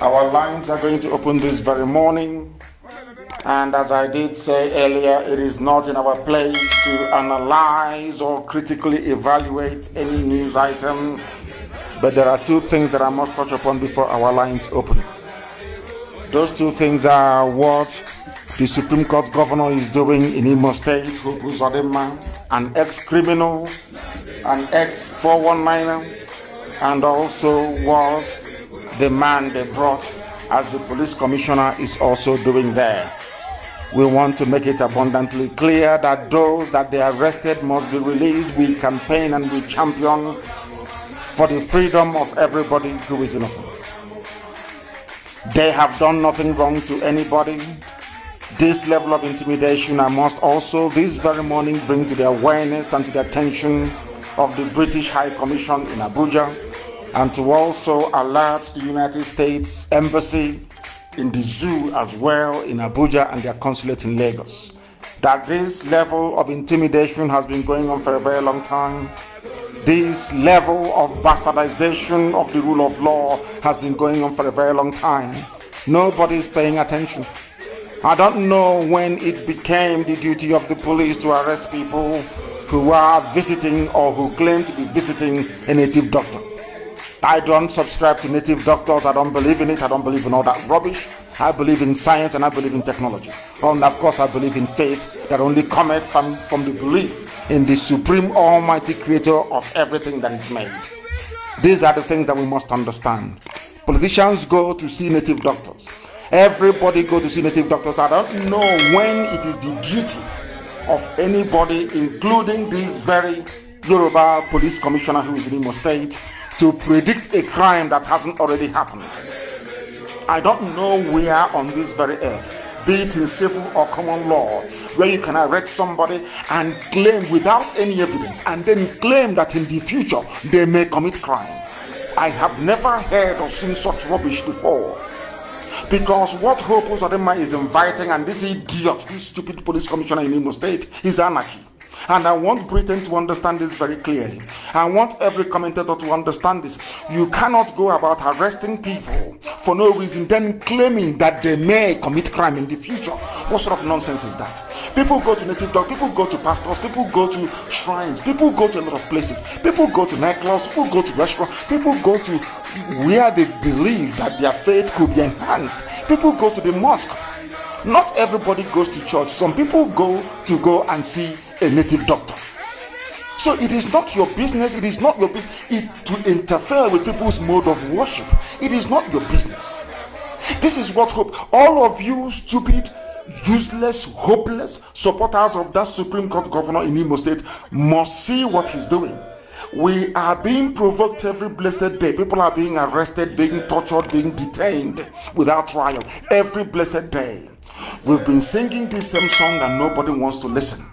Our lines are going to open this very morning. And as I did say earlier, it is not in our place to analyze or critically evaluate any news item. But there are two things that I must touch upon before our lines open. Those two things are what the Supreme Court governor is doing in Imo State, Hope Uzodimma, an ex-criminal, an ex-419, and also what the man they brought as the police commissioner is also doing there. We want to make it abundantly clear that those that they arrested must be released. We campaign and we champion for the freedom of everybody who is innocent. They have done nothing wrong to anybody. This level of intimidation, I must also this very morning bring to the awareness and to the attention of the British High Commission in Abuja and to also alert the United States Embassy in the zoo as well in Abuja and their consulate in Lagos. That this level of intimidation has been going on for a very long time. This level of bastardization of the rule of law has been going on for a very long time. Nobody is paying attention. I don't know when it became the duty of the police to arrest people who are visiting or who claim to be visiting a native doctor. I don't subscribe to native doctors. I don't believe in it. I don't believe in all that rubbish. I believe in science and I believe in technology. And of course, I believe in faith that only cometh from, from the belief in the supreme almighty creator of everything that is made. These are the things that we must understand. Politicians go to see native doctors. Everybody go to see native doctors. I don't know when it is the duty of anybody, including this very Yoruba police commissioner who is in Imo State, to predict a crime that hasn't already happened. I don't know where on this very earth, be it in civil or common law, where you can arrest somebody and claim without any evidence and then claim that in the future they may commit crime. I have never heard or seen such rubbish before. Because what Hope Uzodimma is inviting and this idiot, this stupid police commissioner in Imo State is anarchy. And I want Britain to understand this very clearly. I want every commentator to understand this. You cannot go about arresting people for no reason, then claiming that they may commit crime in the future. What sort of nonsense is that? People go to native dog, people go to pastors, people go to shrines, people go to a lot of places, people go to nightclubs, people go to restaurants, people go to where they believe that their faith could be enhanced. People go to the mosque. Not everybody goes to church. Some people go to go and see a native doctor. So it is not your business, it is not your business to interfere with people's mode of worship. It is not your business. This is what hope. All of you stupid, useless, hopeless supporters of that Supreme Court governor in Imo State must see what he's doing. We are being provoked every blessed day. People are being arrested, being tortured, being detained without trial every blessed day. We've been singing this same song and nobody wants to listen.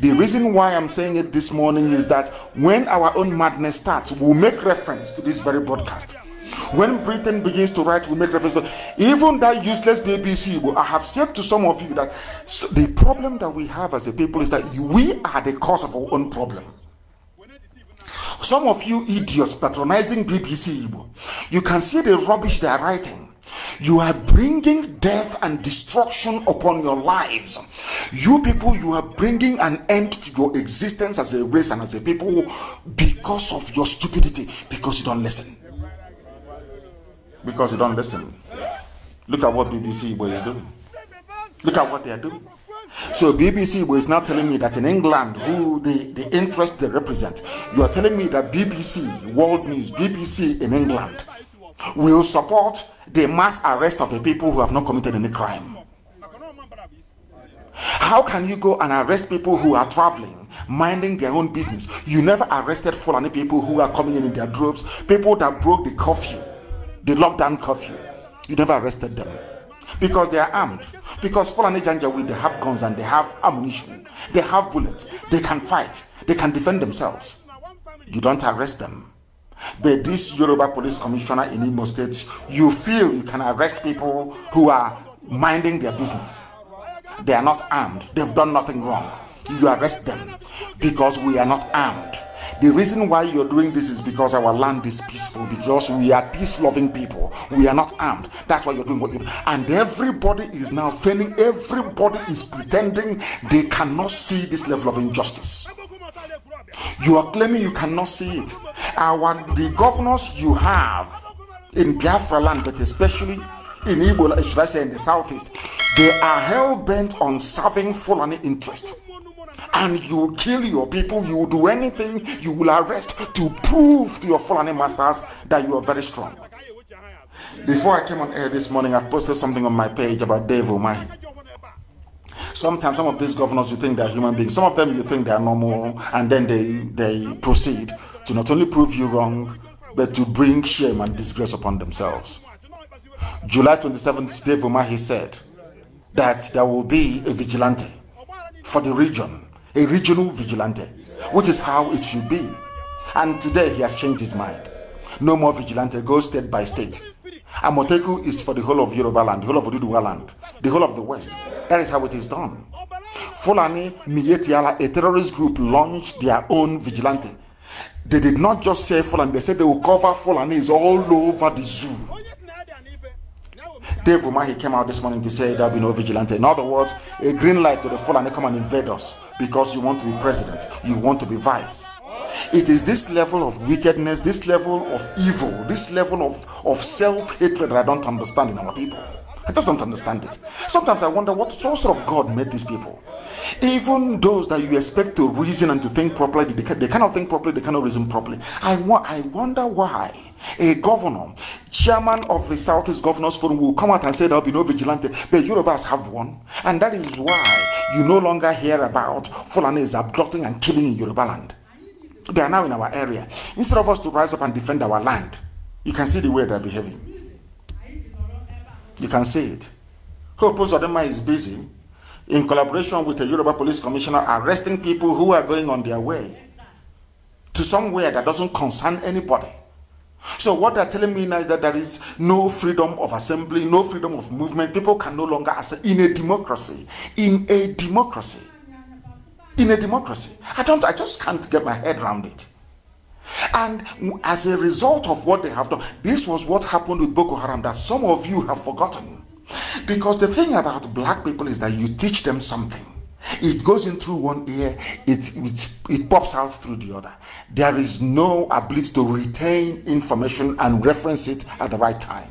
The reason why I'm saying it this morning is that when our own madness starts, we'll make reference to this very broadcast. When Britain begins to write, we make reference to even that useless BBC. I have said to some of you that the problem that we have as a people is that we are the cause of our own problem. Some of you idiots patronizing BBC, you can see the rubbish they are writing. You are bringing death and destruction upon your lives. You people, you are bringing an end to your existence as a race and as a people because of your stupidity, because you don't listen. Because you don't listen. Look at what BBC is doing. Look at what they are doing. So BBC was now telling me that in England, who the, the interest they represent, you are telling me that BBC, World News, BBC in England, will support the mass arrest of the people who have not committed any crime. How can you go and arrest people who are traveling, minding their own business? You never arrested Fulani people who are coming in in their droves, people that broke the curfew, the lockdown curfew. You never arrested them because they are armed. Because Fulani Janjaweed, they have guns and they have ammunition, they have bullets, they can fight, they can defend themselves. You don't arrest them. But this Yoruba police commissioner in Imo State, you feel you can arrest people who are minding their business. They are not armed. They've done nothing wrong. you arrest them because we are not armed. The reason why you're doing this is because our land is peaceful, because we are peace loving people. We are not armed. That's why you're doing what you do. And everybody is now feigning, everybody is pretending they cannot see this level of injustice. You are claiming you cannot see it. Our the governors you have in Biafra land, but especially in Igbo, should I say in the southeast, they are hell bent on serving Fulani interest and you will kill your people, you will do anything, you will arrest to prove to your Fulani masters that you are very strong. Before I came on air this morning, I've posted something on my page about Dave Umahi. Sometimes some of these governors you think they're human beings, some of them you think they're normal, and then they, they proceed to not only prove you wrong, but to bring shame and disgrace upon themselves. July 27th, Dave Umahi said that there will be a vigilante for the region a regional vigilante, which is how it should be. And today he has changed his mind. No more vigilante, go state by state. Amotekun is for the whole of Yoruba land, the whole of Oduduwa land, the whole of the West. That is how it is done. Fulani Miyetti Allah, a terrorist group, launched their own vigilante. They did not just say Fulani, they said they will cover Fulanis all over the zoo. Dave Umahi came out this morning to say there'll be no vigilante. In other words, a green light to the Fulani come and invade us because you want to be president, you want to be vice. It is this level of wickedness, this level of evil, this level of, of self hatred that I don't understand in our people. I just don't understand it. Sometimes I wonder what sort of God made these people. Even those that you expect to reason and to think properly, they, they cannot think properly, they cannot reason properly. I, wa- I wonder why a governor, chairman of the Southeast Governors Forum, will come out and say there will be no vigilante, The Yorubas have one. And that is why you no longer hear about Fulanis abducting and killing in Yoruba land. They are now in our area. Instead of us to rise up and defend our land, you can see the way they're behaving. You can see it. Hope Uzodimma is busy in collaboration with the Yoruba Police Commissioner arresting people who are going on their way to somewhere that doesn't concern anybody. So what they're telling me now is that there is no freedom of assembly, no freedom of movement. People can no longer assemble in a democracy. In a democracy. In a democracy. I don't I just can't get my head around it. And as a result of what they have done, this was what happened with Boko Haram that some of you have forgotten. Because the thing about black people is that you teach them something. It goes in through one ear, it, it, it pops out through the other. There is no ability to retain information and reference it at the right time.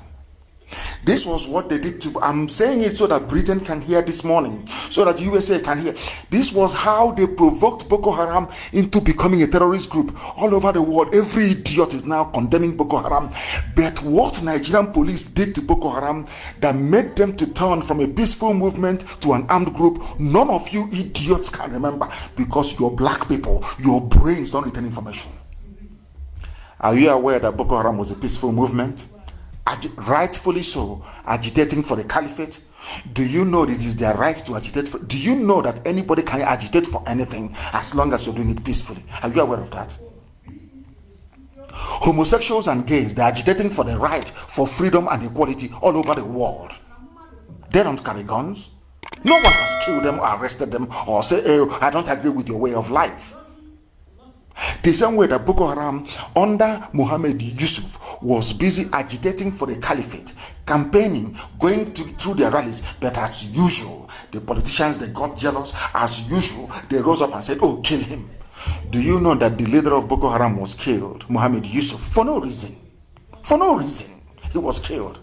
This was what they did to. I'm saying it so that Britain can hear this morning, so that USA can hear. This was how they provoked Boko Haram into becoming a terrorist group all over the world. Every idiot is now condemning Boko Haram. But what Nigerian police did to Boko Haram that made them to turn from a peaceful movement to an armed group, none of you idiots can remember because you're black people. Your brains don't retain information. Are you aware that Boko Haram was a peaceful movement? Rightfully so, agitating for the caliphate. Do you know it is their right to agitate for? Do you know that anybody can agitate for anything as long as you're doing it peacefully? Are you aware of that? Homosexuals and gays, they're agitating for the right for freedom and equality all over the world. They don't carry guns. No one has killed them or arrested them or say, oh, I don't agree with your way of life. The same way that Boko Haram under Muhammad Yusuf was busy agitating for the caliphate, campaigning, going to, through their rallies, but as usual, the politicians they got jealous. As usual, they rose up and said, "Oh, kill him." Do you know that the leader of Boko Haram was killed, Muhammad Yusuf, for no reason? For no reason, he was killed,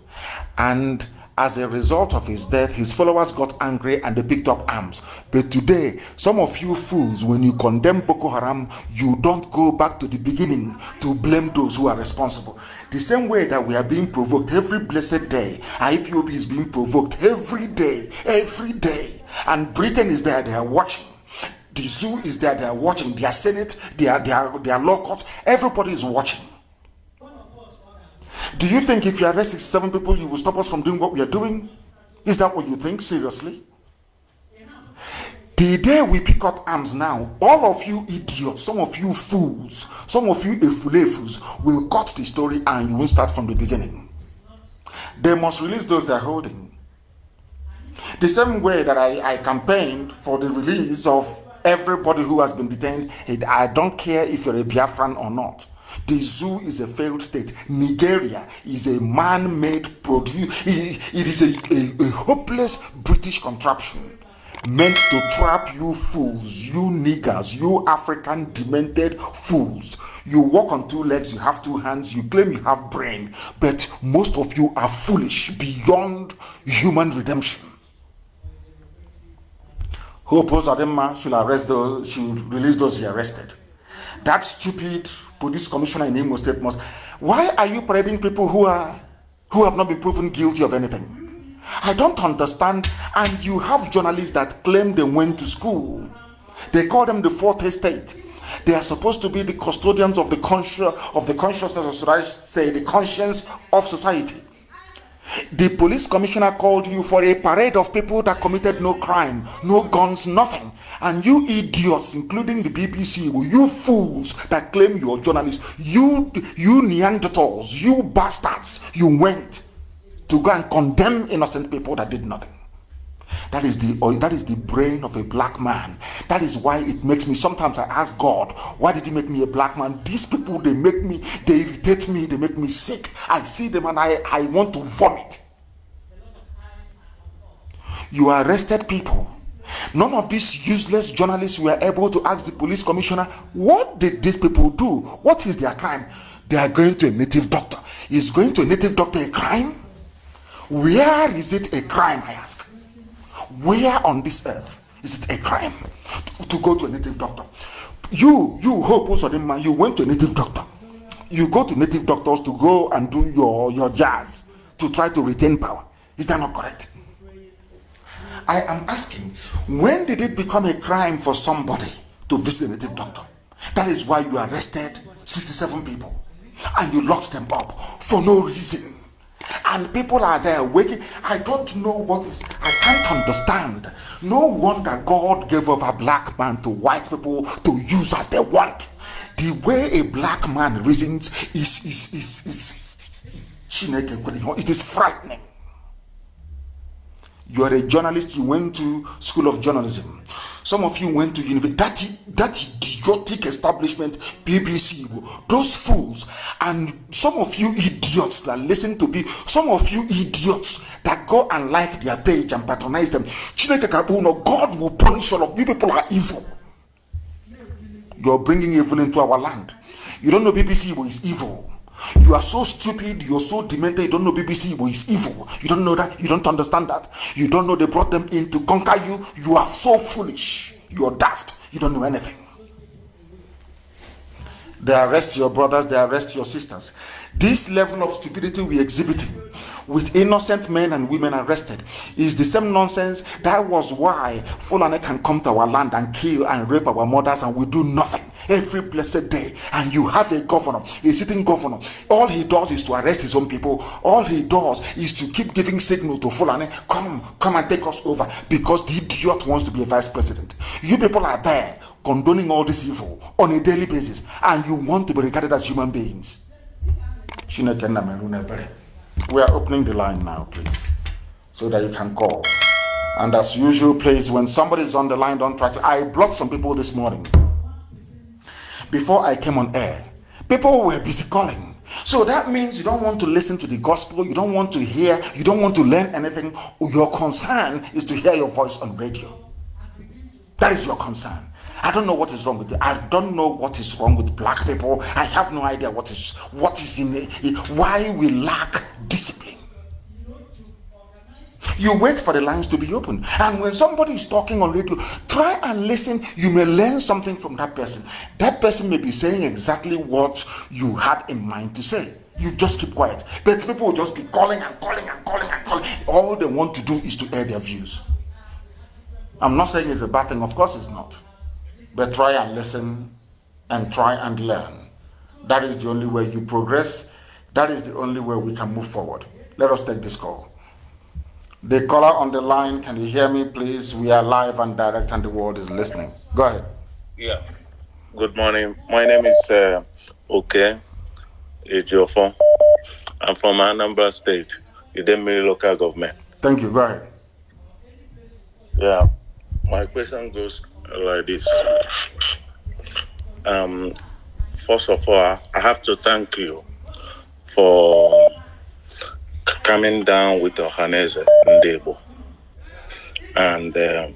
and as a result of his death, his followers got angry and they picked up arms. But today, some of you fools, when you condemn Boko Haram, you don't go back to the beginning to blame those who are responsible. The same way that we are being provoked every blessed day, IPOB is being provoked every day, every day. And Britain is there, they are watching. The zoo is there, they are watching. Their Senate, their, their, their law courts, everybody is watching. Do you think if you arrest 67 people, you will stop us from doing what we are doing? Is that what you think? Seriously? The day we pick up arms now, all of you idiots, some of you fools, some of you efulefus will cut the story and you will start from the beginning. They must release those they're holding. The same way that I, I campaigned for the release of Everybody who has been detained, I don't care if you're a Biafran or not. The zoo is a failed state. Nigeria is a man-made produce. It is a, a, a hopeless British contraption meant to trap you fools, you niggers, you African demented fools. You walk on two legs, you have two hands, you claim you have brain, but most of you are foolish beyond human redemption. Hope Uzodimma should arrest those, should release those he arrested. That stupid police commissioner in Imo State must. Why are you parading people who are who have not been proven guilty of anything? I don't understand. And you have journalists that claim they went to school. They call them the fourth estate. They are supposed to be the custodians of the conscious of the consciousness, should I say, the conscience of society. The police commissioner called you for a parade of people that committed no crime, no guns, nothing. And you idiots, including the BBC, you fools that claim you're journalists, you, you Neanderthals, you bastards, you went to go and condemn innocent people that did nothing. That is the that is the brain of a black man. That is why it makes me sometimes I ask God, why did he make me a black man? These people they make me, they irritate me, they make me sick. I see them and I, I want to vomit. You arrested people. None of these useless journalists were able to ask the police commissioner, what did these people do? What is their crime? They are going to a native doctor. Is going to a native doctor a crime? Where is it a crime, I ask? Where on this earth is it a crime to, to go to a native doctor? You, you, Hope Uzodimma, you went to a native doctor. You go to native doctors to go and do your, your jazz to try to retain power. Is that not correct? I am asking, when did it become a crime for somebody to visit a native doctor? That is why you arrested 67 people and you locked them up for no reason and people are there waking. I don't know what is, I can't understand. No wonder God gave over black man to white people to use as they want. The way a black man reasons is, is, is, is, it is frightening. You are a journalist, you went to school of journalism. Some of you went to university. That, that idiotic establishment, BBC, those fools, and some of you idiots that listen to be, some of you idiots that go and like their page and patronize them. God will punish all of you. People are evil. You're bringing evil into our land. You don't know BBC is evil. You are so stupid, you're so demented, you don't know BBC is evil. You don't know that, you don't understand that. You don't know they brought them in to conquer you. You are so foolish. You're daft. You don't know anything. They arrest your brothers, they arrest your sisters. This level of stupidity we exhibiting with innocent men and women arrested is the same nonsense. That was why Fulani can come to our land and kill and rape our mothers and we do nothing every blessed day. And you have a governor, a sitting governor. All he does is to arrest his own people. All he does is to keep giving signal to Fulani, come, come and take us over because the idiot wants to be a vice president. You people are there condoning all this evil on a daily basis and you want to be regarded as human beings. We are opening the line now, please, so that you can call. And as usual, please, when somebody is on the line, don't try to. I blocked some people this morning. Before I came on air, people were busy calling. So that means you don't want to listen to the gospel, you don't want to hear, you don't want to learn anything. Your concern is to hear your voice on radio. That is your concern. I don't know what is wrong with it. I don't know what is wrong with black people. I have no idea what is what is in it, why we lack discipline. You wait for the lines to be open. And when somebody is talking on radio, try and listen. You may learn something from that person. That person may be saying exactly what you had in mind to say. You just keep quiet. But people will just be calling and calling and calling and calling. All they want to do is to air their views. I'm not saying it's a bad thing. Of course it's not. But try and listen and try and learn. That is the only way you progress. That is the only way we can move forward. Let us take this call. The caller on the line, can you hear me, please? We are live and direct, and the world is listening. Go ahead. Yeah. Good morning. My name is uh, Oke Ejiofor. I'm from Anambra State, Idemili local government. Thank you. Go ahead. Yeah. My question goes like this. Um, first of all, I have to thank you for coming down with Ohanaeze Ndigbo. And um,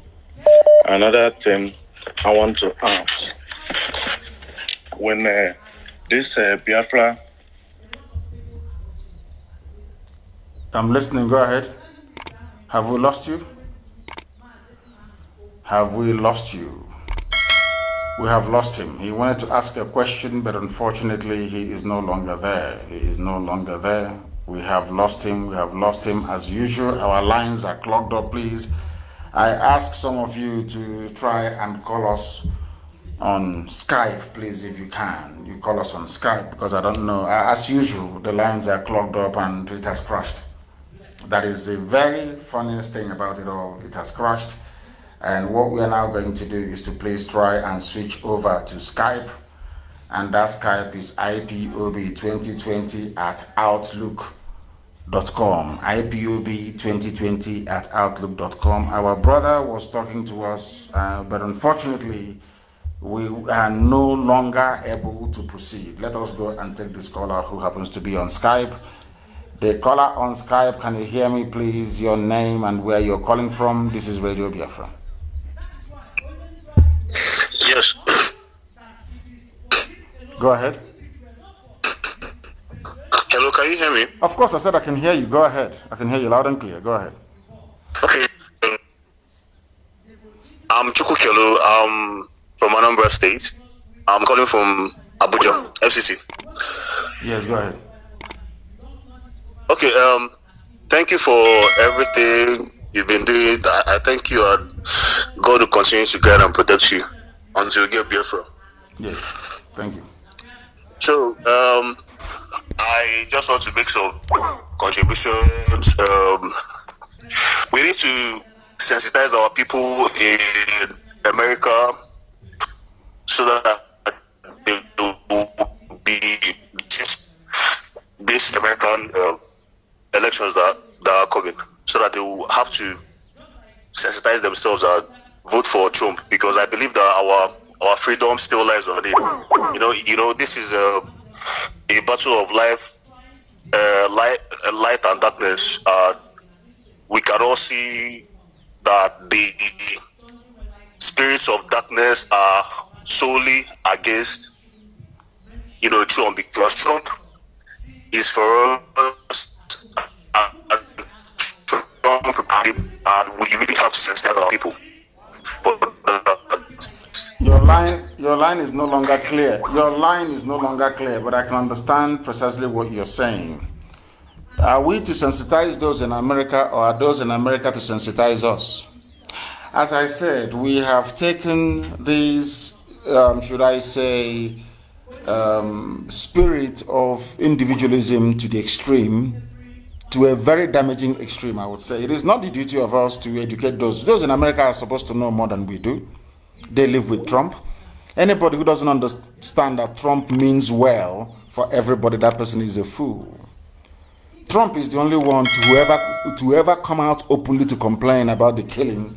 another thing I want to ask when uh, this uh, Biafra. I'm listening, go ahead. Have we lost you? Have we lost you? We have lost him. He wanted to ask a question, but unfortunately, he is no longer there. He is no longer there. We have lost him. We have lost him as usual. Our lines are clogged up, please. I ask some of you to try and call us on Skype, please, if you can. You call us on Skype because I don't know. As usual, the lines are clogged up and it has crashed. That is the very funniest thing about it all. It has crashed. And what we are now going to do is to please try and switch over to Skype. And that Skype is IPOB2020 at Outlook.com. IPOB2020 at Outlook.com. Our brother was talking to us, uh, but unfortunately, we are no longer able to proceed. Let us go and take this caller who happens to be on Skype. The caller on Skype, can you hear me, please? Your name and where you're calling from. This is Radio Biafra. Yes. Go ahead. Hello, can you hear me? Of course, I said I can hear you. Go ahead. I can hear you loud and clear. Go ahead. Okay. I'm Chukukelo. I'm from Anambra State. I'm calling from Abuja, FCT. Yes, go ahead. Okay. Um, thank you for everything you've been doing. I, I thank you, and God will continue to guide and protect you until you get Biafra. Yes, thank you. So, um, I just want to make some contributions. Um, we need to sensitize our people in America so that they will be just these American uh, elections that, that are coming, so that they will have to sensitize themselves vote for Trump because I believe that our our freedom still lies on it. You know, you know, this is a a battle of life, uh, light, uh, light and darkness. Uh, we can all see that the spirits of darkness are solely against, you know, Trump because Trump is for us. And and we really have to sensitize our people. Your line, your line is no longer clear. Your line is no longer clear, but I can understand precisely what you're saying. Are we to sensitize those in America, or are those in America to sensitize us? As I said, we have taken this, um, should I say, um, spirit of individualism to the extreme, to a very damaging extreme, I would say. It is not the duty of us to educate those. Those in America are supposed to know more than we do. They live with Trump. Anybody who doesn't understand that Trump means well for everybody, that person is a fool. Trump is the only one to ever, to ever come out openly to complain about the killing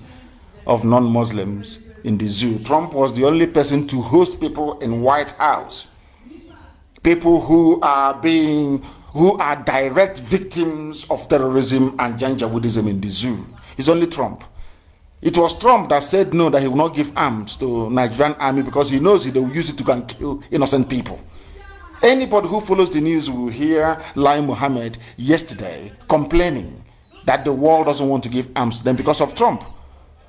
of non-Muslims in the zoo. Trump was the only person to host people in White House. People who are being, who are direct victims of terrorism and Janjaweedism in the zoo. It's only Trump. It was Trump that said no, that he will not give arms to Nigerian army because he knows they will use it to go kill innocent people. Anybody who follows the news will hear Lai Mohammed yesterday complaining that the world doesn't want to give arms to them because of Trump.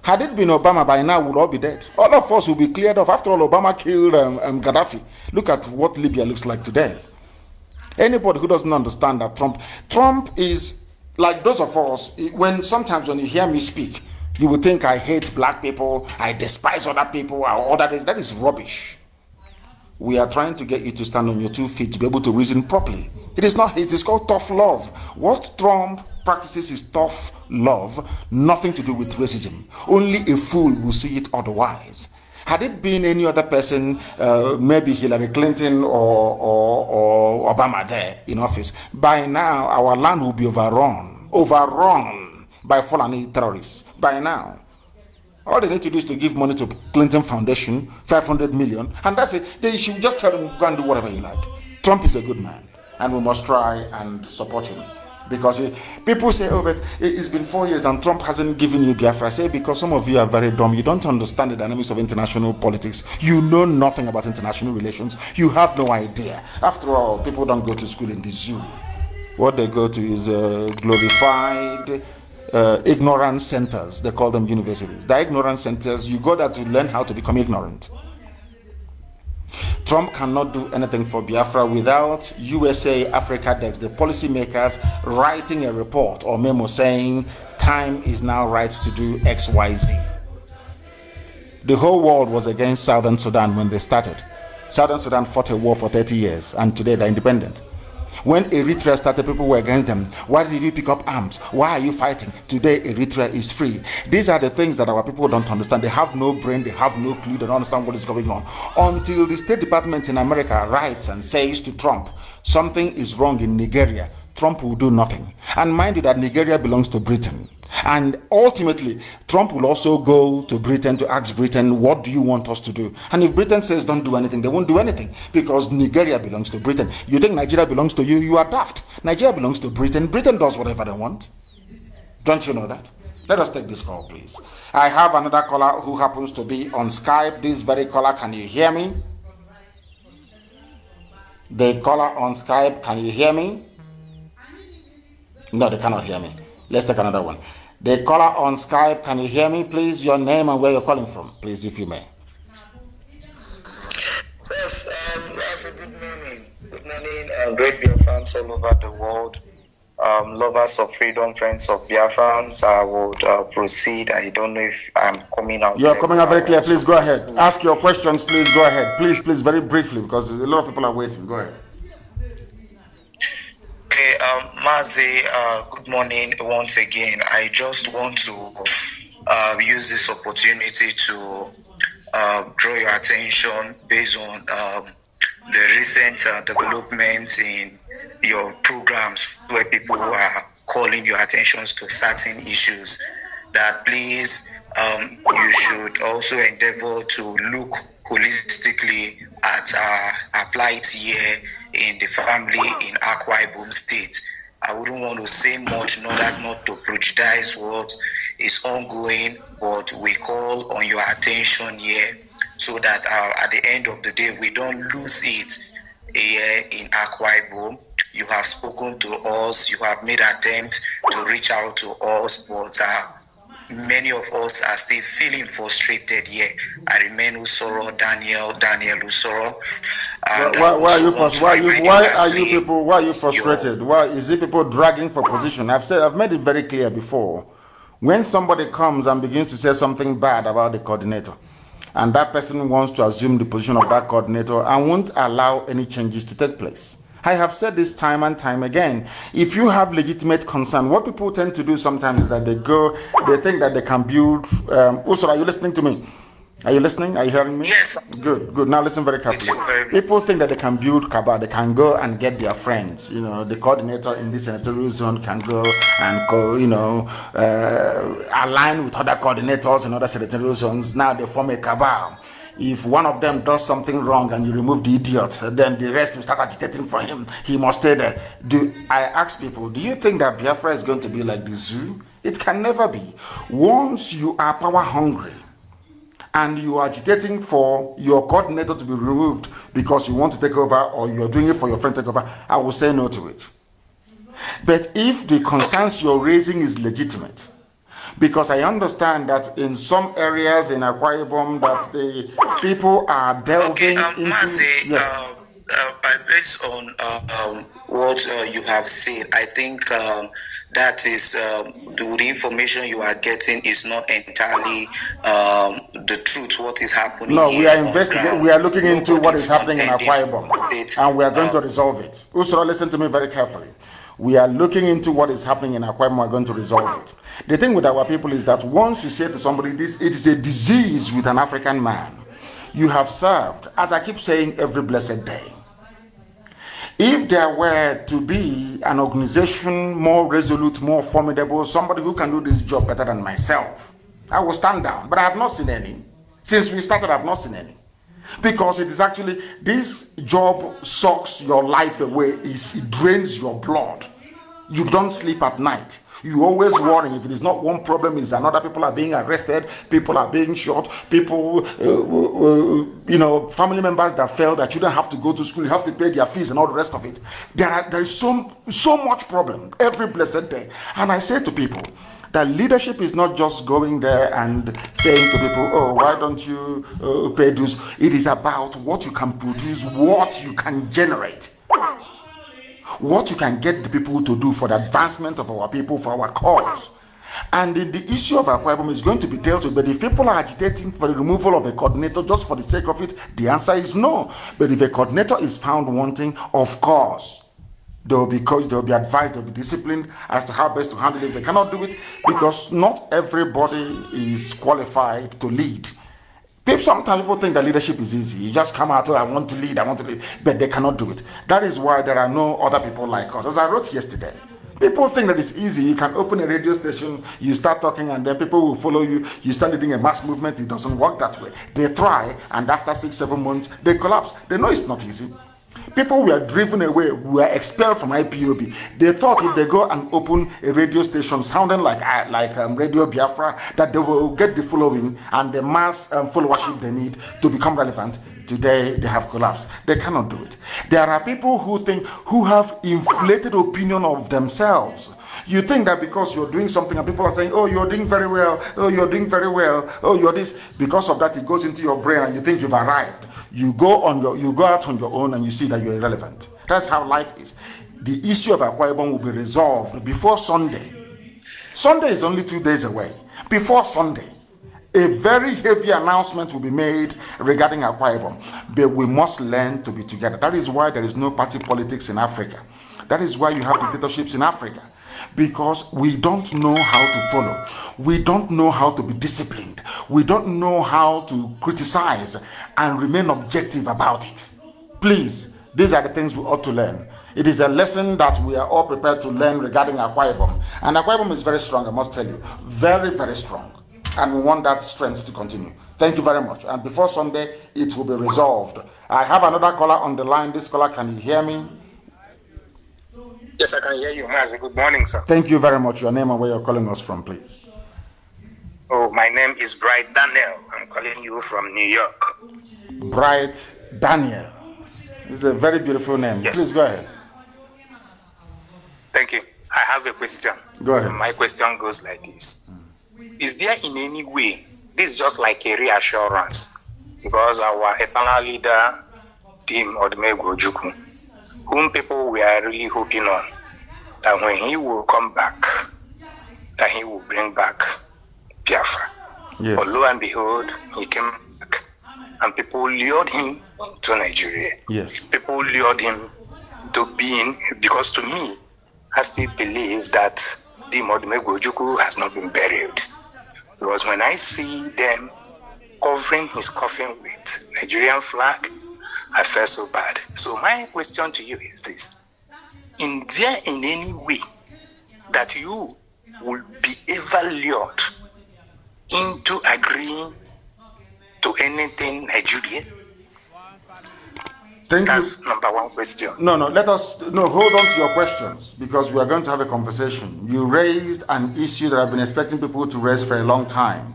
Had it been Obama, by now we'd all be dead. All of us will be cleared off. After all, Obama killed um, um, Gaddafi. Look at what Libya looks like today. Anybody who doesn't understand that Trump, Trump is like those of us. When sometimes when you hear me speak, you would think I hate black people, I despise other people, or all that is that is rubbish. We are trying to get you to stand on your two feet to be able to reason properly. It is not hate, it's called tough love. What Trump practices is tough love, nothing to do with racism. Only a fool will see it otherwise. Had it been any other person, uh, maybe Hillary Clinton or, or, or Obama there in office, by now our land will be overrun, overrun by Fulani terrorists. By now. All they need to do is to give money to Clinton Foundation, 500 million, and that's it. They should just tell him, go and do whatever you like. Trump is a good man, and we must try and support him. Because he, people say, oh, but it's been four years and Trump hasn't given you Biafra. I say, because some of you are very dumb. You don't understand the dynamics of international politics. You know nothing about international relations. You have no idea. After all, people don't go to school in the zoo. What they go to is uh, glorified uh, ignorance centers. They call them universities. The ignorance centers, you go there to learn how to become ignorant. Trump cannot do anything for Biafra without USA Africa desk, the policymakers, writing a report or memo saying time is now right to do XYZ. The whole world was against Southern Sudan when they started. Southern Sudan fought a war for 30 years and today they're independent. When Eritrea started, people were against them. Why did you pick up arms? Why are you fighting? Today, Eritrea is free. These are the things that our people don't understand. They have no brain, they have no clue, they don't understand what is going on. Until the State Department in America writes and says to Trump, something is wrong in Nigeria, Trump will do nothing. And mind you that Nigeria belongs to Britain. And ultimately, Trump will also go to Britain to ask Britain, what do you want us to do? And if Britain says don't do anything, they won't do anything because Nigeria belongs to Britain. You think Nigeria belongs to you? You are daft. Nigeria belongs to Britain. Britain does whatever they want. Don't you know that? Let us take this call, please. I have another caller who happens to be on Skype. This very caller, can you hear me? The caller on Skype, can you hear me? No, they cannot hear me. Let's take another one. The caller on Skype, can you hear me, please? Your name and where you're calling from, please, if you may. Yes, um, yes, good morning. Good morning, uh, great Biafrans all over the world. Um, lovers of freedom, friends of Biafrans, I would uh, proceed. I don't know if I'm coming out. You're coming out very clear. Please go ahead. Ask your questions, please. Go ahead. Please, please, very briefly, because a lot of people are waiting. Go ahead. Okay, um, Mazi, uh, good morning once again. I just want to uh, use this opportunity to uh, draw your attention based on um, the recent uh, developments in your programs where people are calling your attention to certain issues. That please, um, you should also endeavor to look holistically at uh, applied here in the family in Akwa Ibom State. I wouldn't want to say much in order not to prejudice what is ongoing, but we call on your attention here so that uh, at the end of the day we don't lose it here in Akwa Ibom. You have spoken to us, you have made attempt to reach out to us, but uh, many of us are still feeling frustrated here. I remain Usoro, Daniel, Daniel Usoro. Why, why, why, are you frust- why, you, why are you people why are you frustrated? Why is it people dragging for position? I've said I've made it very clear before. When somebody comes and begins to say something bad about the coordinator, and that person wants to assume the position of that coordinator and won't allow any changes to take place. I have said this time and time again. If you have legitimate concern, what people tend to do sometimes is that they go, they think that they can build. Um, are you listening to me? Are you listening? Are you hearing me? Yes. Good, good. Now listen very carefully. People think that they can build Kaba, they can go and get their friends. You know, the coordinator in this senatorial zone can go and go, you know, uh, align with other coordinators in other senatorial zones. Now they form a cabal. If one of them does something wrong and you remove the idiot, then the rest will start agitating for him. He must stay there. Do I ask people, do you think that Biafra is going to be like the zoo? It can never be. Once you are power hungry, and you are agitating for your coordinator to be removed because you want to take over or you're doing it for your friend to take over, I will say no to it. But if the concerns you're raising is legitimate, because I understand that in some areas in Akwa Ibom that the people are delving Okay, um, into Mazi, yes. uh, uh, based on uh, um, what uh, you have said, I think um, that is um, the, the information you are getting is not entirely um, the truth. What is happening? No, we are investigating. We are looking into what is happening in Akwa Ibom, and we are going to Uh, resolve it. Usoro, listen to me very carefully. We are looking into what is happening in Akwa Ibom. We are going to resolve it. The thing with our people is that once you say to somebody, "This it is a disease with an African man," you have served, as I keep saying, every blessed day. If there were to be an organization more resolute, more formidable, somebody who can do this job better than myself, I will stand down, but I have not seen any. Since we started, I have not seen any. Because it is actually, this job sucks your life away, it drains your blood. You don't sleep at night. You always worry if it is not one problem, is another. People are being arrested, people are being shot, people, uh, uh, uh, you know, family members that fell that you don't have to go to school, you have to pay their fees and all the rest of it. There, are, there is so, so much problem every blessed day. And I say to people, that leadership is not just going there and saying to people, oh, why don't you uh, pay dues? It is about what you can produce, what you can generate what you can get the people to do for the advancement of our people, for our cause. And the, the issue of Akwa Ibom is going to be dealt with. But if people are agitating for the removal of a coordinator just for the sake of it, the answer is no. But if a coordinator is found wanting, of course, they will be coached, they will be advised, they will be disciplined as to how best to handle it. They cannot do it because not everybody is qualified to lead. People, sometimes people think that leadership is easy. You just come out, oh, I want to lead, I want to lead, but they cannot do it. That is why there are no other people like us. As I wrote yesterday, people think that it's easy. You can open a radio station, you start talking, and then people will follow you. You start leading a mass movement. It doesn't work that way. They try, and after six, seven months, they collapse. They know it's not easy. People were driven away, were expelled from IPOB. They thought if they go and open a radio station sounding like uh, like um, Radio Biafra, that they will get the following and the mass um, followership they need to become relevant. Today they have collapsed. They cannot do it. There are people who think who have inflated opinion of themselves. You think that because you're doing something and people are saying, oh, you're doing very well, oh, you're doing very well, oh, you're this, because of that, it goes into your brain and you think you've arrived you go on your you go out on your own and you see that you're irrelevant. That's how life is. The issue of Akwa Ibom will be resolved before Sunday. Sunday is only two days away. Before Sunday, a very heavy announcement will be made regarding Akwa Ibom. But we must learn to be together. That is why there is no party politics in Africa. That is why you have dictatorships in Africa because we don't know how to follow. We don't know how to be disciplined. We don't know how to criticize and remain objective about it. Please, these are the things we ought to learn. It is a lesson that we are all prepared to learn regarding Ibom. And Ibom is very strong, I must tell you. Very, very strong. And we want that strength to continue. Thank you very much. And before Sunday, it will be resolved. I have another caller on the line. This caller, can you hear me? Yes, I can hear you, Mazi. Good morning, sir. Thank you very much. Your name and where you're calling us from, please. Oh, my name is Bright Daniel. I'm calling you from New York. Bright Daniel. It's a very beautiful name. Yes. Please go ahead. Thank you. I have a question. Go ahead. My question goes like this Is there in any way, this is just like a reassurance, because our eternal leader, Dim Odumegwu Ojukwu, whom people were really hoping on that when he will come back, that he will bring back Biafra. Yes. But lo and behold, he came back and people lured him to Nigeria. Yes. People lured him to being, because to me, I still believe that Dim Odumegwu Ojukwu has not been buried. Because when I see them covering his coffin with Nigerian flag, I felt so bad. So my question to you is this: In there in any way that you will be ever lured into agreeing to anything Nigerian? Thank That's you. number one question. No, no, let us no hold on to your questions because we are going to have a conversation. You raised an issue that I've been expecting people to raise for a long time.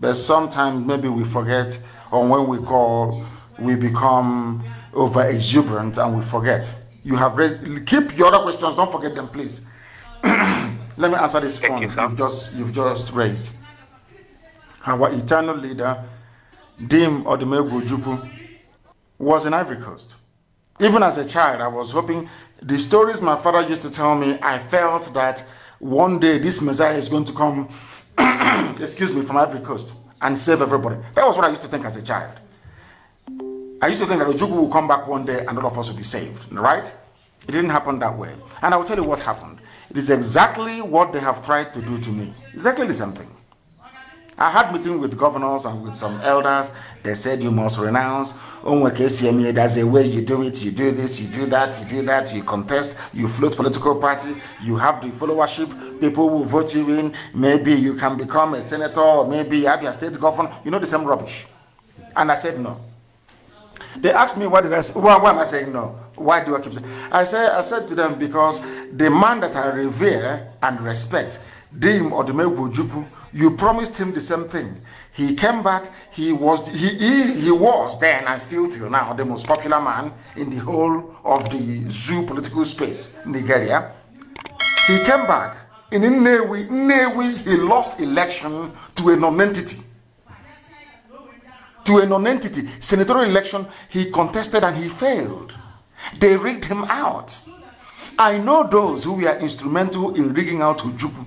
But sometimes maybe we forget or when we call we become over exuberant and we forget. You have raised, keep your other questions, don't forget them, please. Let me answer this one you, have just you've just raised. Our eternal leader, Dim Odumegwu Ojukwu, was in Ivory Coast. Even as a child, I was hoping the stories my father used to tell me, I felt that one day this Messiah is going to come, excuse me, from Ivory Coast and save everybody. That was what I used to think as a child. I used to think that Ojukwu will come back one day and all of us will be saved, right? It didn't happen that way. And I will tell you what happened. It is exactly what they have tried to do to me. Exactly the same thing. I had meeting with governors and with some elders. They said you must renounce. That's a way you do it. You do this, you do that, you do that. You contest. You float political party. You have the followership. People will vote you in. Maybe you can become a senator, or maybe you have your state governor. You know the same rubbish. And I said no. They asked me, why did I say, why, am I saying no? Why do I keep saying? I said, I said to them because the man that I revere and respect Dim Odumegwu Ojukwu, you promised him the same thing. He came back, he was he, he, he was then and still till now the most popular man in the whole of the zoo political space Nigeria. He came back in Nnewi, Nnewi, he lost election to a non-entity. To a non-entity. Senatorial election, he contested and he failed. They rigged him out. I know those who were instrumental in rigging out Ojukwu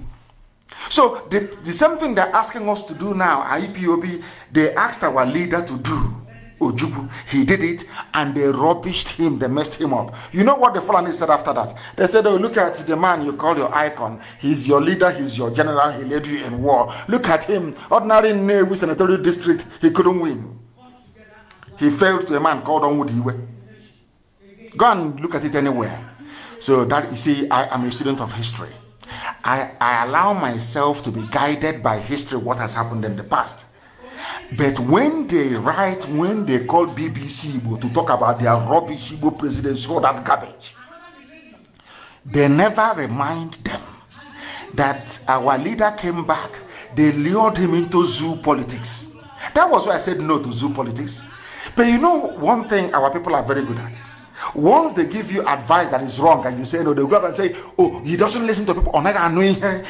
so the, the same thing they're asking us to do now, IPOB, they asked our leader to do. Ojukwu, he did it and they rubbished him, they messed him up. You know what the Fulani said after that? They said, Oh, look at the man you call your icon. He's your leader, he's your general, he led you in war. Look at him, ordinary Nnewi senatorial district, he couldn't win. He failed to a man called Onwudiwe. Go and look at it anywhere. So that you see, I am a student of history. I, I allow myself to be guided by history, what has happened in the past. But when they write, when they call BBC Igbo to talk about their rubbish Igbo presidency, all that garbage, they never remind them that our leader came back, they lured him into zoo politics. That was why I said no to zoo politics. But you know, one thing our people are very good at once they give you advice that is wrong and you say no, they go up and say, Oh, he doesn't listen to people.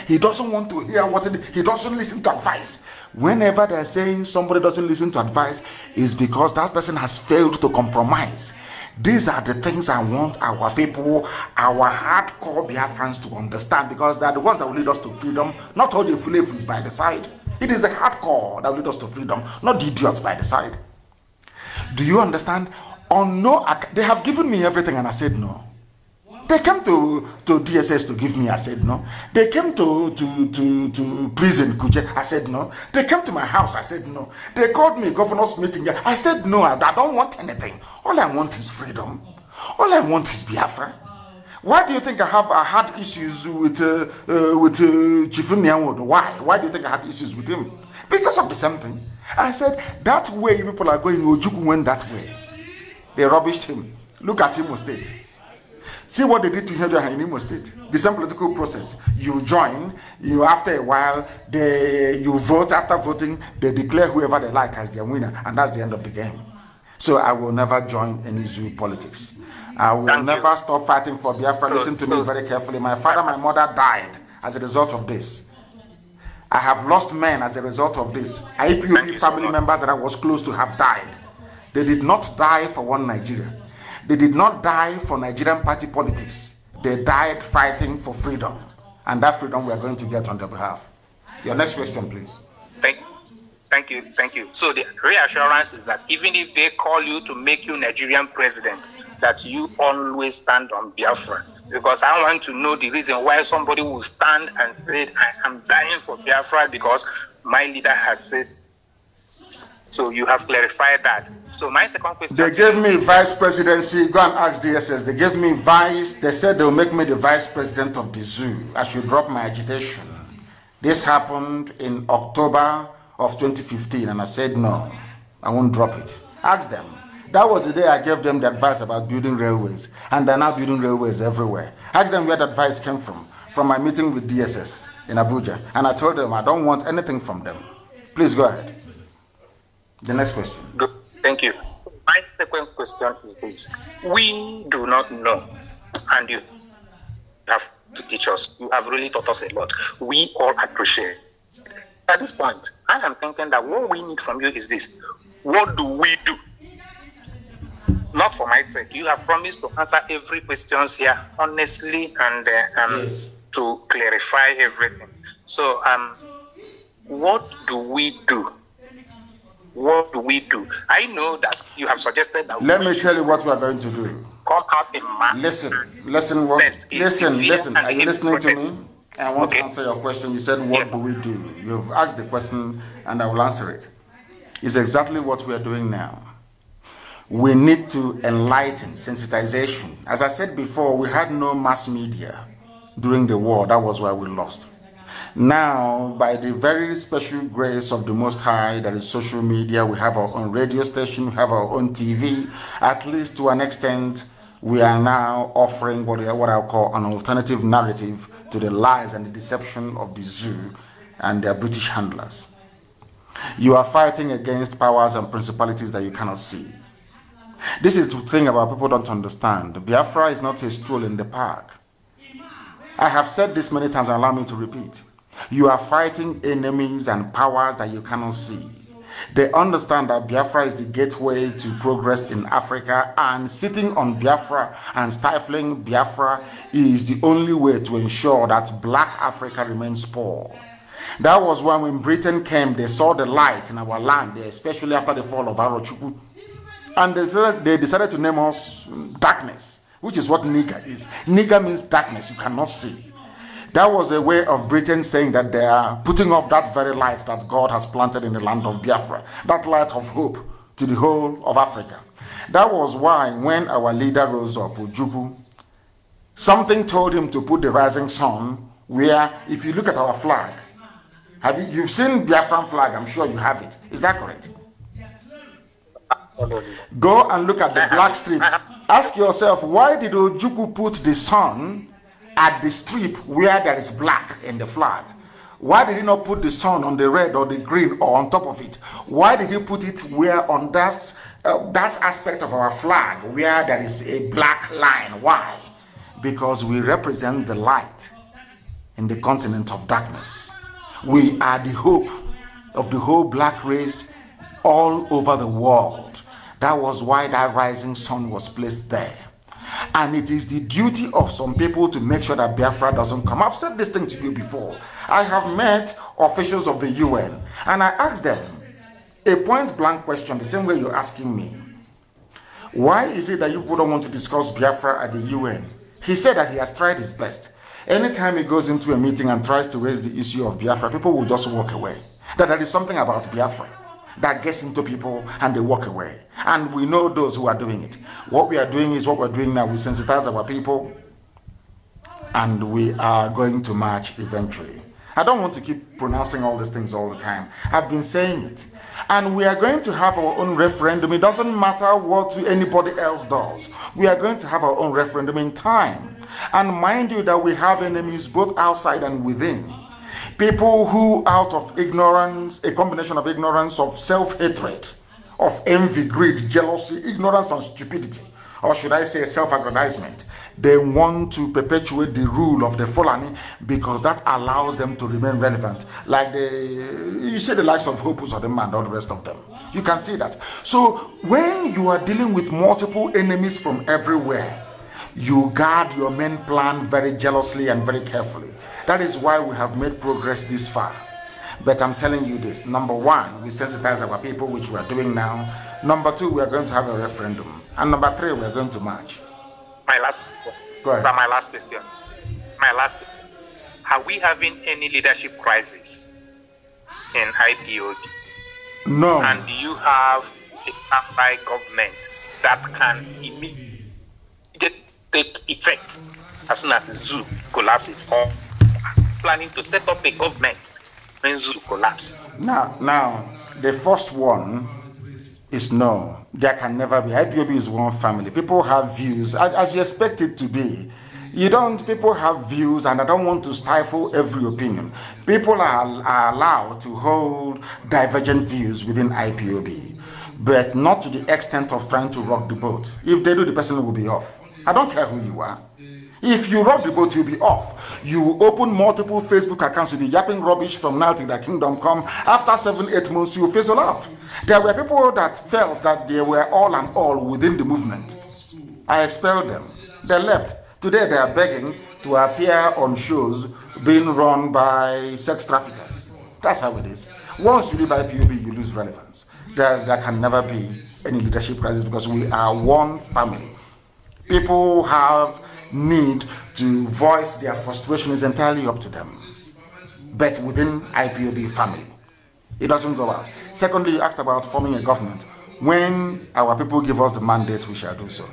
He doesn't want to hear what it, he doesn't listen to advice. Whenever they're saying somebody doesn't listen to advice, is because that person has failed to compromise. These are the things I want our people, our hardcore Biafrans to understand because they're the ones that will lead us to freedom, not all the flavors by the side. It is the hardcore that will lead us to freedom, not the idiots by the side. Do you understand? On no they have given me everything and i said no they came to to dss to give me i said no they came to to to to prison Kuje. i said no they came to my house i said no they called me governor's meeting i said no i, I don't want anything all i want is freedom all i want is biafra why do you think I have I had issues with uh, uh, with uh, Why? Why do you think I had issues with him? Because of the same thing. I said that way people are going. Ojukwu went that way. They rubbished him. Look at Imo State. See what they did to him in Imo State. The same political process. You join, you after a while, they you vote. After voting, they declare whoever they like as their winner, and that's the end of the game. So I will never join any zoo politics. I will Thank never you. stop fighting for Biafra. Listen to me very carefully. My father, my mother died as a result of this. I have lost men as a result of this. IPOB family so members that I was close to have died. They did not die for one Nigeria. They did not die for Nigerian party politics. They died fighting for freedom. And that freedom we are going to get on their behalf. Your next question, please. Thank, thank you. Thank you. So the reassurance is that even if they call you to make you Nigerian president, that you always stand on Biafra. Because I want to know the reason why somebody will stand and say, I am dying for Biafra because my leader has said so you have clarified that. So my second question. They gave me vice presidency. Go and ask DSS. They gave me vice. They said they'll make me the vice president of the zoo. I should drop my agitation. This happened in October of 2015, and I said no, I won't drop it. Ask them. That was the day I gave them the advice about building railways, and they're now building railways everywhere. Ask them where that advice came from, from my meeting with DSS in Abuja, and I told them I don't want anything from them. Please go ahead. The next question. Good. Thank you. My second question is this. We do not know, and you have to teach us. You have really taught us a lot. We all appreciate. At this point, I am thinking that what we need from you is this. What do we do? Not for my sake. You have promised to answer every questions here honestly and uh, um, yes. to clarify everything. So, um, what do we do what do we do? I know that you have suggested that. Let me tell you what we are going to do. Come out in mass. Listen, listen, what, listen, listen. Are you listening to me? I want okay. to answer your question. You said, What yes. do we do? You've asked the question, and I will answer it. It's exactly what we are doing now. We need to enlighten, sensitization. As I said before, we had no mass media during the war. That was why we lost. Now, by the very special grace of the Most High, that is social media, we have our own radio station, we have our own TV. At least to an extent, we are now offering what, what I call an alternative narrative to the lies and the deception of the zoo and their British handlers. You are fighting against powers and principalities that you cannot see. This is the thing about people don't understand. Biafra is not a stroll in the park. I have said this many times and allow me to repeat. You are fighting enemies and powers that you cannot see. They understand that Biafra is the gateway to progress in Africa, and sitting on Biafra and stifling Biafra is the only way to ensure that black Africa remains poor. That was why when Britain came, they saw the light in our land, especially after the fall of Arochukwu. And they decided, they decided to name us darkness, which is what nigger is. Nigger means darkness, you cannot see. That was a way of Britain saying that they are putting off that very light that God has planted in the land of Biafra, that light of hope to the whole of Africa. That was why when our leader rose up, Ojukwu, something told him to put the rising sun where, if you look at our flag, have you, you've seen Biafran flag, I'm sure you have it. Is that correct? Absolutely. Go and look at the black strip. Ask yourself, why did Ojukwu put the sun at the strip where there is black in the flag? Why did he not put the sun on the red or the green or on top of it? Why did he put it where on that, uh, that aspect of our flag where there is a black line? Why? Because we represent the light in the continent of darkness. We are the hope of the whole black race all over the world. That was why that rising sun was placed there. And it is the duty of some people to make sure that Biafra doesn't come. I've said this thing to you before. I have met officials of the UN and I asked them a point blank question, the same way you're asking me. Why is it that you don't want to discuss Biafra at the UN? He said that he has tried his best. Anytime he goes into a meeting and tries to raise the issue of Biafra, people will just walk away. That there is something about Biafra that gets into people and they walk away. And we know those who are doing it. What we are doing is what we're doing now. We sensitize our people and we are going to march eventually. I don't want to keep pronouncing all these things all the time. I've been saying it. And we are going to have our own referendum. It doesn't matter what anybody else does. We are going to have our own referendum in time. And mind you that we have enemies both outside and within. People who, out of ignorance, a combination of ignorance, of self hatred, of envy, greed, jealousy, ignorance, and stupidity, or should I say self aggrandizement, they want to perpetuate the rule of the Fulani because that allows them to remain relevant. Like the, you see the likes of Hope Uzodimma, all the rest of them. You can see that. So when you are dealing with multiple enemies from everywhere, you guard your main plan very jealously and very carefully. That is why we have made progress this far. But I'm telling you this number one, we sensitize our people, which we are doing now. Number two, we are going to have a referendum. And number three, we are going to march. My last question. Go ahead. my last question. My last question. Are we having any leadership crisis in IPOB? No. And do you have a standby government that can immediately take effect as soon as the zoo collapses or planning to set up a government when Zoo collapse? Now, now, the first one is no. There can never be. IPOB is one family. People have views, as you expect it to be. You don't, people have views, and I don't want to stifle every opinion. People are, are allowed to hold divergent views within IPOB, but not to the extent of trying to rock the boat. If they do, the person will be off. I don't care who you are. If you rock the boat, you'll be off. You open multiple Facebook accounts, you'll be yapping rubbish from now to the kingdom come. After seven, eight months, you'll fizzle out. There were people that felt that they were all and all within the movement. I expelled them. They left. Today they are begging to appear on shows being run by sex traffickers. That's how it is. Once you leave IPOB, you lose relevance. There, there can never be any leadership crisis because we are one family. People have need to voice their frustration is entirely up to them. But within IPOB family, it doesn't go out. Secondly, you asked about forming a government. When our people give us the mandate, we shall do so.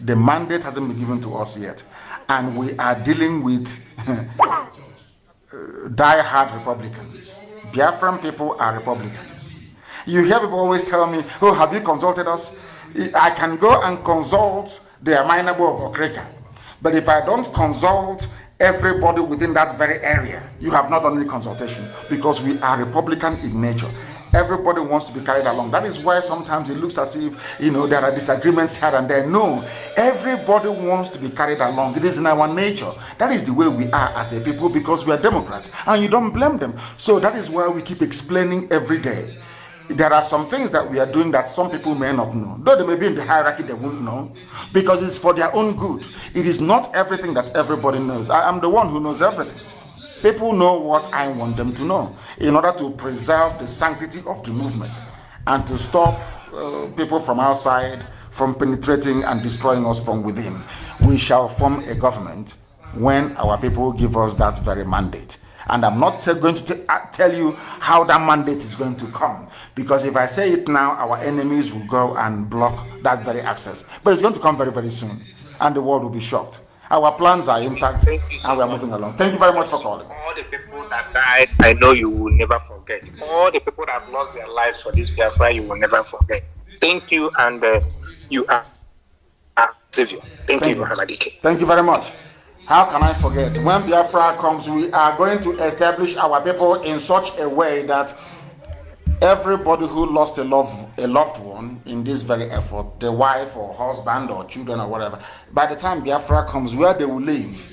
The mandate hasn't been given to us yet, and we are dealing with die-hard Republicans. Biafran people are Republicans. You hear people always tell me, oh, have you consulted us? I can go and consult the Amanyanabo of Okrika. But if I don't consult everybody within that very area, you have not done any consultation because we are Republican in nature. Everybody wants to be carried along. That is why sometimes it looks as if you know there are disagreements here and there. No, everybody wants to be carried along. It is in our nature. That is the way we are as a people because we are Democrats, and you don't blame them. So that is why we keep explaining every day there are some things that we are doing that some people may not know. Though they may be in the hierarchy, they won't know because it's for their own good. It is not everything that everybody knows. I am the one who knows everything. People know what I want them to know in order to preserve the sanctity of the movement and to stop uh, people from outside from penetrating and destroying us from within. We shall form a government when our people give us that very mandate. And I'm not going to uh, tell you how that mandate is going to come. Because if I say it now, our enemies will go and block that very access. But it's going to come very, very soon. And the world will be shocked. Our plans are intact and we are moving along. Thank you very much for calling. All the people that died, I know you will never forget. All the people that lost their lives for this Biafra, you will never forget. Thank you, and uh, you are a savior. Thank, Thank you, Muhammad Thank you very much. How can I forget? When Biafra comes, we are going to establish our people in such a way that everybody who lost a, love, a loved one in this very effort, the wife or husband or children or whatever, by the time Biafra comes, where they will live,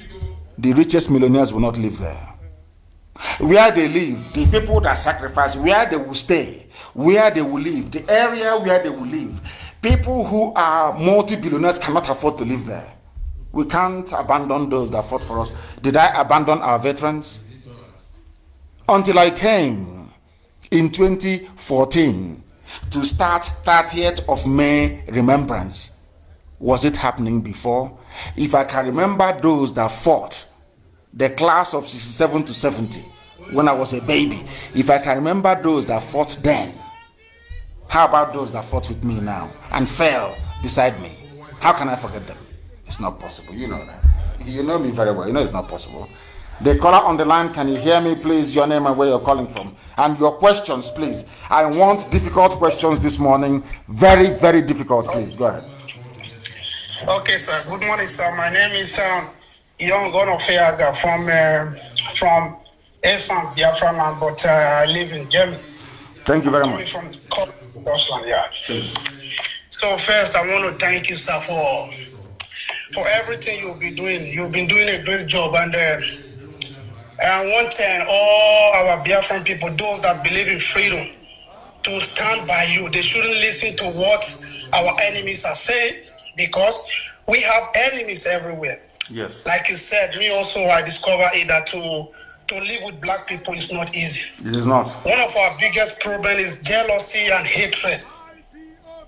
the richest millionaires will not live there. Where they live, the people that sacrifice, where they will stay, where they will live, the area where they will live, people who are multi-billionaires cannot afford to live there. We can't abandon those that fought for us. Did I abandon our veterans? Until I came in 2014 to start 30th of May remembrance. Was it happening before? If I can remember those that fought, the class of 67 to 70, when I was a baby, if I can remember those that fought then, how about those that fought with me now and fell beside me? How can I forget them? It's not possible. You know that. You know me very well. You know it's not possible. The caller on the line, can you hear me, please? Your name and where you're calling from. And your questions, please. I want difficult questions this morning. Very, very difficult, please. Go ahead. Okay, sir. Good morning, sir. My name is um, Young Gonofeaga from uh, from Esan, Biafra but uh, I live in Germany. Thank you very much. From Scotland, yeah. So first, I want to thank you, sir, for for everything you've been doing. You've been doing a great job, and uh, I want to all our Biafran people, those that believe in freedom, to stand by you. They shouldn't listen to what our enemies are saying because we have enemies everywhere. Yes. Like you said, me also, I discovered it that to to live with black people is not easy. It is not. One of our biggest problems is jealousy and hatred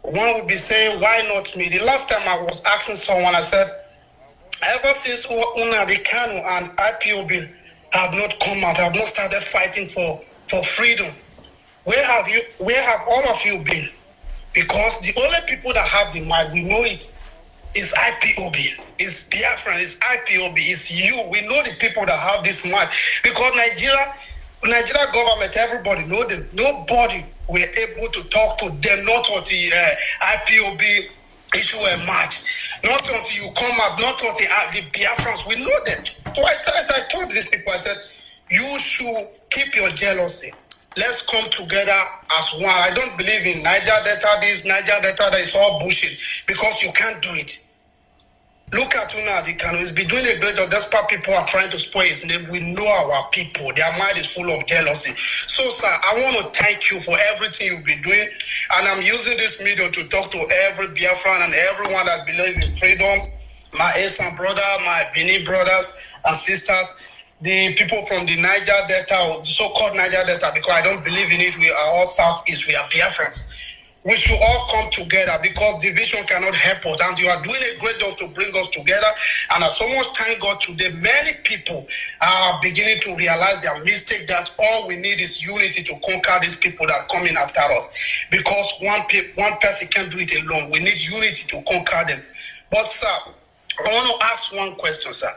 one would be saying, why not me? The last time I was asking someone, I said, ever since Unadi Kanu and IPOB have not come out, have not started fighting for, for freedom, where have you where have all of you been? Because the only people that have the mind, we know it, is IPOB, is Biafran, is IPOB, is you. We know the people that have this mind. Because Nigeria, Nigeria government, everybody know them. Nobody were able to talk to them, not until uh, IPOB issue a match, not until you come up, not until uh, the Biafrans, we know them. So I, as I told these people, I said, you should keep your jealousy. Let's come together as one. I don't believe in Niger Delta this, Niger Delta that is all bullshit because you can't do it. Look at Nnamdi Kanu. He's been doing a great job. That's why people are trying to spoil his name. We know our people. Their mind is full of jealousy. So, sir, I want to thank you for everything you've been doing. And I'm using this medium to talk to every Biafran and everyone that believes in freedom. My Esan brother, my Bini brothers and sisters, the people from the Niger Delta, the so-called Niger Delta, because I don't believe in it. We are all Southeast. We are Biafrans. We should all come together because division cannot help us. And you are doing a great job to bring us together. And I so much thank God today, many people are beginning to realize their mistake that all we need is unity to conquer these people that are coming after us. Because one, pe- one person can't do it alone. We need unity to conquer them. But, sir, I want to ask one question, sir.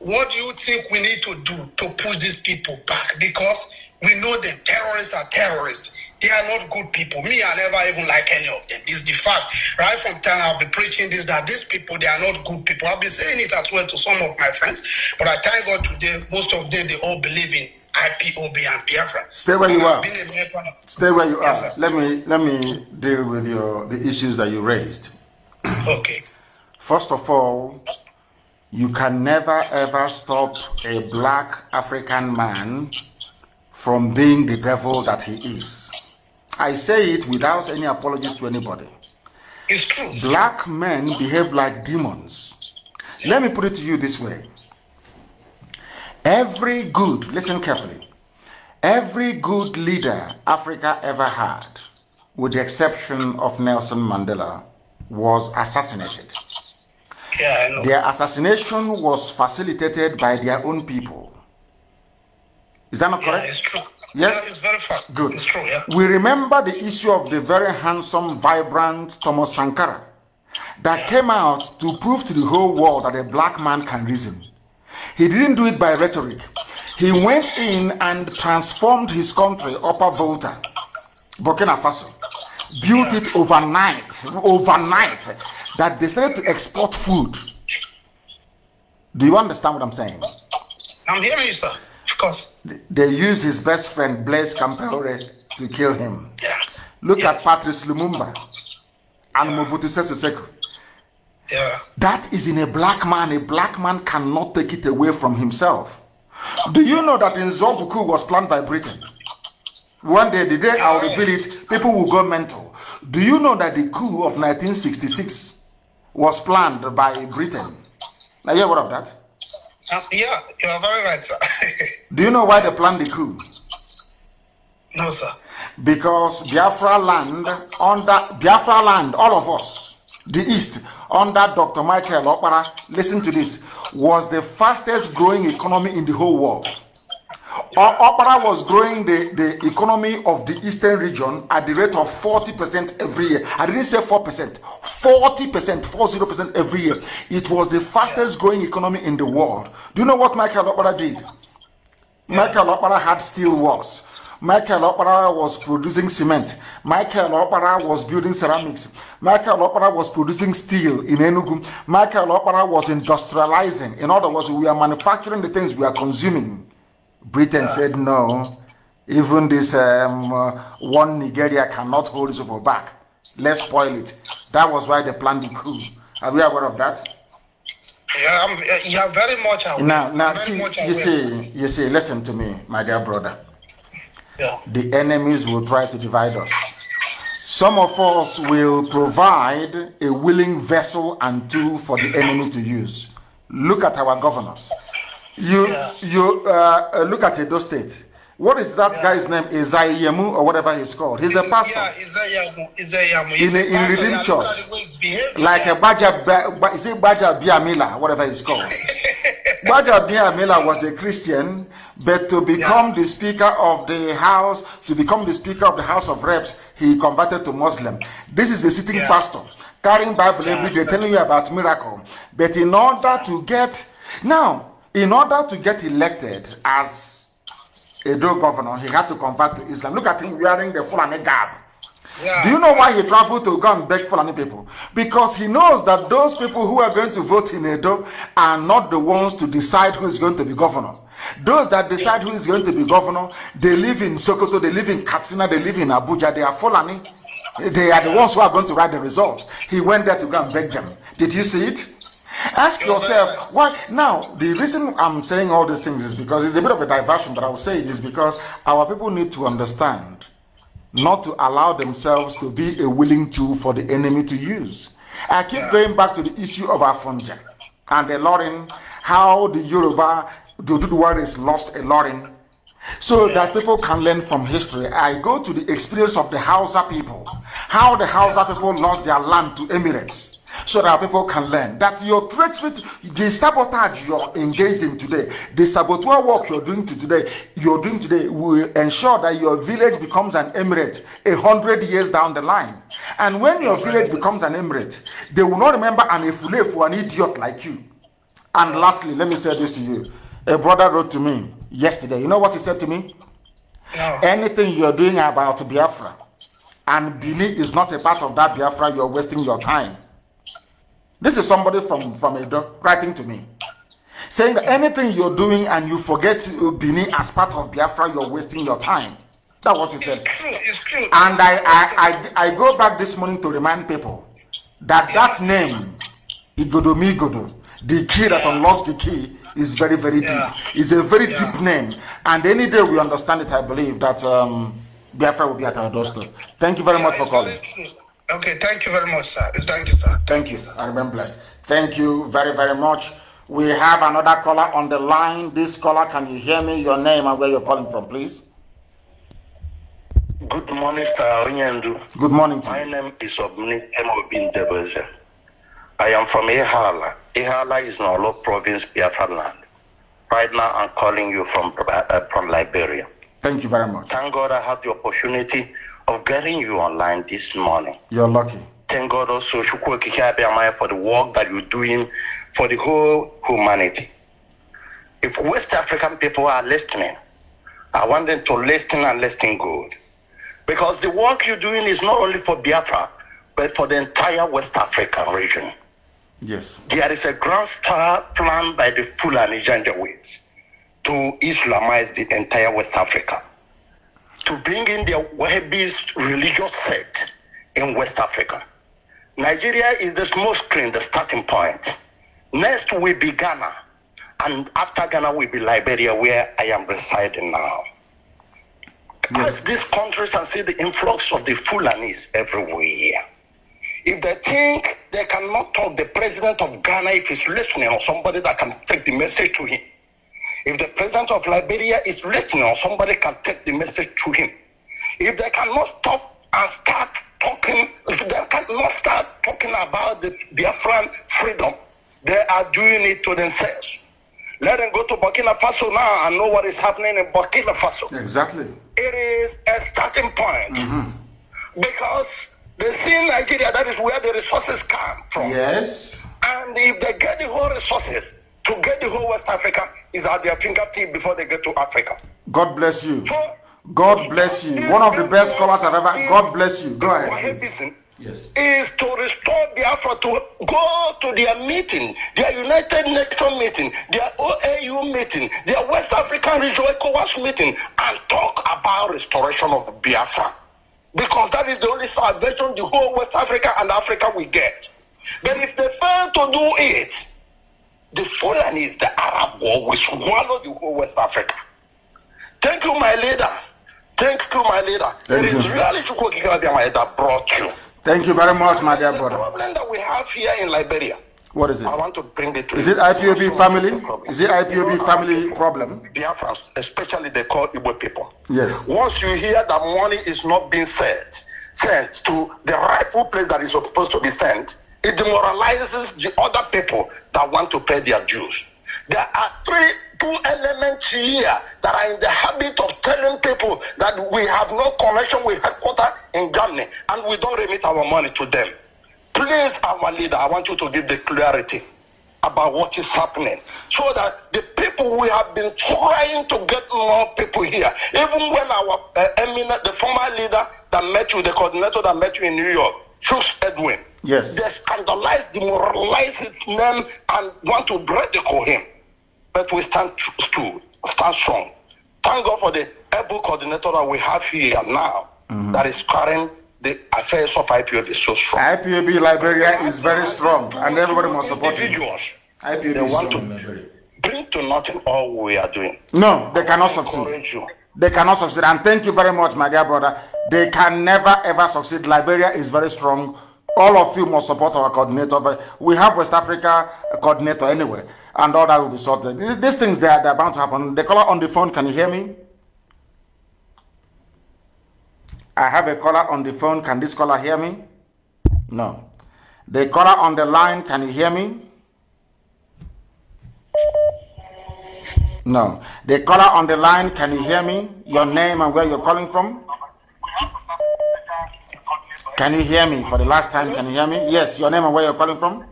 What do you think we need to do to push these people back? Because we know them. Terrorists are terrorists. They are not good people. Me, I never even like any of them. This is the fact. Right from time I've been preaching this that these people they are not good people. I've been saying it as well to some of my friends. But I thank God today, most of them they all believe in IPOB and Biafra. Stay where you I've are. been a member- Stay where you Yes, are. Let me let me deal with your the issues that you raised. Okay. First of all, you can never ever stop a black African man from being the devil that he is. I say it without any apologies to anybody. It's true. Black men behave like demons. Let me put it to you this way. Every good, listen carefully, every good leader Africa ever had, with the exception of Nelson Mandela, was assassinated. Yeah, I know. Their assassination was facilitated by their own people. Is that not Yeah, correct? it's true. Yes? Yeah, it's very fast. Good. It's true, yeah. We remember the issue of the very handsome, vibrant Thomas Sankara that came out to prove to the whole world that a black man can reason. He didn't do it by rhetoric. He went in and transformed his country, Upper Volta, Burkina Faso, built it overnight, overnight, that they started to export food. Do you understand what I'm saying? I'm hearing you, sir. Of course. They used his best friend Blaise Compaore to kill him. Yeah. Look Yes. at Patrice Lumumba and Mobutu Sese Seko. Yeah. That is in a black man. A black man cannot take it away from himself. Do you know that in Zobuku was planned by Britain? One day, the day I'll reveal it, people will go mental. Do you know that the coup of 1966 was planned by Britain? Now, you aware of that? Um, yeah, you are very right, sir. Do you know why they planned the coup? no, sir. because Biafra land under Biafra land, all of us, the East, under Dr. Michael Okpara, listen to this, was the fastest growing economy in the whole world. O- Okpara was growing the, the economy of the eastern region at the rate of 40% every year. I didn't say 4%, 40%, 40% every year. It was the fastest growing economy in the world. Do you know what Michael Okpara did? Michael Opera had steel works. Michael Opera was producing cement. Michael Opera was building ceramics. Michael Opera was producing steel in Enugu. Michael Opera was industrializing. In other words, we are manufacturing the things we are consuming. Britain said no. Even this um, uh, one Nigeria cannot hold over back. Let's spoil it. That was why they planned the coup. Are we aware of that? Yeah, I'm, you are very much aware. Now, now, very see, you aware. see, you see. Listen to me, my dear brother. Yeah. the enemies will try to divide us. Some of us will provide a willing vessel and tool for the enemy to use. Look at our governors. You Yeah. you uh, look at Edo State. What is that guy's name? Isaiah Yemu or whatever he's called. He's a pastor. Yeah, Isaiah, Isaiah, In he's a- a in pastor. Redeemed Church. Look at the way he's behaving. Like yeah. a Baja, Ba- is it Gbajabiamila, whatever he's called. Gbajabiamila was a Christian, but to become the Speaker of the House, to become the Speaker of the House of Reps, he converted to Muslim. This is a sitting Yeah. pastor, carrying Bible every day, telling you about miracle. But in order to get, now, in order to get elected as Edo governor, he had to convert to Islam. Look at him wearing the Fulani garb. Yeah. Do you know why he traveled to go and beg Fulani people? Because he knows that those people who are going to vote in Edo are not the ones to decide who is going to be governor. Those that decide who is going to be governor, they live in Sokoto, they live in Katsina, they live in Abuja, they are Fulani. They are the ones who are going to write the results. He went there to go and beg them. Did you see it? Ask yourself why. Now, the reason I'm saying all these things is because it's a bit of a diversion, but I will say it is because our people need to understand not to allow themselves to be a willing tool for the enemy to use. I keep going back to the issue of Afonja and the Ilorin, how the Yoruba, the Duduwaris lost a Ilorin, so that people can learn from history. I go to the experience of the Hausa people, how the Hausa people lost their land to Emirates so that people can learn that your treachery, the sabotage you're engaged in today, the saboteur work you're doing today, you're doing today will ensure that your village becomes an emirate a hundred years down the line. And when your village becomes an emirate, they will not remember an efule for an idiot like you. And lastly, let me say this to you. A brother wrote to me yesterday. You know what he said to me? No. Anything you're doing about Biafra and Bini is not a part of that Biafra, you're wasting your time. This is somebody from, from Edo writing to me. Saying that anything you're doing and you forget Bini as part of Biafra, you're wasting your time. That's what he said. It's true, it's true. And I, I, I, I go back this morning to remind people that that name, Igodo Migodo, the key that unlocks the key, is very, very deep. Yeah. It's a very yeah. deep name. And any day we understand it, I believe that um, Biafra will be at our doorstep. Thank you very yeah, much for calling. Okay, thank you very much, sir. Thank you, sir. Thank you. sir. I remain blessed. Thank you very, very much. We have another caller on the line. This caller, can you hear me? Your name and where you're calling from, please. Good morning, sir. Onyendu. Good morning My name is Obni Emobin Debeze. I am from Ihala. Ihala is Nolo province, Biafra land. Right now, I'm calling you from, uh, from Liberia. Thank you very much. Thank God I have the opportunity of getting you online this morning. You're lucky. Thank God also for the work that you're doing for the whole humanity. If West African people are listening, I want them to listen and listen good. Because the work you're doing is not only for Biafra, but for the entire West African region. Yes. There is a grand star plan by the Fulani Janjaweeds to Islamize the entire West Africa to bring in the Wahhabist religious sect in West Africa. Nigeria is the small screen, the starting point. Next will be Ghana, and after Ghana will be Liberia, where I am residing now. Yes. As these countries and see the influx of the Fulanis everywhere. If they think they cannot talk the president of Ghana if he's listening or somebody that can take the message to him, if the president of Liberia is listening, somebody can take the message to him. If they cannot stop and start talking, if they cannot start talking about the Biafran freedom, they are doing it to themselves. Let them go to Burkina Faso now and know what is happening in Burkina Faso. Exactly. It is a starting point. Mm-hmm. Because they see in Nigeria, that is where the resources come from. Yes. And if they get the whole resources, to get the whole West Africa is at their fingertip before they get to Africa. God bless you. So, God bless you. One of the best scholars I've ever. God bless you. Go ahead. Yes. Is to restore Biafra to go to their meeting, their United Nations meeting, their OAU meeting, their West African Regional ECOWAS meeting, and talk about restoration of Biafra. Because that is the only salvation the whole West Africa and Africa will get. But if they fail to do it, the Fulani is the Arab war which swallowed the whole West Africa. Thank you, my leader. Thank you, my leader. Thank it you. is really Chukwukikabiyama that brought you. Thank you very much, my dear brother. The problem that we have here in Liberia. What is it? I want to bring it to Is it IPOB family? Is it IPOB family problem? Biafrans, especially the call Igbo people. Yes. Once you hear that money is not being sent, sent to the rightful place that is supposed to be sent, it demoralizes the other people that want to pay their dues. There are three, two elements here that are in the habit of telling people that we have no connection with headquarters in Germany and we don't remit our money to them. Please, our leader, I want you to give the clarity about what is happening so that the people we have been trying to get more people here even when our uh, eminent the former leader that met you the coordinator that met you in new york Chooks Edwin. Yes. They scandalize, demoralize his name, and want to ridicule him. But we stand true, stand strong. Thank God for the able coordinator that we have here now mm-hmm. that is carrying the affairs of IPOB so strong. IPOB Liberia is very strong, and everybody must support individuals. IPOB they want to bring to nothing all we are doing. No, they cannot succeed. You. They cannot succeed. And thank you very much, my dear brother. They can never ever succeed. Liberia is very strong. All of you must support our coordinator. We have West Africa coordinator anyway, and all that will be sorted. These things they are, they are bound to happen. The caller on the phone, can you hear me? I have a caller on the phone. Can this caller hear me? No. The caller on the line, can you hear me? No. The caller on the line, can you hear me? Your name and where you're calling from? Can you hear me for the last time? Can you hear me? Yes, your name and where you're calling from?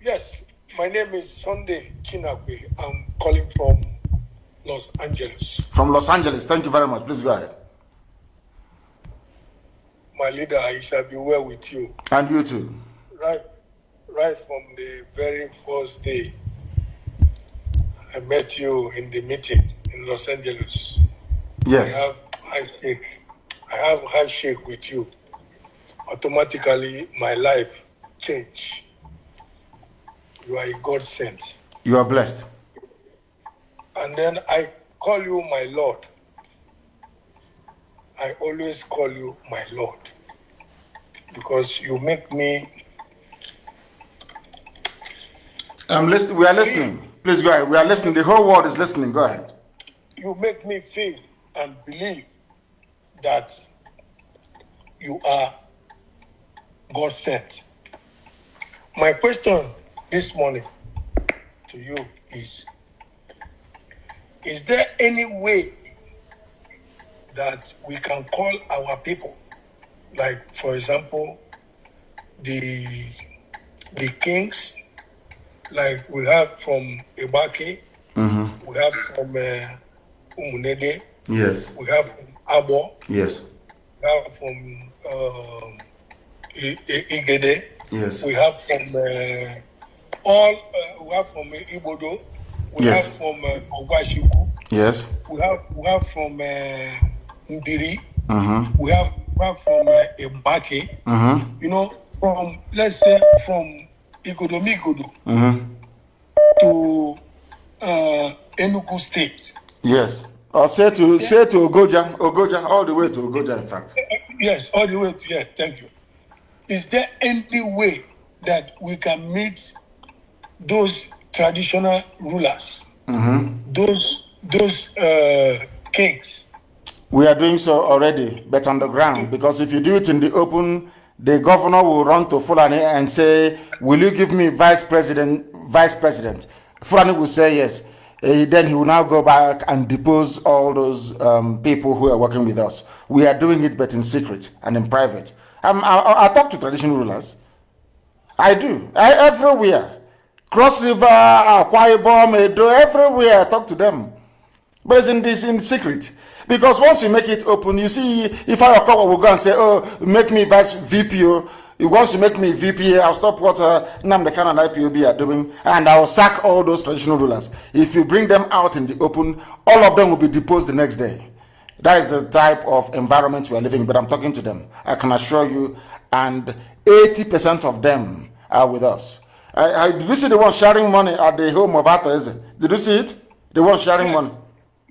Yes, my name is Sunday Chinakwe. I'm calling from Los Angeles. From Los Angeles. Thank you very much. Please go ahead. My leader, I shall be well with you. And you too. Right, right from the very first day I met you in the meeting in Los Angeles. Yes. I have handshake. I have handshake with you. Automatically, my life changed. You are a God sent. You are blessed. And then I call you my Lord. I always call you my Lord. Because you make me. I'm listening. We are listening. Please go ahead. We are listening. The whole world is listening. Go ahead. You make me feel and believe that you are God sent. My question this morning to you is Is there any way that we can call our people, like, for example, the, the kings, like we have from Ibaki, Mm-hmm. we have from uh, Umunede, Yes. we have from Abo, Yes. we have from I- Igede, Yes. we have from uh, all, uh, we have from Ibodo, we Yes. have from uh, Ogwashiku, Yes. we have we have from uh, Mbiri, Mm-hmm. we have we have from uh, Ibaki, Mm-hmm. you know, from let's say from Igodo Mm-hmm. to uh, Enugu State. Yes. Or say to say to Ogoja, Ogoja, all the way to Ogoja, in fact. Yes, all the way to yeah, thank you. Is there any way that we can meet those traditional rulers, Mm-hmm. those those uh, kings? We are doing so already, but on the ground. Because if you do it in the open, the governor will run to Fulani and say, "Will you give me vice president?" Vice president. Fulani will say yes. Eh, then he will now go back and depose all those um, people who are working with us. We are doing it, but in secret and in private. Um, I, I, talk to traditional rulers. I do. I, everywhere. Cross River, Akwa Ibom, Edo, everywhere I talk to them. But it's in this in secret. Because once you make it open, you see, if I will go and say, oh, make me vice VPO, you make me VPA, I'll stop what uh, Namdekan and IPOB are doing, and I'll sack all those traditional rulers. If you bring them out in the open, all of them will be deposed the next day. That is the type of environment we are living, but I'm talking to them. I can assure you, and 80% of them are with us. I, I, did you see the one sharing money at the home of is it? Did you see it? The one sharing Yes. money.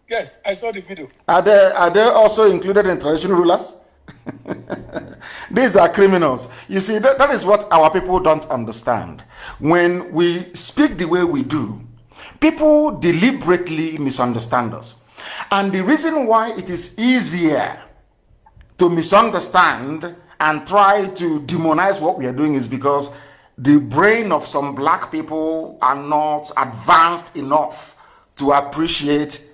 Yes, I saw the video. Are they, are they also included in traditional rulers? These are criminals. You see, that, that is what our people don't understand. When we speak the way we do, people deliberately misunderstand us. And the reason why it is easier to misunderstand and try to demonize what we are doing is because the brain of some black people are not advanced enough to appreciate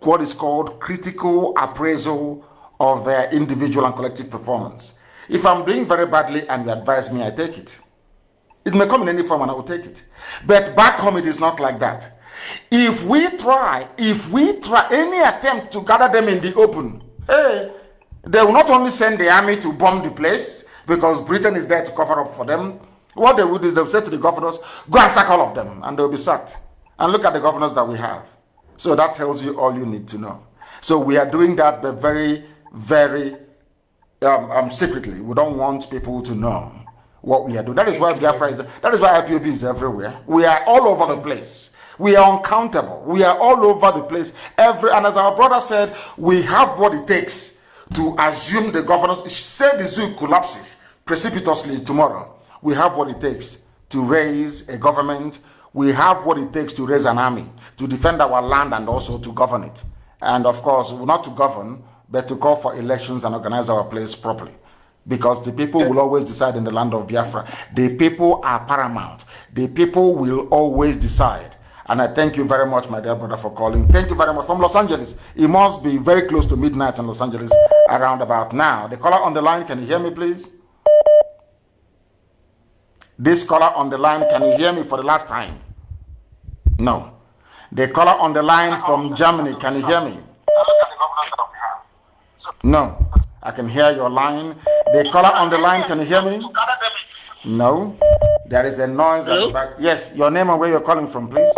what is called critical appraisal of their individual and collective performance. If I'm doing very badly and you advise me, I take it. It may come in any form and I will take it. But back home, it is not like that. If we try, if we try any attempt to gather them in the open, hey, they will not only send the army to bomb the place because Britain is there to cover up for them. What they would do is they'll say to the governors, go and sack all of them, and they'll be sacked. And look at the governors that we have. So that tells you all you need to know. So we are doing that, but very, very um, um, secretly. We don't want people to know what we are doing. That is why Biafra is. That is why IPOB is everywhere. We are all over the place. We are uncountable. We are all over the place. Every and as our brother said, we have what it takes to assume the governance. Say the zoo collapses precipitously tomorrow. We have what it takes to raise a government. We have what it takes to raise an army to defend our land and also to govern it. And of course, not to govern, but to call for elections and organize our place properly. Because the people will always decide in the land of Biafra. The people are paramount. The people will always decide. And I thank you very much, my dear brother, for calling. Thank you very much. From Los Angeles, it must be very close to midnight in Los Angeles around about now. The caller on the line, can you hear me, please? This caller on the line, can you hear me for the last time? No. The caller on the line from Germany, can you hear me? No. I can hear your line. The caller on the line, can you hear me? No. There is a noise at the back. Yes, your name and where you're calling from, please.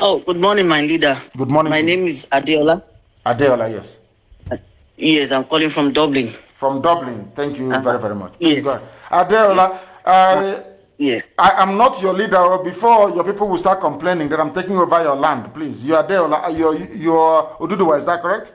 Oh, good morning, my leader. Good morning. My name is Adeola. Adeola, yes. Yes, I'm calling from Dublin. From Dublin. Thank you Uh-huh. very, very much. Yes. Go ahead. Adeola, I, Yes. I am not your leader. Oh, before your people will start complaining that I'm taking over your land, please. You are Adeola. Uh, you're, you're Oduduwa, is that correct?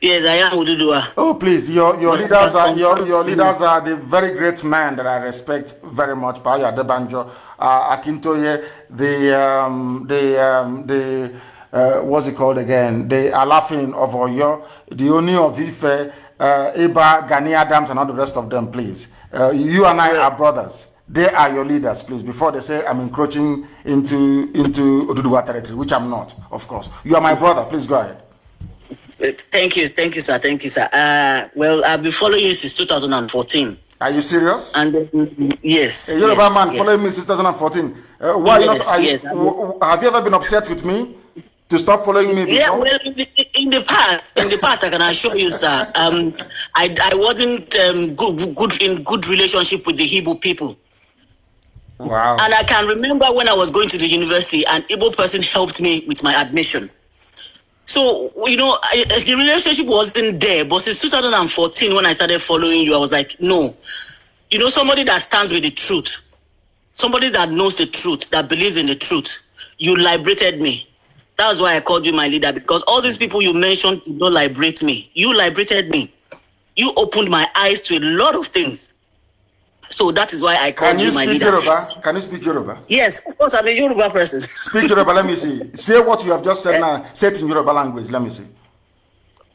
Yes, I am Ududua. Oh, please, your your leaders are your, your leaders are the very great man that I respect very much. Pa Ayo Adebanjo, uh, Akintoye, the um, the um, the uh, what's it called again? The Alafin of Oyo, the Oni of Ife, uh, Iba, Gani Adams, and all the rest of them. Please, uh, you and I are brothers. They are your leaders, please. Before they say I'm encroaching into into Oduduwa territory, which I'm not, of course. You are my brother. Please go ahead. Uh, Thank you, thank you, sir. Thank you, sir. Uh, well, I've been following you since 2014. Are you serious? And uh, yes, Hey, Yoruba yes, man, yes. following me since 2014. Uh, why not? Yes, Are you, yes, I w- w- have you ever been upset with me to stop following me? Yeah, well, in the, in the past, in the past, I can assure you, sir, um, I, I wasn't um, good, good in good relationship with the Igbo people. Wow. And I can remember when I was going to the university, an Igbo person helped me with my admission. So, you know, I, the relationship wasn't there. But since 2014, when I started following you, I was like, no. You know, somebody that stands with the truth, somebody that knows the truth, that believes in the truth, you liberated me. That's why I called you my leader because all these people you mentioned did not liberate me. You liberated me. You opened my eyes to a lot of things. So that is why I called you you my leader. Yoruba? Can you speak Yoruba? Yes, of course, I'm a Yoruba person. Speak Yoruba. Let me see. Say what you have just said now. Say it in Yoruba language. Let me see.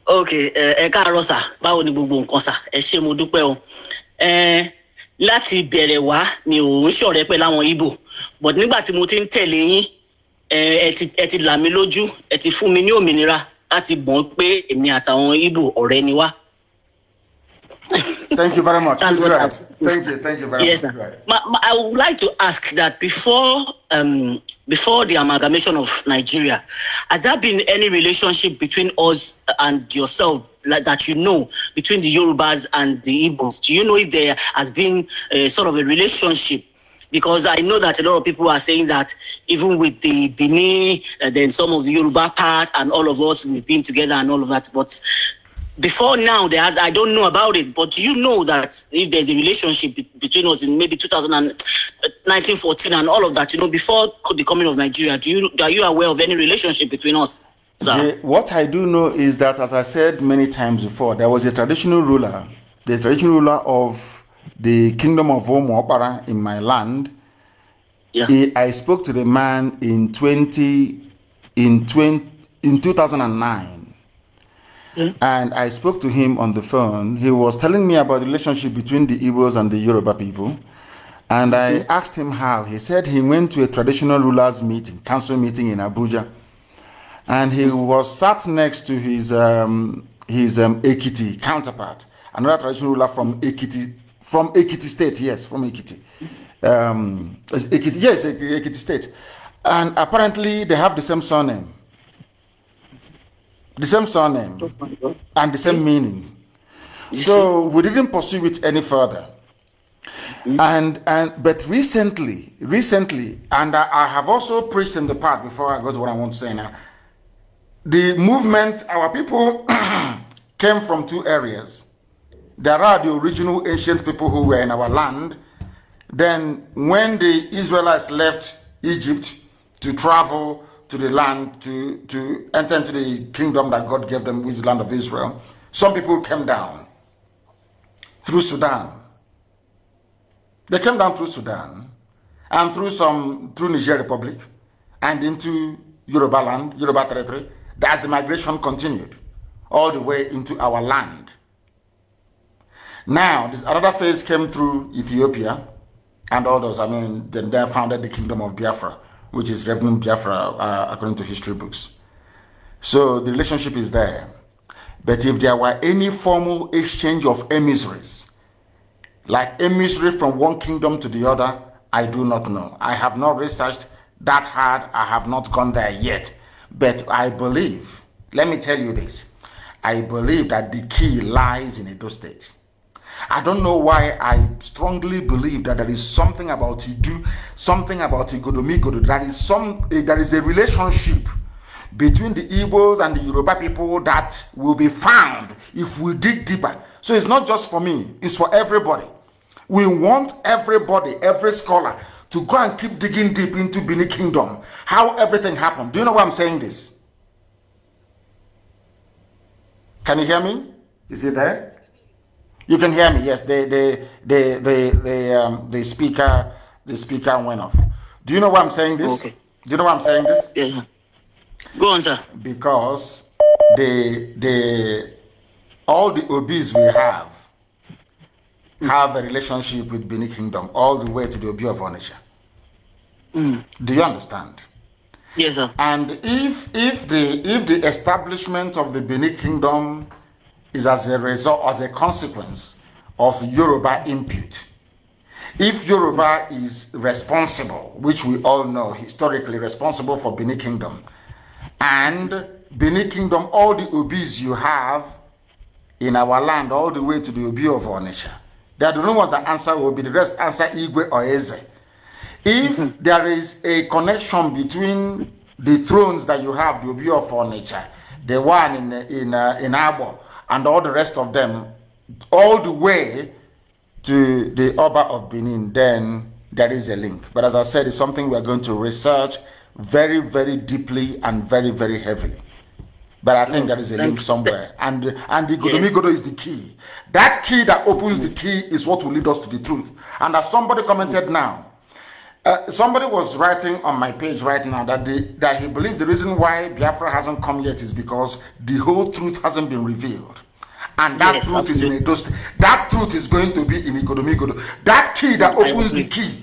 ok ẹ ẹ káàárọ̀ sà báwo ni gbogbo nǹkan sà ẹ ṣé mo dúpẹ́ o ẹ láti bẹ̀rẹ̀ wá ni ò ń ṣọ̀rẹ́ pẹ̀lú àwọn ibo but nígbà tí mo ti ń tẹ̀lé yín ẹ ti là mí lójú ẹ ti fún mi ní òmìnira láti mọ̀ pé èmi àtàwọn ibo ọ̀rẹ́ ni wá. Thank you very much. That's what. I've- Thank you. Thank you very yes, much. sir. Go ahead. Ma, ma, I would like to ask that before um, before the amalgamation of Nigeria, has there been any relationship between us and yourself like that you know between the Yorubas and the Igbos? Do you know if there has been a sort of a relationship? Because I know that a lot of people are saying that even with the Bini, uh, then some of the Yoruba part, and all of us we've been together and all of that, but before now there has, i don't know about it but you know that if there's a relationship be- between us in maybe 2000 and, uh, 1914 and all of that you know before the coming of nigeria do you are you aware of any relationship between us sir The- what I do know is that, as I said many times before, there was a traditional ruler, the traditional ruler of the kingdom of Omo in my land. Yeah. He- I spoke to the man in 20, in 20, in 2009. And I spoke to him on the phone. He was telling me about the relationship between the Igbos and the Yoruba people. And I asked him how. He said he went to a traditional rulers meeting, council meeting in Abuja. And he was sat next to his um, his um, Ekiti counterpart, another traditional ruler from Ekiti, from Ekiti state, yes, from Ekiti. Um, Ekiti, yes, Ek- Ekiti state. And apparently they have the same surname. The same surname and the same meaning. So we didn't pursue it any further. And and but recently, recently, and I, I have also preached in the past before I go to what I want to say now. The movement, our people came from two areas. There are the original ancient people who were in our land. Then, when the Israelites left Egypt to travel to the land to, to enter into the kingdom that God gave them, which is the land of Israel, some people came down through Sudan. They came down through Sudan and through some through Niger Republic and into Yoruba land, Yoruba territory. As the migration continued, all the way into our land. Now, this another phase came through Ethiopia and others. I mean, then they founded the Kingdom of Biafra, which is Reverend Biafra, uh, according to history books. So the relationship is there. But if there were any formal exchange of emissaries, like emissary from one kingdom to the other, I do not know. I have not researched that hard. I have not gone there yet. But I believe, let me tell you this, I believe that the key lies in Edo State. I don't know why I strongly believe that there is something about Idu, something about Igodomigodo, that is some eh, there is a relationship between the Igbos and the Yoruba people that will be found if we dig deeper. So it's not just for me, it's for everybody. We want everybody, every scholar, to go and keep digging deep into Bini Kingdom, how everything happened. Do you know why I'm saying this? Can you hear me? Is it there? You can hear me. Yes, the the the the the, um, the speaker the speaker went off. Do you know why I'm saying this? Okay. Do you know why I'm saying this? Yeah. Go on, sir. Because the the all the obis we have have a relationship with Bini Kingdom all the way to the Obi of Onitsha. Mm. Do you understand? Yes, sir. And if if the if the establishment of the Bini Kingdom is as a result, as a consequence of Yoruba input, if Yoruba is responsible, which we all know historically responsible for Bini Kingdom, and Bini Kingdom, all the Obis you have in our land, all the way to the Obi of Onitsha, they are the only ones that answer will be the rest answer Igwe or Eze. If there is a connection between the thrones that you have, the Obi of Onitsha, the one in in uh, in Abo, and all the rest of them, all the way to the Oba of Benin, then there is a link. But as I said, it's something we are going to research very, very deeply and very, very heavily. But I think there is a link somewhere. And and the Godomigodo is the key. That key that opens the key is what will lead us to the truth. And as somebody commented now, uh, somebody was writing on my page right now that the, that he believed the reason why Biafra hasn't come yet is because the whole truth hasn't been revealed. And that yes, truth absolutely. is in a That truth is going to be in Igodomigodo. That key that opens the key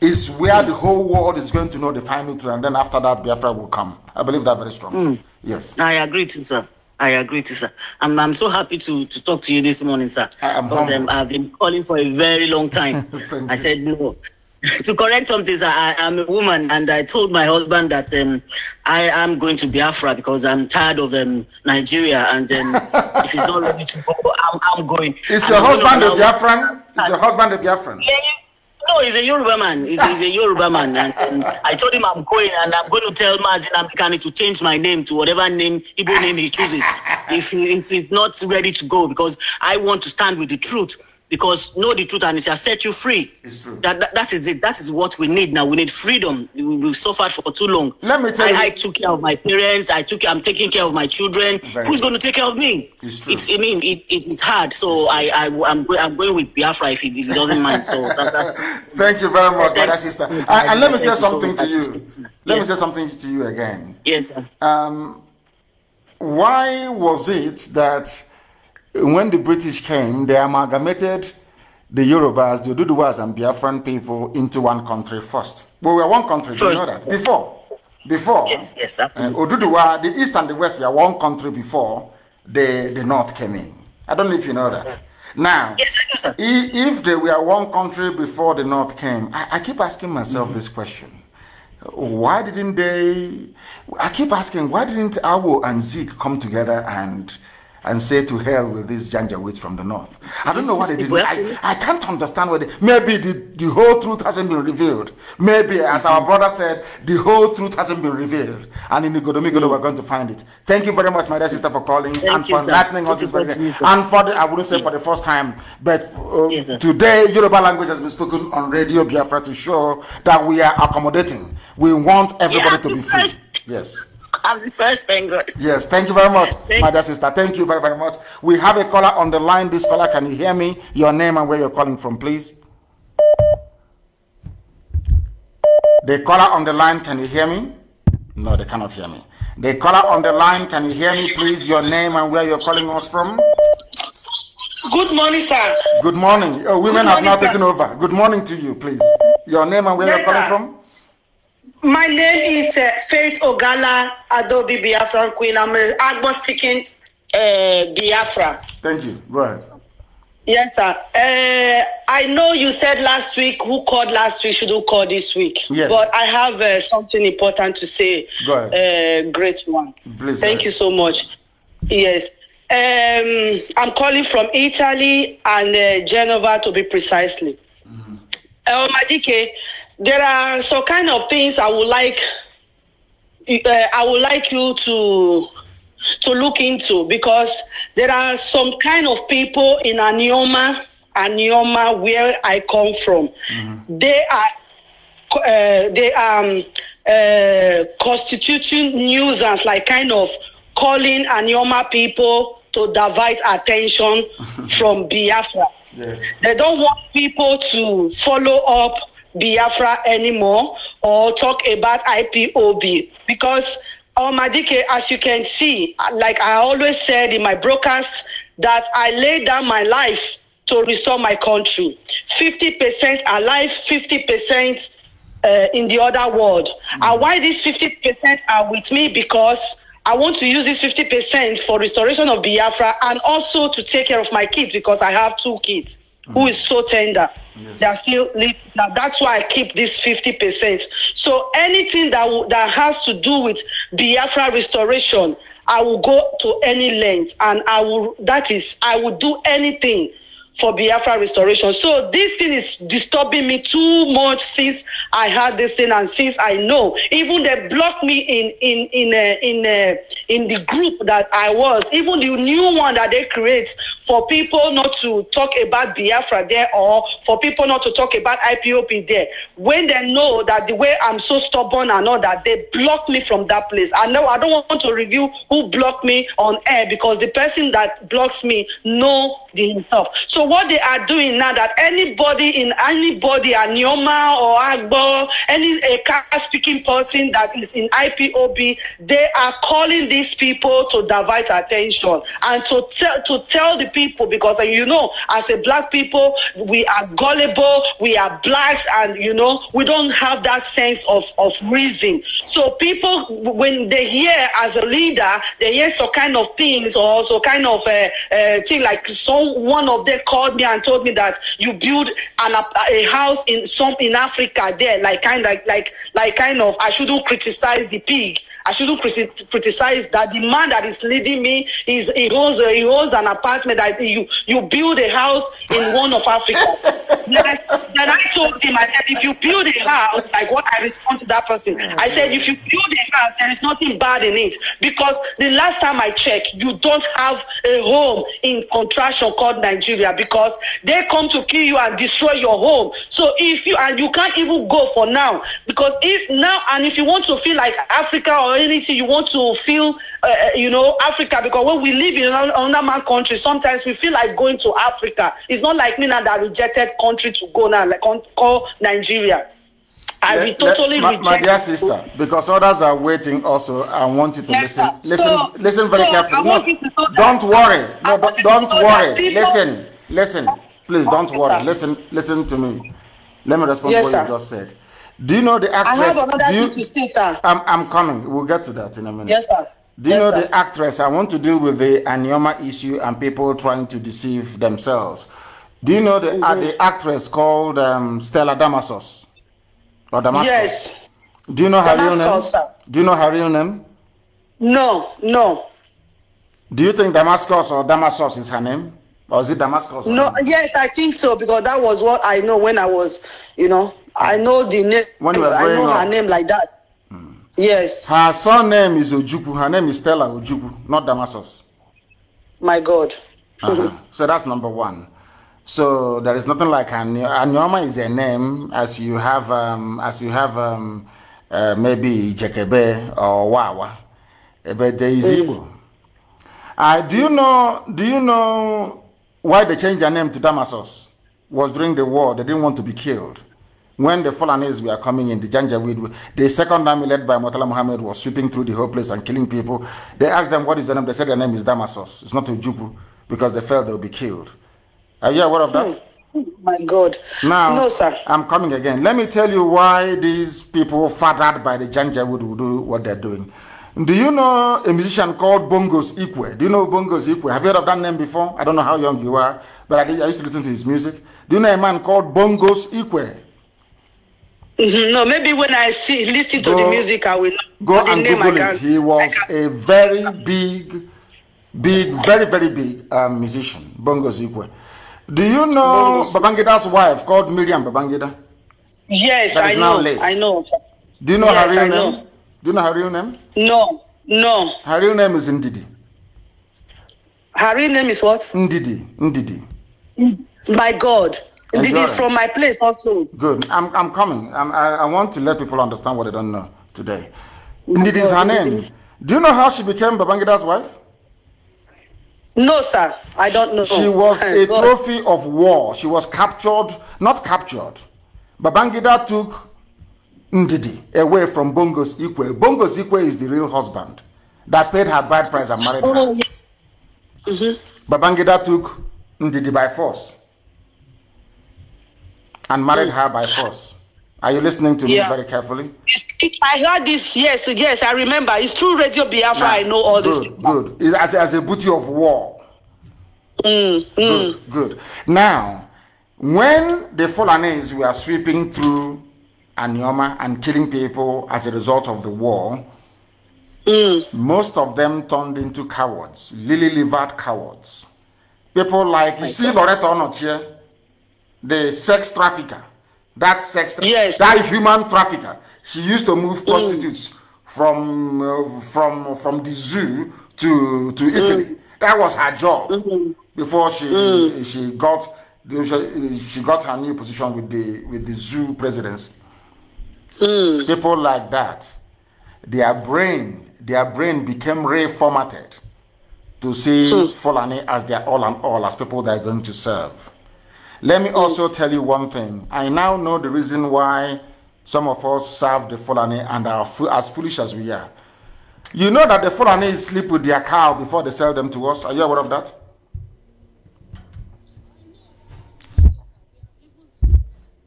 is where the whole world is going to know the final truth. And then after that, Biafra will come. I believe that very strong. Mm. Yes. I agree to sir. I agree to sir. I'm, I'm so happy to, to talk to you this morning, sir. I, because um, I've been calling for a very long time. I said no. to correct something, I, am a woman, and I told my husband that um, I am going to Biafra because I'm tired of um, Nigeria, and um, if he's not ready to go, I'm, I'm going. Is your husband a Biafran? Is your husband a Biafran? Yeah, no, he's a Yoruba man. He's, he's a Yoruba man. And, and, I told him I'm going and I'm going to tell Mazi Nnamdi Kanu to change my name to whatever name, Igbo name he chooses. if, he, if he's not ready to go, because I want to stand with the truth because know the truth and it shall set you free. It's true. That, that, that is it. That is what we need now. We need freedom. We, we've suffered for too long. Let me tell I, you. I took care of my parents. I took. I'm taking care of my children. Very Who's going to take care of me? It's true. It's, I mean, it, it is hard. So I, I, I'm, I'm going with Biafra if he, if doesn't mind. So that, that, thank you very much, my sister. And, and, let me say something to you. Let me say something to you again. Yes, sir. Um, why was it that when the British came, they amalgamated the Yorubas, the Oduduwas, and Biafran people into one country first. But we were one country, you know that? Before. Before. Yes, yes, absolutely. Uh, Oduduwa, the East and the West were one country before the, the North came in. I don't know if you know that. Now, yes, if they were one country before the North came, I, I keep asking myself mm -hmm. this question. Why didn't they? I keep asking, why didn't Awo and Zeke come together and and say to hell with this Janjaweed from the north. I don't know what they did. I, I can't understand what they, maybe the, the whole truth hasn't been revealed. Maybe, as our mm-hmm. brother said, the whole truth hasn't been revealed. And in Igodomigodo, mm. we're going to find it. Thank you very much, my dear sister, for calling Thank and you, for enlightening us And for the, I wouldn't say yeah. for the first time, but uh, yes, today, Yoruba language has been spoken on Radio Biafra to show that we are accommodating. We want everybody yeah, to be free. Yes. I'm the first, thank God. Yes, thank you very much, thank my dear sister. Thank you very, very much. We have a caller on the line. This caller, can you hear me? Your name and where you're calling from, please. The caller on the line, can you hear me? No, they cannot hear me. The caller on the line, can you hear me, please? Your name and where you're calling us from? Good morning, sir. Good morning. Oh, women Good have now morning, taken over. Good morning to you, please. Your name and where Yes, you're calling sir. from? My name is uh, Faith Ogala Adobe Biafran Queen. I'm a Agbo speaking uh, Biafra. Thank you. Go ahead. Yes, sir. Uh, I know you said last week who called last week should who call this week. Yes. But I have uh, something important to say. Go Uh, great one. Please. Thank you so much. Yes. Um, I'm calling from Italy and uh, Genova to be precisely. Uh, Madike, there are some kind of things I would like uh, I would like you to to look into because there are some kind of people in Anioma, Anioma, where I come from. They are uh, they um uh, constituting nuisance, like kind of calling Anioma people to divert attention from Biafra. Yes. They don't want people to follow up Biafra anymore or talk about IPOB because Omadike, as you can see, like I always said in my broadcast, that I laid down my life to restore my country. 50% alive, 50% uh, in the other world. And why these 50% are with me? Because I want to use this 50% for restoration of Biafra and also to take care of my kids because I have two kids who is so tender. They are still living. Now that's why I keep this 50%. So anything that w- that has to do with Biafra restoration, I will go to any length and I will that is I will do anything for Biafra restoration. So this thing is disturbing me too much since I had this thing and since I know. Even they blocked me in in in uh, in uh, in the group that I was. Even the new one that they create for people not to talk about Biafra there or for people not to talk about IPOB there. When they know that the way I'm so stubborn and all that, they block me from that place. I know I don't want to review who blocked me on air because the person that blocks me know the himself. So what they are doing now that anybody in anybody, Anioma or Agbo, any a car speaking person that is in IPOB, they are calling these people to divert attention and to tell to tell the people because you know, as a black people, we are gullible, we are blacks, and you know, we don't have that sense of, of reason. So people when they hear as a leader, they hear some kind of things or some kind of uh, uh, thing like one of them called me and told me that you build an a house in some in Africa there, like kind like like like kind of I shouldn't criticize the pig. I shouldn't criticize that the man that is leading me is he owns he owns an apartment that you you build a house in one of Africa. then, I, then I told him I said if you build a house like what I respond to that person I said if you build a house there is nothing bad in it because the last time I checked you don't have a home in contraction called Nigeria because they come to kill you and destroy your home. So if you and you can't even go for now because if now and if you want to feel like Africa or anything, you want to feel uh, you know Africa because when we live in another another man country, sometimes we feel like going to Africa. It's not like me now that rejected country to go now like con- call Nigeria. I Let- will totally let- my, my dear sister, because others are waiting also, I want you to Yes, listen. sir. Listen, So- listen very so carefully. No, want you that- don't worry. No, don't, want you to don't worry. Listen, listen. Please don't Okay, worry. sir. Listen, listen to me. Let me respond Yes, to what sir. you just said. Do you know the actress? I have another you, thing to say, sir. I'm, I'm coming. We'll get to that in a minute. Yes, sir. Do you Yes, know sir. the actress? I want to deal with the Anioma issue and people trying to deceive themselves. Do you know the, uh, Mm-hmm. the actress called um, Stella Damasos? Or Damascus? Yes. Do you know her real name? Damascus, sir. Do you know her real name? No, no. Do you think Damascus or Damasus is her name? Or is it Damascus? No, yes, I think so because that was what I know when I was, you know, I know the name. When you were I know her up. name like that. Yes, Her surname is Ojukwu. Her name is Stella Ojukwu, not Damasus. my God. Uh-huh. So that's number one. So there is nothing like Any- Anioma is a name as you have um, as you have um, uh, maybe Jekebe or Wawa, Uh, but there is Igbo. Uh, do you know? Do you know why they changed their name to Damasus? Was during the war they didn't want to be killed. when the Fulanis were coming in, the Janjaweed, the second army led by Murtala Muhammad was sweeping through the whole place and killing people. They asked them, what is their name? They said their name is Damasus. It's not Ojukwu because they felt they'll be killed. Are you aware of that? Oh my God. Now, no, sir. I'm coming again. Let me tell you why these people fathered by the Janjaweed will do what they're doing. Do you know a musician called Bongos Ikwe? Do you know Bongos Ikwe? Have you heard of that name before? I don't know how young you are, but I, I used to listen to his music. Do you know a man called Bongos Ikwe? Mm-hmm. No, maybe when I see listen to the music, I will. Go and Google it. He was a very big, big, very, very big um, musician, Bongos Ikwe. Do you know Babangida's wife called Maryam Babangida? Yes, That I now know. I know. Do you know Yes, her real I name? know. Do you know her real name? No, no. Her real name is Ndidi. Her real name is what? Ndidi. Ndidi. My God. Enjoy. is from my place also. Good. I'm, I'm coming. I'm, I, I want to let people understand what they don't know today. Ndidi is her name. Do you know how she became Babangida's wife? No, sir. I don't know. She was a trophy of war. She was captured, not captured. Babangida took Ndidi away from Bongos Ikwe. Bongos Ikwe is the real husband that paid her bride price and married her. Oh, yeah. Mm-hmm. Babangida took Ndidi by force and married her by force. Are you listening to me very carefully? I heard this. Yes, yes. I remember. It's through Radio Biafra. I know all this. good, Good. As, as a booty of war. Mm, Good, good. Now, when the Fulanese were sweeping through Anioma and killing people as a result of the war, mm. most of them turned into cowards, lily-livered cowards. People like, you see Lauretta Onochie, the sex trafficker, that sex, yes. that human trafficker. She used to move mm. prostitutes from uh, from from the zoo to to mm. Italy. That was her job mm-hmm. before she mm. she got she, got her new position with the with the zoo presidency. People like that, their brain their brain became reformatted to see hmm. Fulani as their all and all, as people they are going to serve. Let me also tell you one thing. I now know the reason why some of us serve the Fulani and are as foolish as we are. You know that the Fulani sleep with their cow before they sell them to us. Are you aware of that?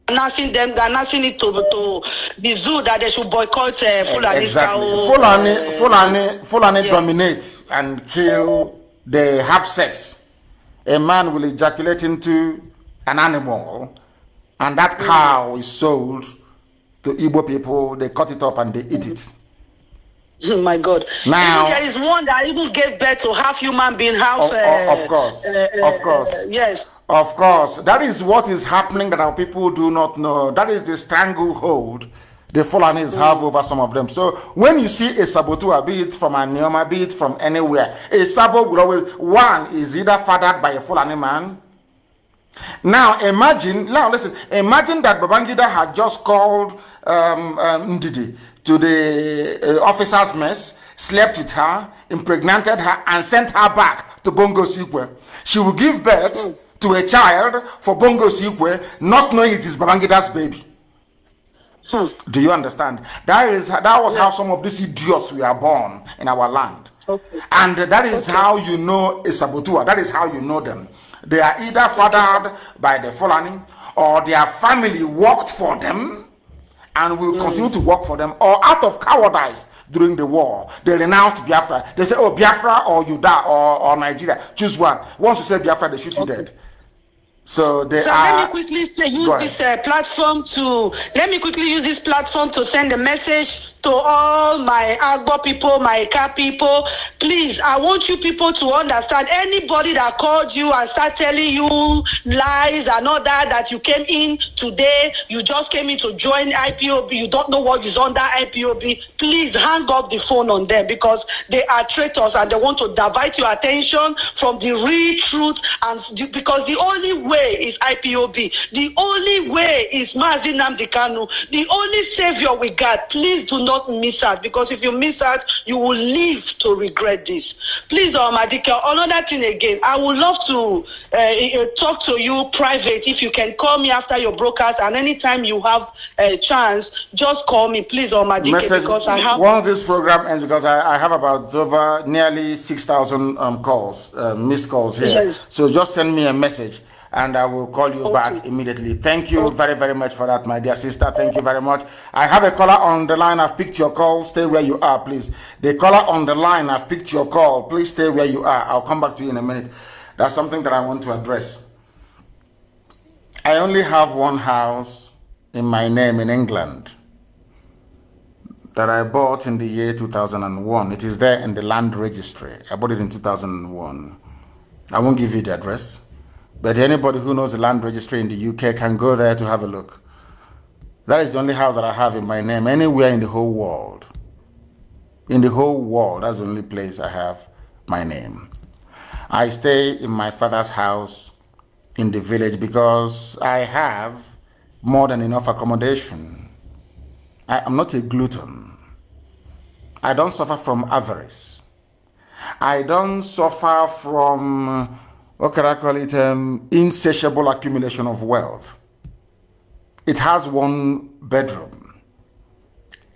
Announcing them, announcing it to, to the zoo that they should boycott uh, Fulani exactly. cow. Fulani, Fulani, Fulani dominate and kill. They have sex. A man will ejaculate into an animal, and that cow is sold to Igbo people. They cut it up and they eat it. Oh my God. Now- there is one that even gave birth to half human being, half. Of- uh, of course. uh, uh, Of course. uh, yes. Of course, that is what is happening that our people do not know. That is the stranglehold the Fulanis have over some of them. So when you see a saboteur, be it from Anioma, be it from anywhere, a sabo will always, one is either fathered by a Fulani man. Now imagine, now listen, imagine that Babangida had just called um, um, Ndidi to the uh, officer's mess, slept with her, impregnated her, and sent her back to Bongos Ikwe. She will give birth to a child for Bongos Ikwe, not knowing it is Babangida's baby. Do you understand? That is that was how some of these idiots were born in our land. And that is how you know a saboteur. That is how you know them. They are either fathered by the Fulani or their family worked for them and will continue to work for them, or out of cowardice during the war, they renounced Biafra. They say, Oh, Biafra or you die or, or Nigeria. Choose one. Once you say Biafra, they shoot you dead. So they So are. let me quickly say, use this uh, platform to let me quickly use this platform to send a message to all my Agbo people, my Ika people. Please, I want you people to understand. Anybody that called you and start telling you lies and all that, that you came in today, you just came in to join IPOB, you don't know what is under IPOB. Please hang up the phone on them because they are traitors and they want to divert your attention from the real truth. And because the only way is IPOB, the only way is Mazi Nnamdi Kanu, the only savior we got. Please do not miss out because if you miss out, you will live to regret this. Please, Omadike, another thing again, I would love to uh, talk to you private if you can call me after your broadcast and anytime you have a chance, just call me, please, Omadike, Message, because I have. Once this program ends, because I, I have about over nearly 6,000 um, calls, uh, missed calls here. Yes. So just send me a message and I will call you okay. back immediately. Thank you very, very much for that, my dear sister. Thank you very much. I have a caller on the line. I've picked your call. Stay where you are, please. The caller on the line, I've picked your call. Please stay where you are. I'll come back to you in a minute. That's something that I want to address. I only have one house in my name in England that I bought in the year 2001. It is there in the land registry. I bought it in 2001. I won't give you the address. But anybody who knows the land registry in the UK can go there to have a look. That is the only house that I have in my name anywhere in the whole world. In the whole world, that's the only place I have my name. I stay in my father's house in the village because I have more than enough accommodation. I am not a glutton. I don't suffer from avarice. I don't suffer from what can I call it, um, insatiable accumulation of wealth. It has one bedroom,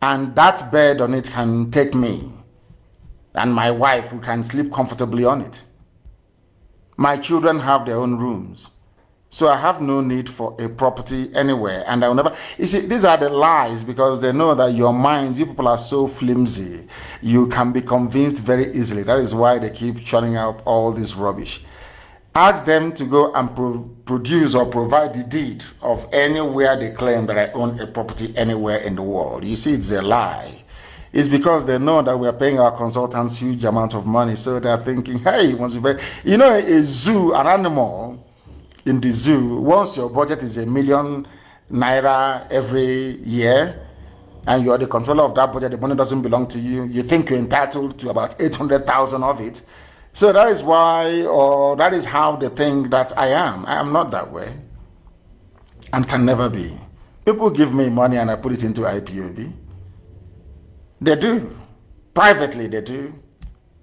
and that bed on it can take me and my wife who can sleep comfortably on it. My children have their own rooms. So I have no need for a property anywhere. And I will never, you see, these are the lies because they know that your minds, you people are so flimsy. You can be convinced very easily. That is why they keep churning out all this rubbish ask them to go and pro produce or provide the deed of anywhere they claim that I own a property anywhere in the world. You see, it's a lie. It's because they know that we are paying our consultants huge amount of money, so they're thinking, hey, once you you know, a zoo, an animal in the zoo, once your budget is a million naira every year, and you're the controller of that budget, the money doesn't belong to you, you think you're entitled to about 800,000 of it, so that is why, or that is how they think that I am. I am not that way and can never be. People give me money and I put it into IPOB. They do. Privately, they do.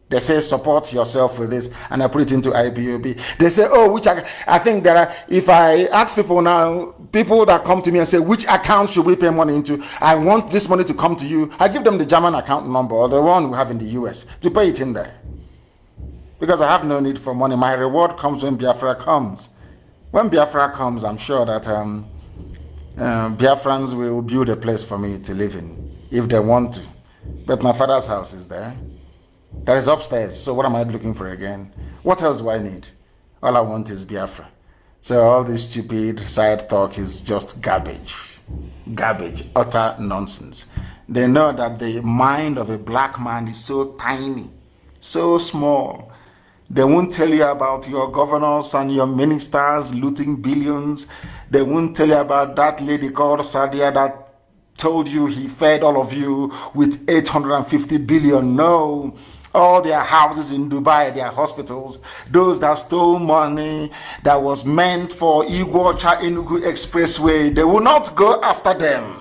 They say support yourself with this, and I put it into IPOB. They say, oh, which I, I think that are, if I ask people now, people that come to me and say, which account should we pay money into? I want this money to come to you. I give them the German account number or the one we have in the US to pay it in there because I have no need for money. My reward comes when Biafra comes. When Biafra comes, I'm sure that um, uh, Biafrans will build a place for me to live in if they want to. But my father's house is there. That is upstairs. So what am I looking for again? What else do I need? All I want is Biafra. So all this stupid side talk is just garbage. Garbage, utter nonsense. They know that the mind of a black man is so tiny, so small, they won't tell you about your governors and your ministers looting billions. They won't tell you about that lady called Sadia that told you he fed all of you with 850 billion. No. All their houses in Dubai, their hospitals, those that stole money that was meant for Iguacha Enugu Expressway, they will not go after them.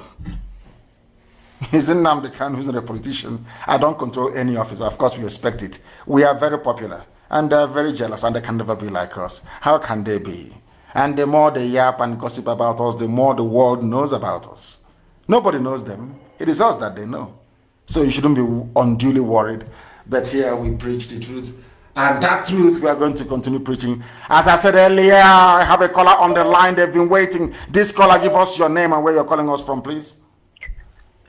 Isn't Nnamdi Kanu who's not a politician? I don't control any office, but of course we expect it. We are very popular and they're very jealous and they can never be like us. How can they be? And the more they yap and gossip about us, the more the world knows about us. Nobody knows them. It is us that they know. So you shouldn't be unduly worried. But here we preach the truth. And that truth we are going to continue preaching. As I said earlier, I have a caller on the line. They've been waiting. This caller, give us your name and where you're calling us from, please.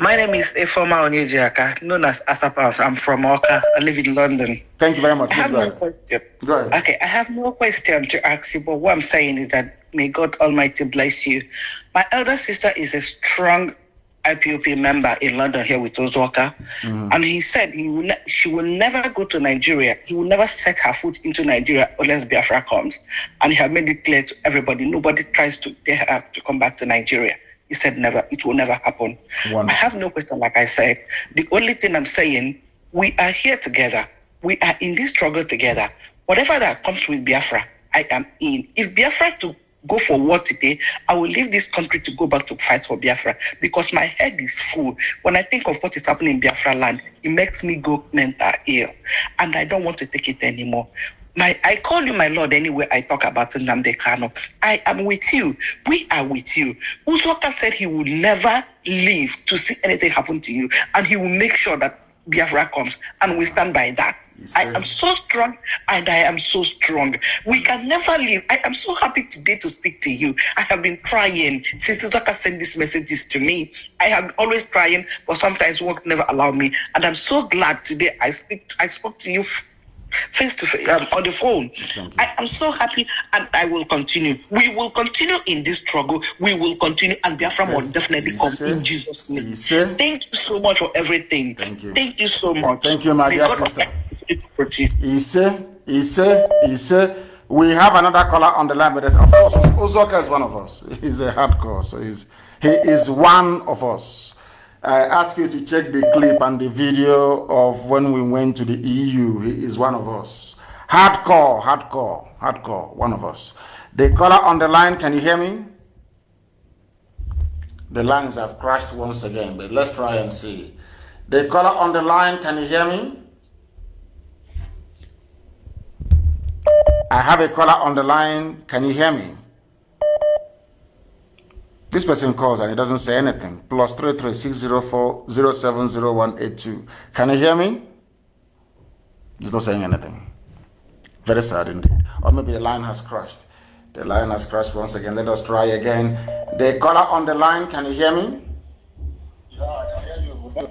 My name is Efoma Onyejiaka, known as Asapams. I'm from Oka. I live in London. Thank you very much. I have no question. Go ahead. Okay, I have no question to ask you, but what I'm saying is that may God Almighty bless you. My elder sister is a strong IPOB member in London here with Uzoka, mm-hmm. and he said he will ne- she will never go to Nigeria. He will never set her foot into Nigeria unless Biafra comes. And he had made it clear to everybody, nobody tries to get her to come back to Nigeria. He said, never. It will never happen. Wonderful. I have no question, like I said. The only thing I'm saying, we are here together. We are in this struggle together. Whatever that comes with Biafra, I am in. If Biafra to go for war today, I will leave this country to go back to fight for Biafra because my head is full. When I think of what is happening in Biafra land, it makes me go mental ill. And I don't want to take it anymore. My, I call you my Lord anywhere I talk about Nnamdi Kanu. I am with you. We are with you. Uzoka said he would never leave to see anything happen to you, and he will make sure that Biafra comes, and we stand by that. Yes, I am so strong, and I am so strong. We can never leave. I am so happy today to speak to you. I have been trying since Uzoka sent these messages to me. I have always trying, but sometimes work never allow me, and I'm so glad today I speak. I spoke to you face to face um, on the phone. I am so happy and I will continue. We will continue in this struggle. We will continue and Biafra will definitely come in Jesus' name. Thank you so much for everything. Thank you. Thank you so much. Thank you, my dear sister. Ise, Ise, Ise. We have another caller on the line, but of course, Uzoka is one of us. He's a hardcore, so he's he is one of us. I ask you to check the clip and the video of when we went to the EU. He is one of us. Hardcore, hardcore, hardcore, one of us. The caller on the line, can you hear me? The lines have crashed once again, but let's try and see. The caller on the line, can you hear me? I have a caller on the line. Can you hear me? This person calls and he doesn't say anything. Plus three three six zero four zero seven zero one eight two. Can you hear me? He's not saying anything. Very sad indeed. Or maybe the line has crashed. The line has crashed once again. Let us try again. The caller on the line, can you hear me? Yeah, I hear you.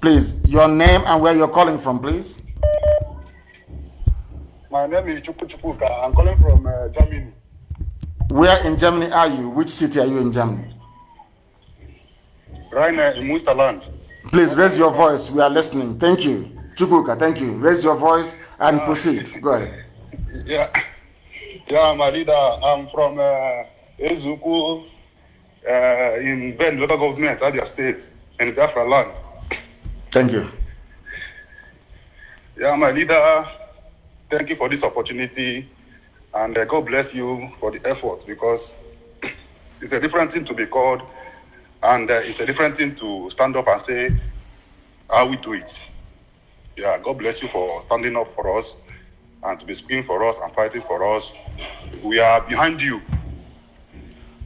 Please, your name and where you're calling from, please. My name is Chupu Chupuka. I'm calling from uh, Germany. Where in Germany are you? Which city are you in Germany? Right now in Münsterland. Please raise your voice. We are listening. Thank you. Chukuka, thank you. Raise your voice and uh, proceed. Go ahead. Yeah. Yeah, my leader. I'm from uh, Ezuku uh, in Ben local government, Abia State, in Biafra land. Thank you. Yeah, my leader. Thank you for this opportunity and uh, God bless you for the effort because it's a different thing to be called, and uh, it's a different thing to stand up and say how we do it. Yeah, God bless you for standing up for us and to be speaking for us and fighting for us. We are behind you.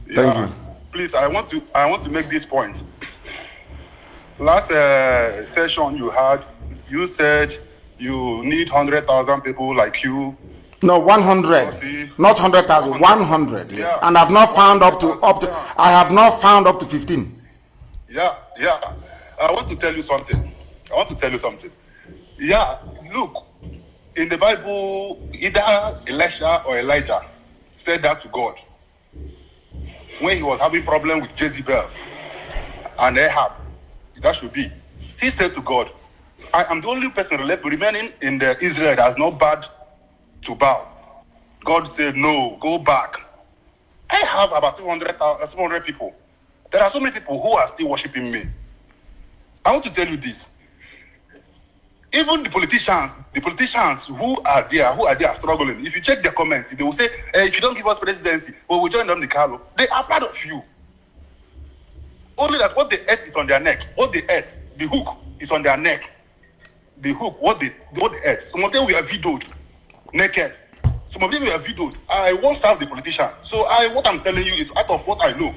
Yeah. Thank you. Please, I want to I want to make this point. Last uh, session you had, you said you need hundred thousand people like you no, 100. Not 100,000, 100. Yes. And I've not found up to up to I have not found up to 15. Yeah, yeah. I want to tell you something. I want to tell you something. Yeah, look, in the Bible, either Elisha or Elijah said that to God when he was having problem with Jezebel and Ahab. That should be. He said to God, I am the only person remaining in the Israel that has not bad to bow. God said, No, go back. I have about 700, 700 people. There are so many people who are still worshiping me. I want to tell you this. Even the politicians, the politicians who are there, who are there struggling, if you check their comments, they will say, hey, if you don't give us presidency, we will join them the Carlo. They are proud of you. Only that what they ate is on their neck. What they ate, the hook is on their neck. The hook, what they, what they ate. Some of them we have videoed naked. Some of them were videoed. I won't serve the politician. So I, what I'm telling you is out of what I know.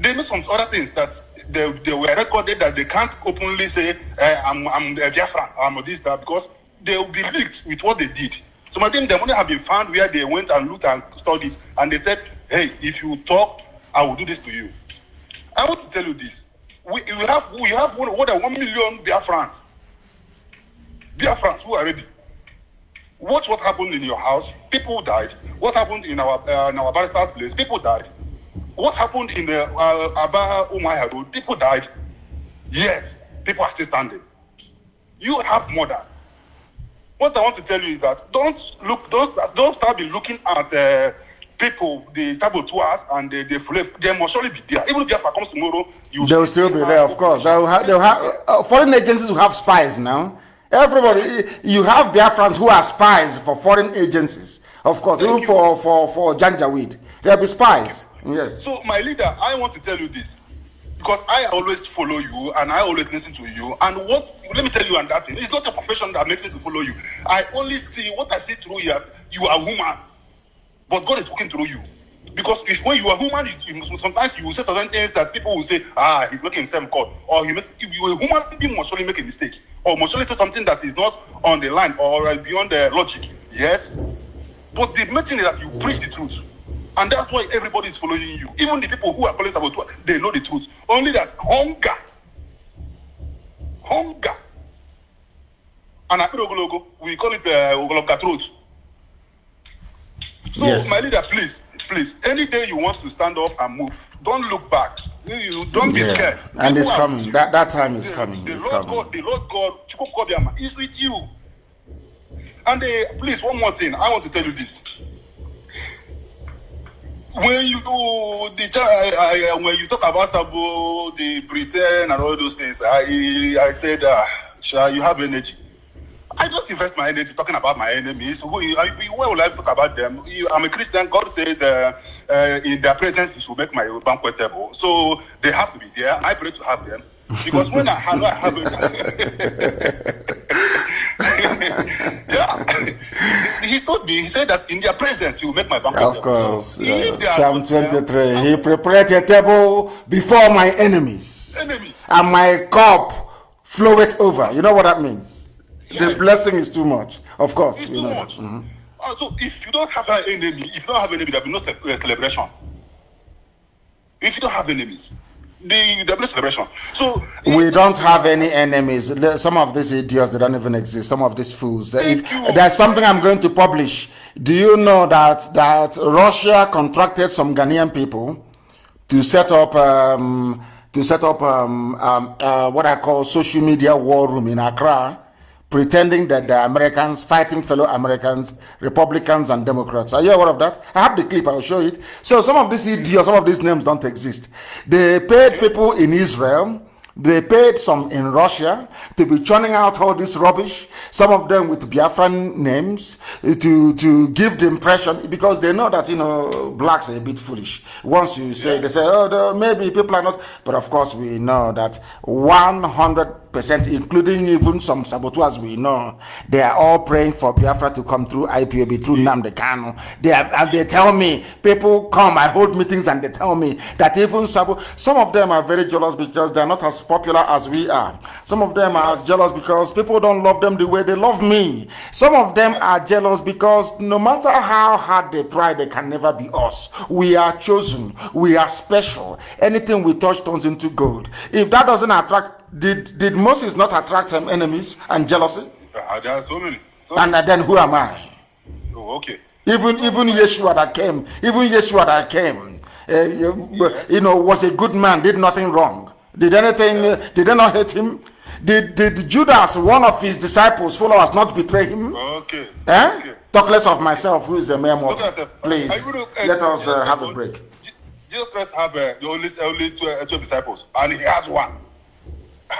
They know some other things that they, they were recorded that they can't openly say, uh, I'm, I'm a Biafran, I'm this, that, because they will be leaked with what they did. Some of them, they only have been found where they went and looked and studied, and they said, hey, if you talk, I will do this to you. I want to tell you this. We, we have we have more than one million Biafrans Biafrans who are ready. Watch what happened in your house. People died. What happened in our uh, in our barrister's place? People died. What happened in the uh, Aba Umaya Road? People died. Yet people are still standing. You have murder. What I want to tell you is that don't look, don't don't start be looking at uh, people, the saboteurs and the the flame. They must surely be there. Even if Biafra comes tomorrow, you they'll still be there. Of course, they'll have, they'll have uh, foreign agencies will have spies now. Everybody, you have Biafrans who are spies for foreign agencies. Of course, Thank even you. for for for Janjaweed, there'll be spies. Yes. So, my leader, I want to tell you this because I always follow you and I always listen to you. And what let me tell you, and that thing, it's not a profession that makes me to follow you. I only see what I see through you. You are human, but God is working through you. Because if when you are human, you, you, sometimes you will say certain things that people will say, ah, he's making himself God, or he makes if you are a human being must surely make a mistake, or surely say something that is not on the line or beyond the logic. Yes, but the main thing is that you preach the truth. And that's why everybody is following you. Even the people who are calling about they know the truth. Only that hunger. Hunger. And Ogologo, we call it uh, Ogologa truth. So, yes. my leader, please, please, any day you want to stand up and move, don't look back. You don't be yeah. scared. And People it's coming. That that time is the, coming. The it's Lord coming. God, the Lord God, Chukwukobiama is with you. And uh, please, one more thing. I want to tell you this when you the I, I, when you talk about Sabo, the Britain and all those things, I I said, uh, you have energy. I don't invest my energy talking about my enemies. Who, I, why will I talk about them? I'm a Christian. God says uh, uh, in their presence, He should make my banquet table. So they have to be there. I pray to have them because when I have, I have it. yeah. he told me, he said that in their presence, you will make my banquet. Table. Of course. Psalm 23. he prepared a table before my enemies. Enemies. And my cup floweth over. You know what that means? The blessing is too much. Of course. It's too much. Mm-hmm. Uh, so if you don't have an enemy, if you don't have an enemy, there will be no uh, celebration. If you don't have enemies, the the celebration. So we don't have any enemies. Some of these idiots they don't even exist. Some of these fools. If, there's something I'm going to publish. Do you know that that Russia contracted some Ghanaian people to set up um, to set up um, um, uh, what I call social media war room in Accra? Pretending that the Americans fighting fellow Americans, Republicans and Democrats. Are you aware of that? I have the clip, I'll show it. So some of these idiots, some of these names don't exist. They paid people in Israel they paid some in Russia to be churning out all this rubbish, some of them with Biafran names, eh, to, to give the impression, because they know that, you know, blacks are a bit foolish. Once you say, they say, oh, maybe people are not, but of course we know that 100%, including even some saboteurs we know, they are all praying for Biafra to come through IPOB, through Nnamdi Kanu. They, are, and they tell me, people come, I hold meetings and they tell me that even Sabo, some of them are very jealous because they're not as popular as we are. Some of them are jealous because people don't love them the way they love me. Some of them are jealous because no matter how hard they try, they can never be us. We are chosen. We are special. Anything we touch turns into gold. If that doesn't attract, did, did Moses not attract him enemies and jealousy? Uh, there are so many. So and many. then who am I? Oh, okay. Even even Yeshua that came, even Yeshua that came, uh, you, you know, was a good man, did nothing wrong. Did anything, did they not hate him? Did, did Judas, one of his disciples, followers, not betray him? Okay. Eh? Okay. Talk less of myself, who is a mere mortal. Please, let us uh, have a break. Jesus Christ have uh, only, only two, uh, two disciples, and he has one.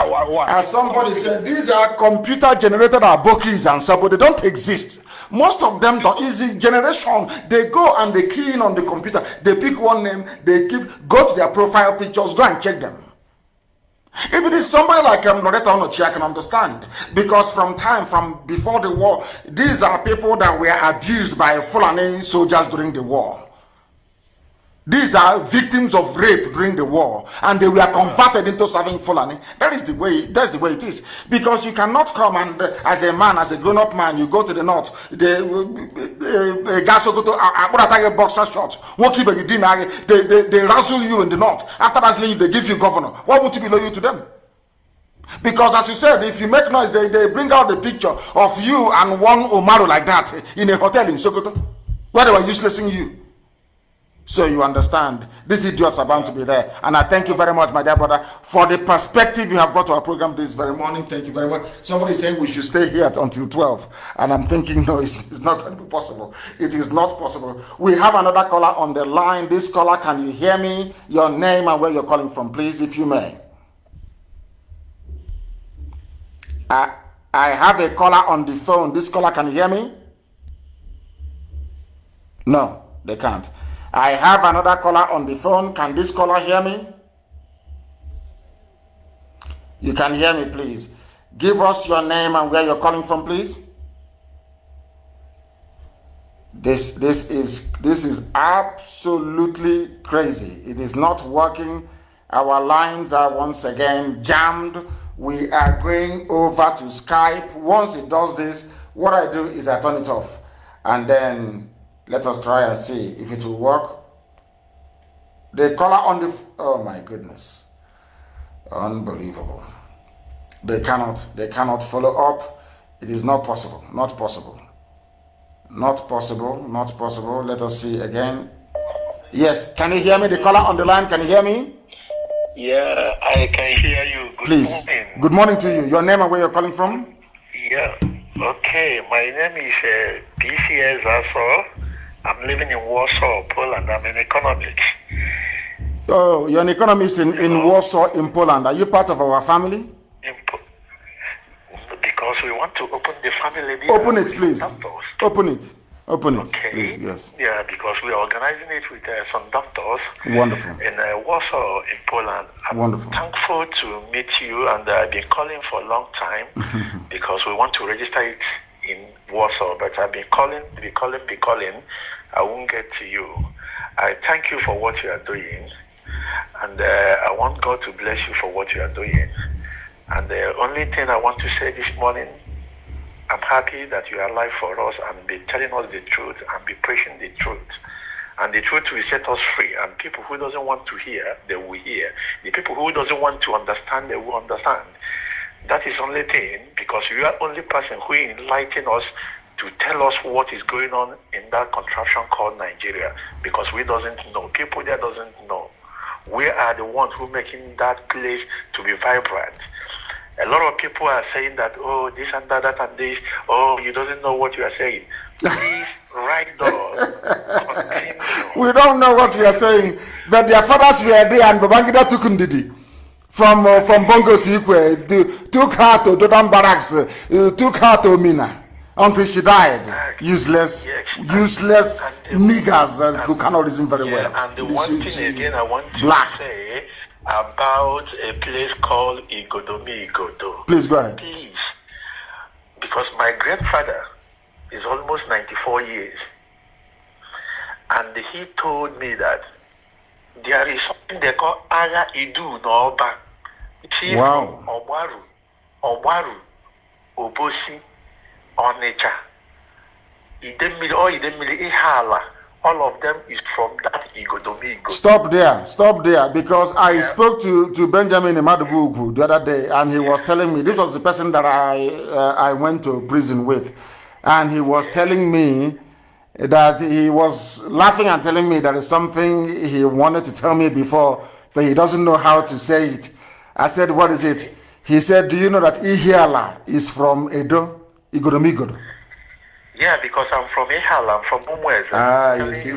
As somebody said, these are computer generated abokis and but they don't exist. Most of them don't easy generation. They go and they key in on the computer. They pick one name, they keep go to their profile pictures, go and check them. If it is somebody like um, Loretta Onochi, I can understand. Because from time, from before the war, these are people that were abused by Fulani soldiers during the war. These are victims of rape during the war, and they were converted into serving Fulani. That is the way. That's the way it is. Because you cannot come and, uh, as a man, as a grown-up man, you go to the north. The gas go to a boxer shot. They they they razzle you in the north. After you, they give you governor. Why would you be loyal to them? Because as you said, if you make noise, they, they bring out the picture of you and one Omaru like that in a hotel in Sokoto, where they were uselessing you. So you understand, these idiots are bound to be there. And I thank you very much, my dear brother, for the perspective you have brought to our program this very morning. Thank you very much. Somebody saying we should stay here until 12. And I'm thinking, no, it's, it's not going to be possible. It is not possible. We have another caller on the line. This caller, can you hear me? Your name and where you're calling from, please, if you may. I, I have a caller on the phone. This caller, can you hear me? No, they can't. I have another caller on the phone. Can this caller hear me? You can hear me, please. Give us your name and where you're calling from, please. This this is this is absolutely crazy. It is not working. Our lines are once again jammed. We are going over to Skype. Once it does this, what I do is I turn it off. And then let us try and see if it will work. The color on the oh my goodness. Unbelievable. They cannot they cannot follow up. It is not possible. Not possible. Not possible. Not possible. Let us see again. Yes. Can you hear me? The caller on the line. Can you hear me? Yeah, I can hear you. Good Please. morning. Good morning to you. Your name and where you're calling from? Yeah. Okay. My name is uh, PCS Aso. I'm living in Warsaw, Poland. I'm in economics. Oh, you're an economist in, in Warsaw, in Poland. Are you part of our family? Because we want to open the family Open it, please. doctors. Open it. Open it, Okay. please. Yes. Yeah, because we are organizing it with uh, some doctors Wonderful. in uh, Warsaw, in Poland. I'm Wonderful. thankful to meet you, and uh, I've been calling for a long time because we want to register it in Warsaw. But I've been calling, be calling, be calling. I won't get to you. I thank you for what you are doing, and uh, I want God to bless you for what you are doing. And the only thing I want to say this morning, I'm happy that you are alive for us and be telling us the truth and be preaching the truth. And the truth will set us free. And people who doesn't want to hear, they will hear. The people who doesn't want to understand, they will understand. That is only thing because you are only person who enlighten us to tell us what is going on in that contraption called Nigeria because we doesn't know. People there doesn't know. We are the ones who making that place to be vibrant. A lot of people are saying that, oh, this and that, that and this. Oh, you doesn't know what you are saying. Please write those. We don't know what we are saying, That their fathers were there and Babangida took Ndidi from uh, from Bongos Ikwe, to- took her to Dodan Barracks, uh, took her to Minna until she died. Useless, useless niggers uh, who cannot reason very well. And the This one thing again I want to Black. say about a place called Igodomi Igodo. Please go ahead. Please. Because my grandfather is almost 94 years. And he told me that there is something they call Aga Idu Noba. Chief Wow. Obaru, Obaru, Obosi, Onitsha, Idemili, or Idemili, Ihala. All of them is from that Igodomi Igodo. Stop there, stop there, because I spoke to, to Benjamin Imadubugu the other day, and he was telling me this was the person that I uh, I went to prison with, and he was telling me that he was laughing and telling me that there is something he wanted to tell me before, but he doesn't know how to say it. I said, "What is it?" He said, "Do you know that Ihiala is from Edo, Igodomigodo?" Yeah, because I'm from Ihala, I'm from Umweza. Ah, you see,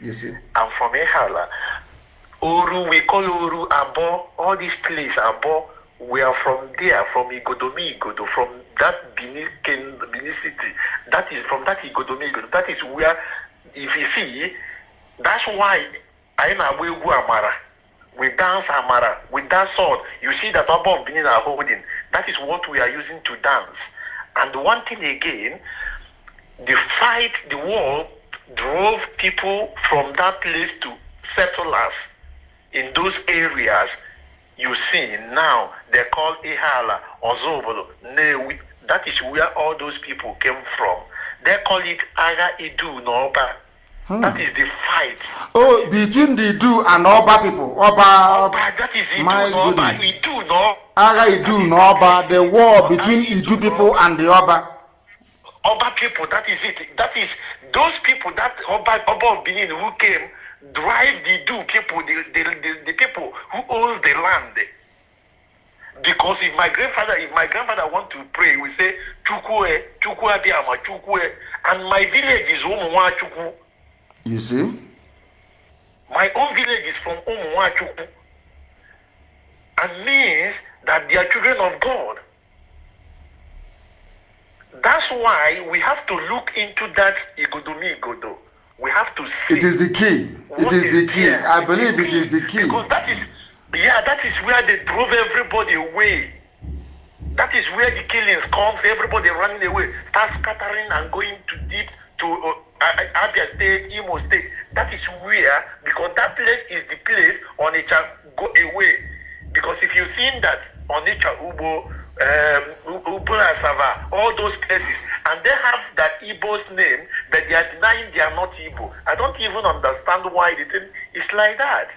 you see. I'm from Ihala. Uru, we call Uru, Abo, all these places, Abo, we are from there, from Igodomi Igodo, from that Benin, Benin city. That is from that Igodomi Igodo. That is where, if you see, that's why I know Amara. Dance Amara. We dance sword. You see that above Benin are holding. That is what we are using to dance. And one thing again, the fight, the war drove people from that place to settle us in those areas you see now. They call Ihala, Ozobolo, Newi. That is where all those people came from. They call it Aga Idu Noba. That is the fight. Oh, between the Idu and Oba people, Oba, That is Idu my Noba. goodness. Idu no. Aga Idu and Oba, the war between Idu people and the Oba. Oba people, that is it. That is those people that Oba, Oba of Benin who came drive the do people, the, the, the, the people who owns the land. Because if my grandfather, if my grandfather want to pray, we say Chukwe, Chukwe Abiyama, Chukwe, and my village is Umuwa Chukwu. You see? My own village is from Umuwa Chukwu. And means that they are children of God. That's why we have to look into that Igodomi Igodo. We We have to see. It is the key. It is, is the key. There. I believe it is the key. Because that is, yeah, that is where they drove everybody away. That is where the killings comes. Everybody running away, start scattering and going to deep to uh, Abia State, Imo State. That is where, because that place is the place on which go away. Because if you've seen that Onitsha Ubo, um, Ubuna Sava, all those places, and they have that Igbo's name, but they are denying they are not Igbo. I don't even understand why the thing is like that.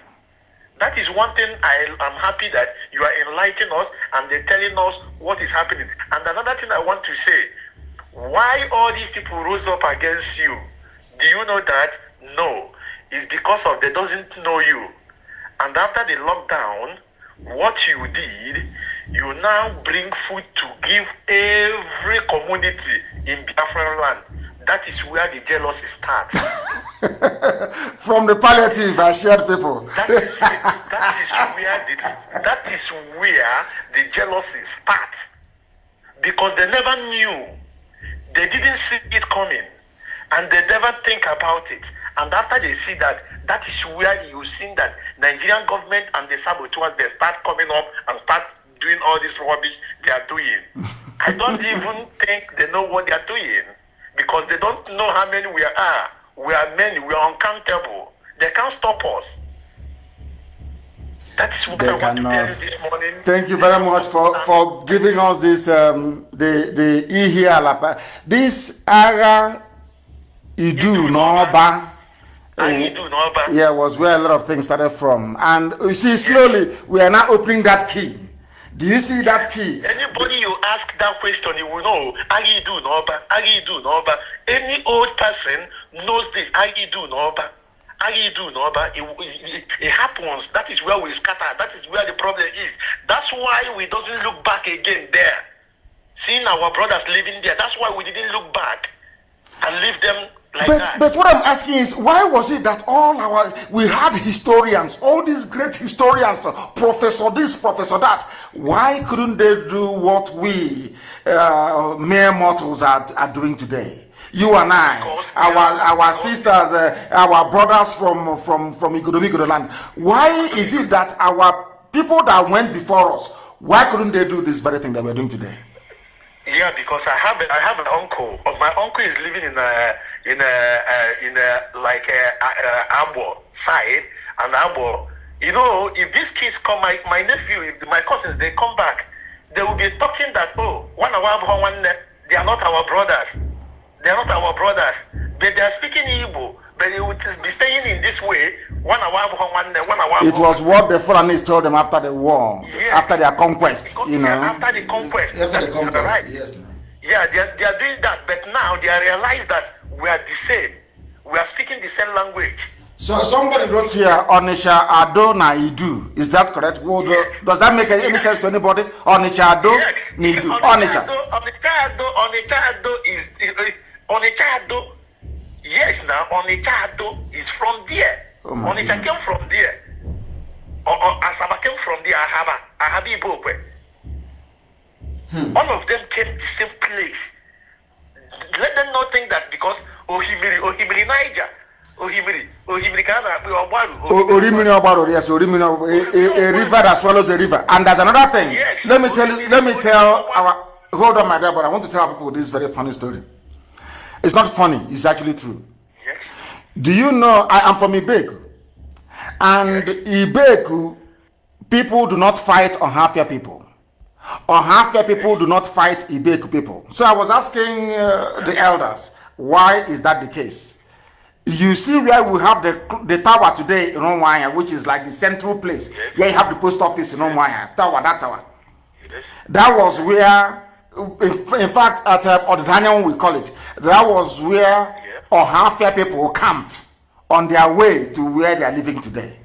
That is one thing I am happy that you are enlightening us and they're telling us what is happening. And another thing I want to say, why all these people rose up against you? Do you know that? No. It's because of they doesn't know you. And after the lockdown, what you did, you now bring food to give every community in Biafra land. That is where the jealousy starts. From the palliative, I shared people. that, is, that is where the that is where the jealousy starts. Because they never knew. They didn't see it coming. And they never think about it. And after they see that, that is where you see that Nigerian government and the saboteurs, they start coming up and start doing all this rubbish they are doing. I don't even think they know what they are doing because they don't know how many we are. We are many. We are uncountable. They can't stop us. That's what they I want cannot. to tell you this morning. Thank you very much for, for giving us this um, the the Ihialapa. This Ara Idu Noba. Yeah, was where a lot of things started from. And you see, slowly, we are now opening that key. Do you see that key? Anybody you ask that question, you will know. Agidu Noba, Agidu Noba. Any old person knows this. Agidu Noba. Agidu Noba. It, it, it happens. That is where we scatter. That is where the problem is. That's why we doesn't look back again there. Seeing our brothers living there. That's why we didn't look back and leave them like but, that. but what I'm asking is, why was it that all our we had historians, all these great historians, professor this, professor that, why couldn't they do what we uh, mere mortals are, are doing today? You and I, our our sisters, uh, our brothers from from from Igodomigodo land. Why is it that our people that went before us, why couldn't they do this very thing that we're doing today? Yeah, because I have I have an uncle. My uncle is living in a in a, in a like a, a, Abo side and Abo. You know, if these kids come, my, my nephew, if my cousins, they come back, they will be talking that oh, one of our one they are not our brothers. They are not our brothers, but they are speaking Igbo. But they would be staying in this way. One of our one one It was what the Fulanis told them after the war, yes. after their conquest. you know, after the conquest. After the conquest. Right. Yes. Yeah, they are, they are doing that, but now they are realized that we are the same. We are speaking the same language. So somebody wrote here, Onisha Ado na Idu. Is that correct? Well, yes. Does that make any sense to anybody? Onisha Ado yes. Nidu. Onisha. Onisha Ado, Onisha Ado is, is Onisha Ado. Yes, now Onisha Ado is from there. Oh Onisha came from there. Or, or Asaba came from there. Ahaba, Ahabi Ibokwe. Hmm. All of them came the same place let them not think that because Ohimiri, Ohimiri Niger, Ohimiri, Ohimiri Ghana, Ogbaru. Orimiri Ogbaru, yes, Orimiri, a, a, a river that swallows a river. And there's another thing. Yes, let me tell you, let me tell our, hold on my dear, but I want to tell people this very funny story. It's not funny, it's actually true. Yes. Do you know, I am from Ibeku. And yes. Ibeku, people do not fight on half-year people or half people do not fight Ibeku people. So I was asking uh, the elders, why is that the case? You see where we have the, the tower today in Onwaya, which is like the central place, yes. where you have the post office in Onwaya, tower, that tower. That was where, in, fact, at uh, Oditanian we call it, that was where yeah. Ohafia people camped on their way to where they are living today.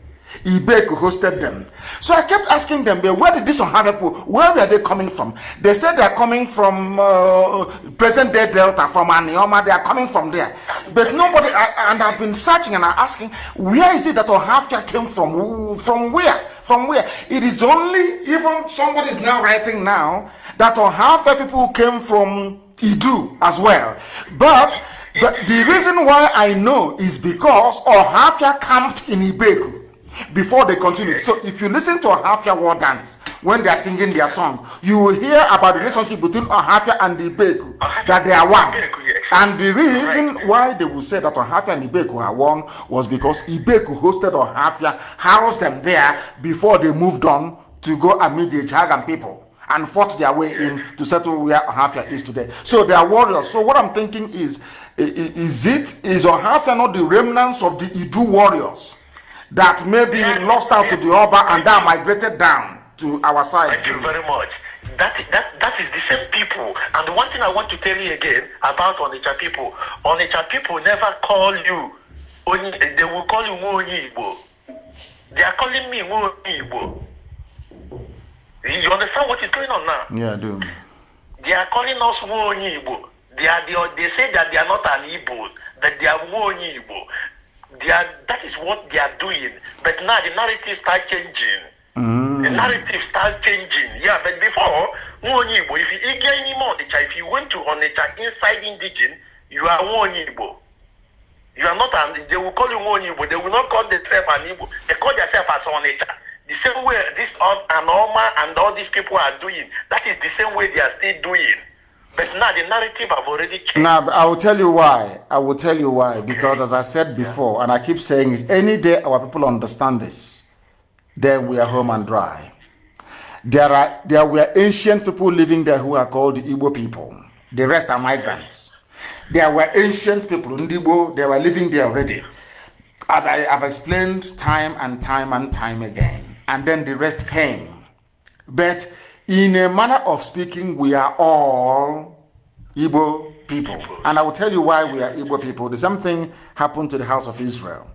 Ibek hosted them. So I kept asking them, where did this Ohio people, where were they coming from? They said they're coming from uh, present day Delta, from Anioma, they are coming from there. But nobody, I, and I've been searching and I'm asking, where is it that Ohafia came from? From where? From where? It is only, even somebody is now writing now, that Ohafia people came from Idu as well. But But the reason why I know is because Ohafia camped in Ibeku before they continued. So if you listen to Ohafia war dance when they are singing their song, you will hear about the relationship between Ohafia and Ibeku, that they are one. And the reason why they will say that Ohafia and Ibeku are one was because Ibeku hosted Ohafia, housed them there before they moved on to go and meet the Chagan people and fought their way in to settle where Ohafia is today. So they are warriors. So what I'm thinking is, is it, is Ohafia not the remnants of the Idu warriors that maybe lost out to the Oba and then migrated down to our side? Thank you very much. That, that, that is the same people. And one thing I want to tell you again about Onitsha people, Onitsha people never call you, they will call you Mwonyi Igbo. They are calling me Mwonyi Igbo. You understand what is going on now? Yeah, I do. They are calling us Mwonyi Igbo. They, are, they, are, they say that they are not an Igbo, that they are Mwonyi Igbo. They are, that is what they are doing. But now the narrative start changing. Mm. The narrative starts changing. Yeah, but before, Mwonyi Igbo, if you get any more if you went to Onitsha inside Indigen, you are Mwonyi Igbo. You are not an, they will call you Mwonyi Igbo. They will not call themselves an Igbo. They call themselves as Onitsha. The same way this Anioma and all these people are doing, that is the same way they are still doing. But now the narrative have already changed. Now, I will tell you why. I will tell you why. Because as I said before, and I keep saying it, any day our people understand this, then we are home and dry. There are there were ancient people living there who are called the Igbo people. The rest are migrants. There were ancient people in Igbo, they were living there already. As I have explained time and time and time again. And then the rest came. But in a manner of speaking, we are all Igbo people. And I will tell you why we are Igbo people. The same thing happened to the house of Israel.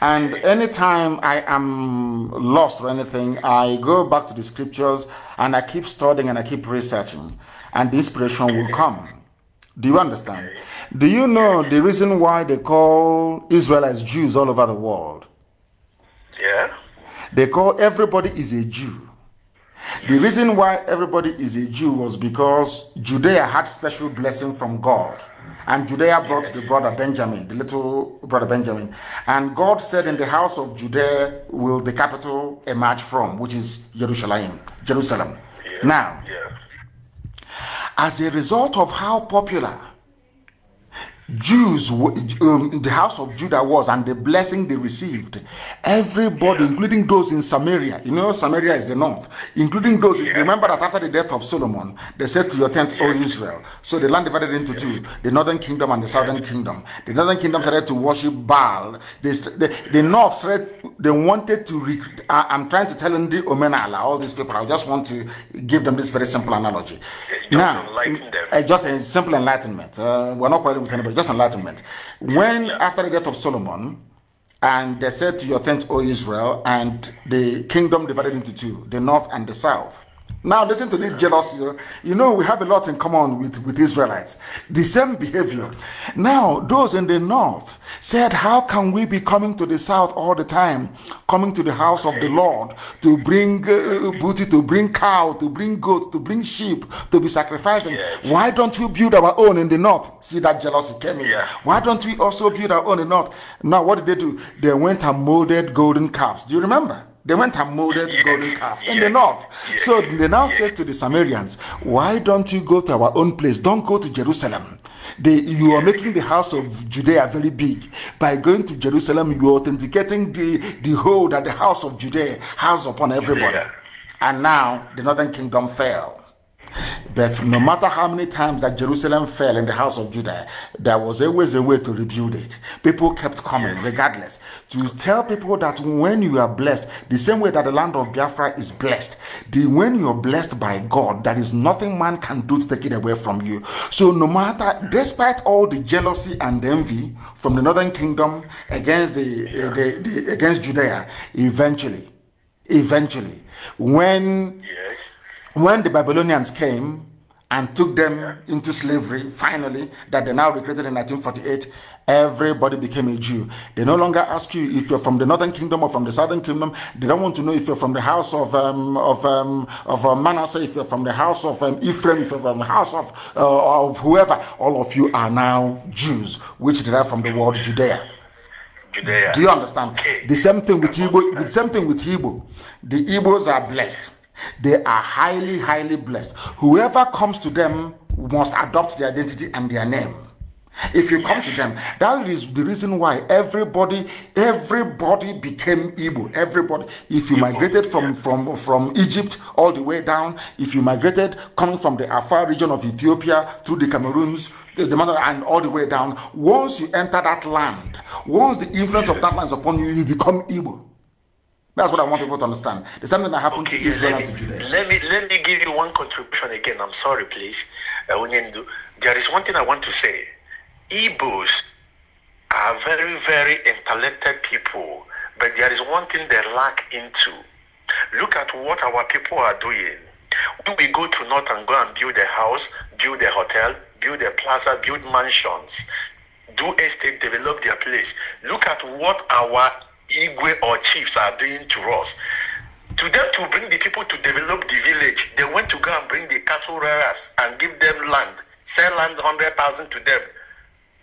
And anytime I am lost or anything, I go back to the scriptures and I keep studying and I keep researching, and the inspiration will come. Do you understand? Do you know the reason why they call Israelites Jews all over the world? Yeah. They call everybody is a Jew. The reason why everybody is a Jew was because Judea had special blessing from God. And Judea brought the brother Benjamin, the little brother Benjamin. And God said, In the house of Judea will the capital emerge from, which is Jerusalem. Jerusalem. Now, as a result of how popular Jews, um, the house of Judah was, and the blessing they received. Everybody, including those in Samaria, you know, Samaria is the north, including those. Remember that after the death of Solomon, they said to your tent, O Israel. So the land divided into two the northern kingdom and the southern kingdom. The northern kingdom started to worship Baal. They, the, the north started, they wanted to. Rec- I, I'm trying to tell them the Omenala, all these people. I just want to give them this very simple analogy. now, uh, just a simple enlightenment. Uh, we're not quarreling with anybody just enlightenment. When after the death of Solomon, and they said to your tent, O Israel, and the kingdom divided into two, the north and the south. Now listen to this jealousy. You know, we have a lot in common with, with Israelites. The same behavior. Now, those in the north said, How can we be coming to the south all the time? Coming to the house of the Lord to bring uh, booty, to bring cow, to bring goat, to bring sheep, to be sacrificing. Why don't we build our own in the north? See that jealousy came in. Why don't we also build our own in the north? Now, what did they do? They went and molded golden calves. Do you remember? They went and molded yes, golden calf in the north. Yes, so they now said to the Samaritans, Why don't you go to our own place? Don't go to Jerusalem. They, you are making the house of Judea very big. By going to Jerusalem, you are authenticating the, the hold that the house of Judea has upon everybody. And now the northern kingdom fell. But no matter how many times that Jerusalem fell in the house of Judah, there was always a way to rebuild it. People kept coming regardless. To tell people that when you are blessed, the same way that the land of Biafra is blessed, the when you're blessed by God, there is nothing man can do to take it away from you. So no matter, despite all the jealousy and envy from the northern kingdom against the, uh, the, the against Judea, eventually, eventually, when yes when the Babylonians came and took them into slavery, finally, that they now recruited in 1948, Everybody became a Jew. They no longer ask you if you're from the northern kingdom or from the southern kingdom. They don't want to know if you're from the house of um, of um, of uh, Manasseh, if you're from the house of um, Ephraim, if you're from the house of uh, of whoever. All of you are now Jews, which derive from the word Judea. Judea. Do you understand? The same thing with Igbo. The same thing with Igbo. The Igbos are blessed. They are highly, highly blessed. Whoever comes to them must adopt their identity and their name. If you come to them, that is the reason why everybody, everybody became Igbo. Everybody. If you migrated from from from Egypt all the way down, if you migrated coming from the Afar region of Ethiopia through the Cameroons, the, the and all the way down, once you enter that land, once the influence of that land is upon you, you become Igbo. That's what I want people to understand. There's something that happened okay, to Israel and to Judea. Let me let me give you one contribution again. I'm sorry, please. Uh, there is one thing I want to say. Igbos are very, very talented people, but there is one thing they lack into. Look at what our people are doing. When we go to North and go and build a house, build a hotel, build a plaza, build mansions, do estate, develop their place. Look at what our Igwe or chiefs are doing to us. To them to bring the people to develop the village, they went to go and bring the cattle rearers and give them land, sell land 100,000 to them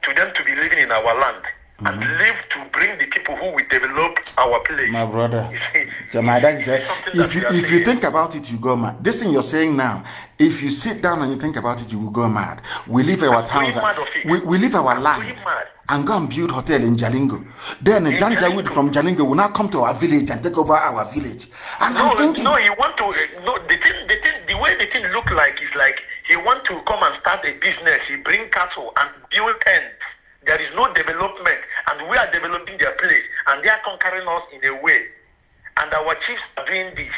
to them to be living in our land mm-hmm. and live to bring the people who will develop our place. My brother, my dad said, if you if you think about it, you go mad. This thing you're saying now, if you sit down and you think about it, you will go mad. We leave our towns, we, we leave our land and go and build hotel in Jalingo. Then a Janjaweed from Jalingo will now come to our village and take over our village. And no, I'm thinking, no, you want to no the thing, the thing, the way the thing look like is like he want to come and start a business. He bring cattle and build tents. There is no development, and we are developing their place, and they are conquering us in a way. And our chiefs are doing this.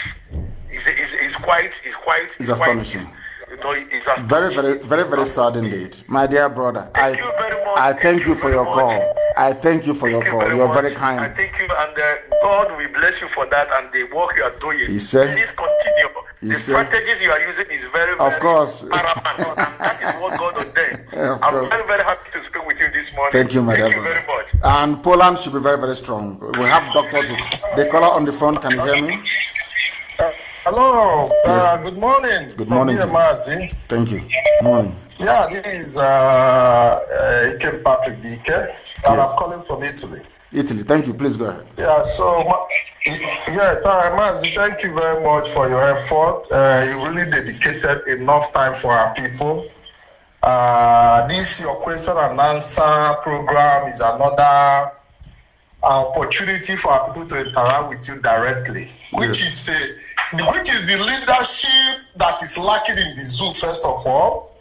Is is is quite is quite. It's astonishing. Quite, you know, it's astonishing. Very, very, very, very sad indeed, my dear brother. Thank I, you very much. I thank, thank you for your much. call. I thank you for thank your you call. very You're much. very kind. I thank you, and uh, God will bless you for that and the work you are doing. He said, Please continue. He the said, strategies you are using is very, very Of course. paramount, and that is what God ordained. I'm course. very, very happy to speak with you this morning. Thank you, my Thank you very much. And Poland should be very, very strong. We have doctors. The caller on the phone, can you hear me? Hello, Yes. uh, good morning. Good morning. Mazi. Thank you. Morning. Yeah, this is uh, uh, Patrick Dike, and Yes. I'm calling from Italy. Italy. Thank you. Please go ahead. Yeah, so, yeah, uh, Mazi, thank you very much for your effort. Uh, you really dedicated enough time for our people. Uh, this, your question and answer program, is another opportunity for our people to interact with you directly, which is a, which is the leadership that is lacking in the zoo. First of all,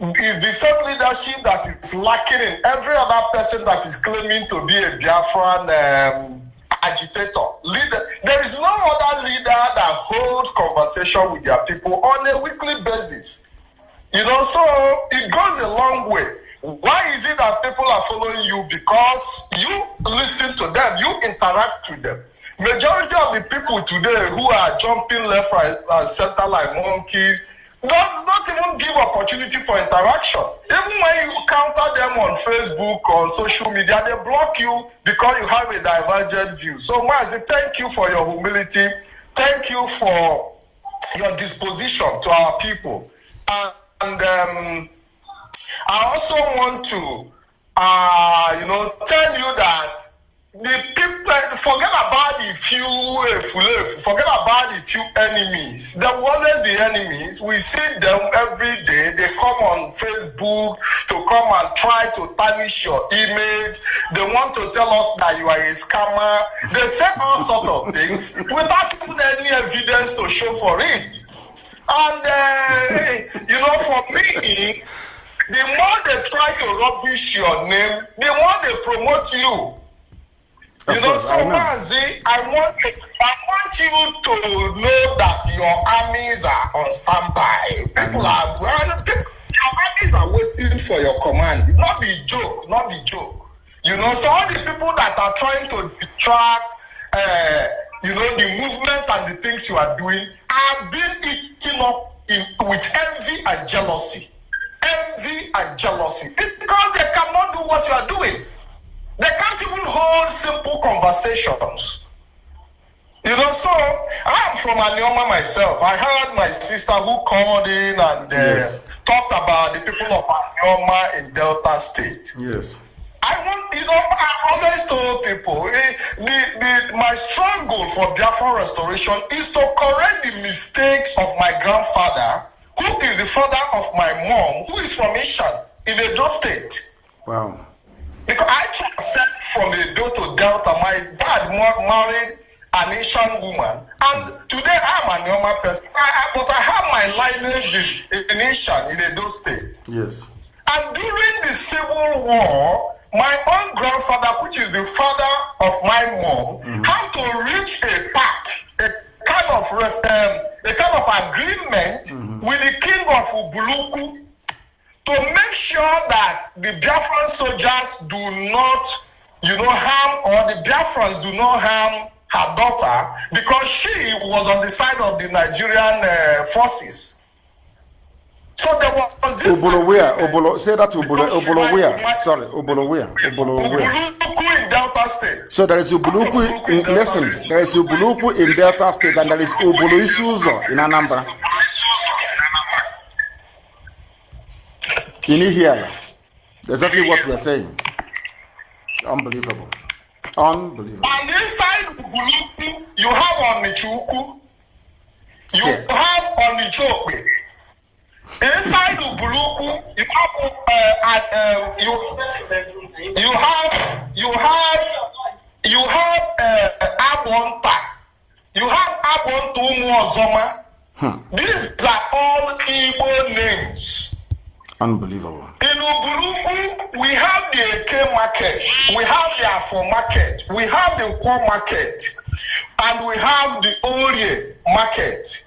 is the same leadership that is lacking in every other person that is claiming to be a Biafran um, agitator. Leader, there is no other leader that holds conversation with their people on a weekly basis. You know, so it goes a long way. Why is it that people are following you? Because you listen to them, you interact with them. Majority of the people today who are jumping left, right, and center like monkeys does not even give opportunity for interaction. Even when you counter them on Facebook or social media, they block you because you have a divergent view. So, Mazi, thank you for your humility. Thank you for your disposition to our people. And, and um, I also want to, uh, you know, tell you that the forget about the few uh, forget about the few enemies. There always the enemies. We see them every day. They come on Facebook to come and try to tarnish your image. They want to tell us that you are a scammer. They say all sort of things without even any evidence to show for it. And uh, you know, for me, the more they try to rubbish your name, the more they promote you. Of you know, course, so I know. Mazi, I want I want you to know that your armies are on standby. People are well, your armies are waiting for your command. Not the joke, not the joke. You know, so all the people that are trying to distract, uh, you know, the movement and the things you are doing are being eaten up in, with envy and jealousy. envy and jealousy because they cannot do what you are doing. They can't even hold simple conversations. You know, so I'm from Anioma myself. I heard my sister who called in and uh, yes. talked about the people of Anioma in Delta State. Yes. I want, you know, I've always told people eh, the, the, my struggle for Biafra restoration is to correct the mistakes of my grandfather, who is the father of my mom, who is from Ishan in Edo State. Wow. Because I transcend from Edo to Delta. My dad married an Asian woman, and today I'm a normal person. I, I, but I have my lineage in, in Esan in Edo State. Yes. And during the Civil War, my own grandfather, which is the father of my mom, mm-hmm. had to reach a pact, a kind of um, a kind of agreement mm-hmm. with the king of Ubuluku to make sure that the Biafran soldiers do not, you know, harm or the Biafrans do not harm her daughter because she was on the side of the Nigerian uh, forces. So there was this. Obolo where? Obolo, say that Obolo, Obolo where? Sorry, Obolo where? Obolo where? Ubuluku in Delta State. So there is Ubuluku in, listen, there is Ubuluku in Delta State and there is Obolo Isuzo in Anambra. You hear? Exactly what we are saying. Unbelievable. Unbelievable. And inside Ubuluku, you have Onichuku, you yeah. have Onichokwe. Inside Ubuluku, you have uh, uh, you you have you have you have uh, Abonta, you have Abonta Umuozoma. Hmm. These are all Igbo names. Unbelievable. In Ubuluku, we have the Eke market, we have the Afro market, we have the Nkwo market, and we have the Orie market.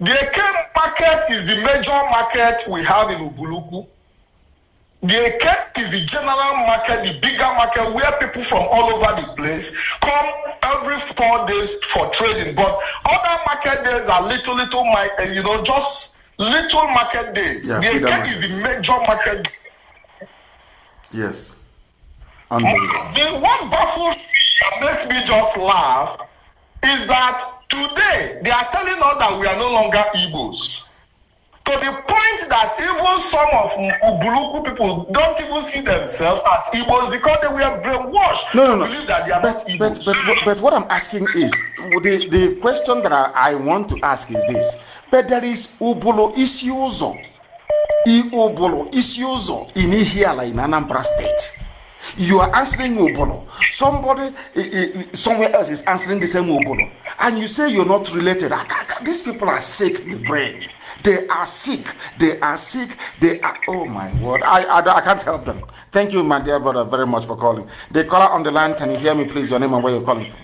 The Eke market is the major market we have in Ubuluku. The Eke is the general market, the bigger market where people from all over the place come every four days for trading. But other market days are little, little, you know, just little market days. Yeah, the Eke is the major market. Yes. Unbelievable. The what baffles that makes me just laugh is that Today, they are telling us that we are no longer Igbos. To the point that even some of Ubuluku people don't even see themselves as Igbos because they were brainwashed no, no, no. to believe that they are but, not Igbos. But, but, but what I'm asking is the, the question that I, I want to ask is this. But there is Ubulu Isiuzo. Ubulu Isiuzo in Ihiala in Anambra State. You are answering Obolo. Somebody somewhere else is answering the same Obolo. And you say you're not related. Ah, ah, ah, these people are sick in the brain. They are sick. They are sick. They are. Oh my word. I, I, I can't help them. Thank you, my dear brother, very much for calling. The caller on the line, can you hear me, please? Your name and where you're calling from?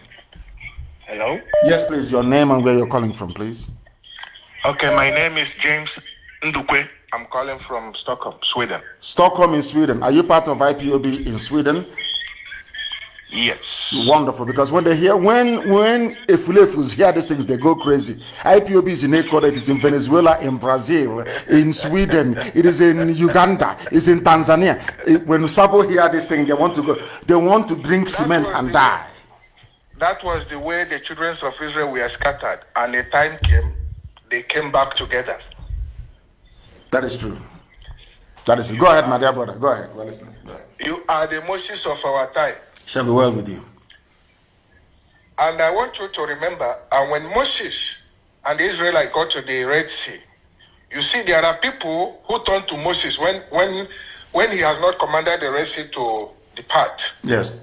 Hello? Yes, please. Your name and where you're calling from, please. Okay, my name is James Ndukwe. I'm calling from Stockholm, Sweden. Stockholm in Sweden. Are you part of IPOB in Sweden? Yes. Wonderful, because when they hear when when Efulefus hear these things, they go crazy. IPOB is in Ecuador, it is in Venezuela, in Brazil, in Sweden, it is in Uganda, it's in Tanzania. It, when Sabo hear this thing, they want to go, they want to drink that cement and the, die. That was the way the children of Israel were scattered, and a time came, they came back together. That is true. That is true. Go ahead, my dear brother. Go ahead. We're listening. You are the Moses of our time. Shall be well with you. And I want you to remember, and when Moses and the Israelites got to the Red Sea, you see, there are people who turn to Moses when when when he has not commanded the Red Sea to depart. Yes.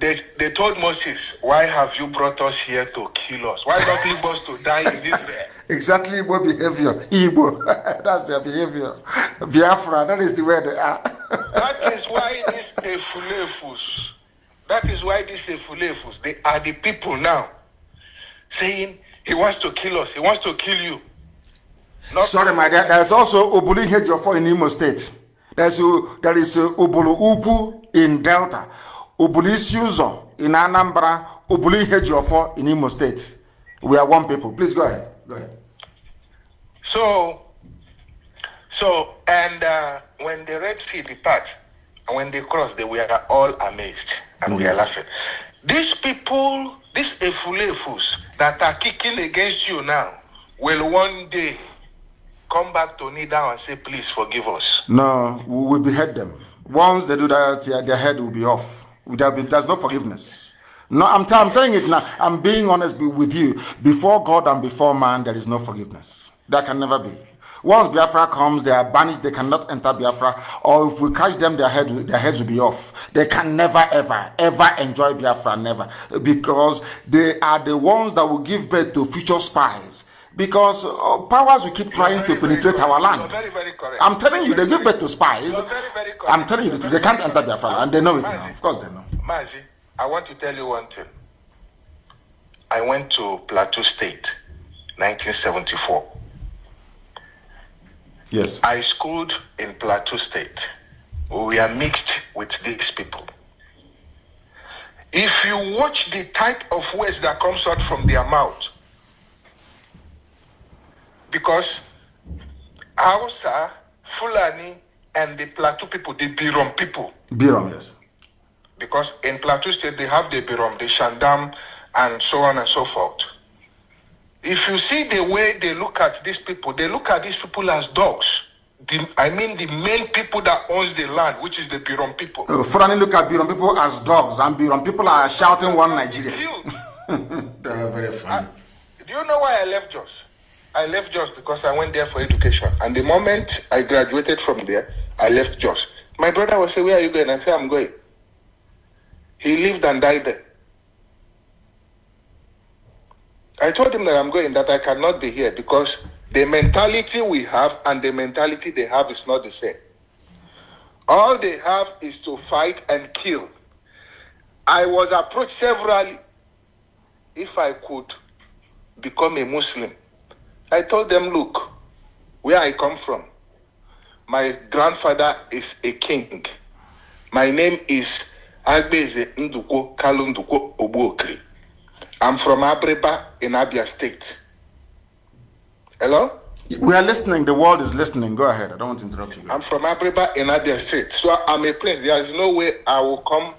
They, they told Moses, Why have you brought us here to kill us? Why not leave us to die in Israel? exactly Igbo behavior. Igbo, that's their behavior. Biafra, that is the way they are. that is why these Efulefus, that is why these Efulefus, they are the people now saying he wants to kill us, he wants to kill you. Not Sorry, my dear, there's also Obulu Hejofo in Imo State. There's, uh, there is uh, Obulu Ubu in Delta. Obulu Isiuzo in Anambra. Obulu Hejofo in Imo State. We are one people. Please go ahead. Go ahead. So, So, and uh, when the Red Sea depart, and when they cross, they were all amazed, and we are Yes. laughing. These people, these efulefus that are kicking against you now, will one day come back to kneel down and say, "Please forgive us." No, we will behead them. Once they do that, their head will be off. There's no forgiveness. No, I'm, I'm saying it now. I'm being honest with you. Before God and before man, there is no forgiveness. There can never be. Once Biafra comes, they are banished. They cannot enter Biafra. Or if we catch them, their head, their heads will be off. They can never, ever, ever enjoy Biafra. Never, because they are the ones that will give birth to future spies. Because uh, powers will keep trying to penetrate our land. I'm telling you, they give birth to spies. I'm telling you, the they can't enter their Biafra and They know it now. Of course, they know. Mazi, I want to tell you one thing. I went to Plateau State, 1974. Yes. I schooled in Plateau State. We are mixed with these people. If you watch the type of words that comes out from their mouth, because Hausa, Fulani, and the Plateau people, the Birom people, Biram, yes. because in Plateau State they have the Birom, the Shandam, and so on and so forth. If you see the way they look at these people, they look at these people as dogs. The, I mean the main people that owns the land, which is the Birom people. Uh, Fulani look at Biram people as dogs, and Biram people are shouting one Nigeria. they are very funny. Do you know why I left Jos? I left Jos because I went there for education. And the moment I graduated from there, I left Jos. My brother was say, Where are you going? I said, I'm going. He lived and died there. I told him that I'm going, that I cannot be here because the mentality we have and the mentality they have is not the same. All they have is to fight and kill. I was approached severally if I could become a Muslim. I told them, look, where I come from, my grandfather is a king. My name is Agbeze Nduko Kalunduko Obuokri. I'm from Abiriba in Abia State. Hello? We are listening. The world is listening. Go ahead. I don't want to interrupt you. I'm from Abiriba in Abia State. So I'm a prince. There is no way I will come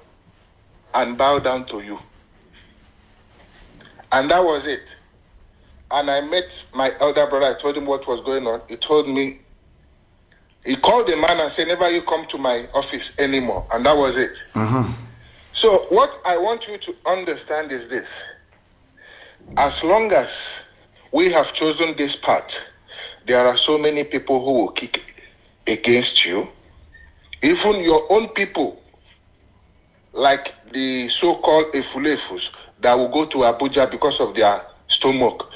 and bow down to you. And that was it. And I met my elder brother. I told him what was going on. He told me, he called the man and said, Never you come to my office anymore. And that was it. Mm-hmm. So, what I want you to understand is this as long as we have chosen this path, there are so many people who will kick against you. Even your own people, like the so called Efulefus, that will go to Abuja because of their stomach.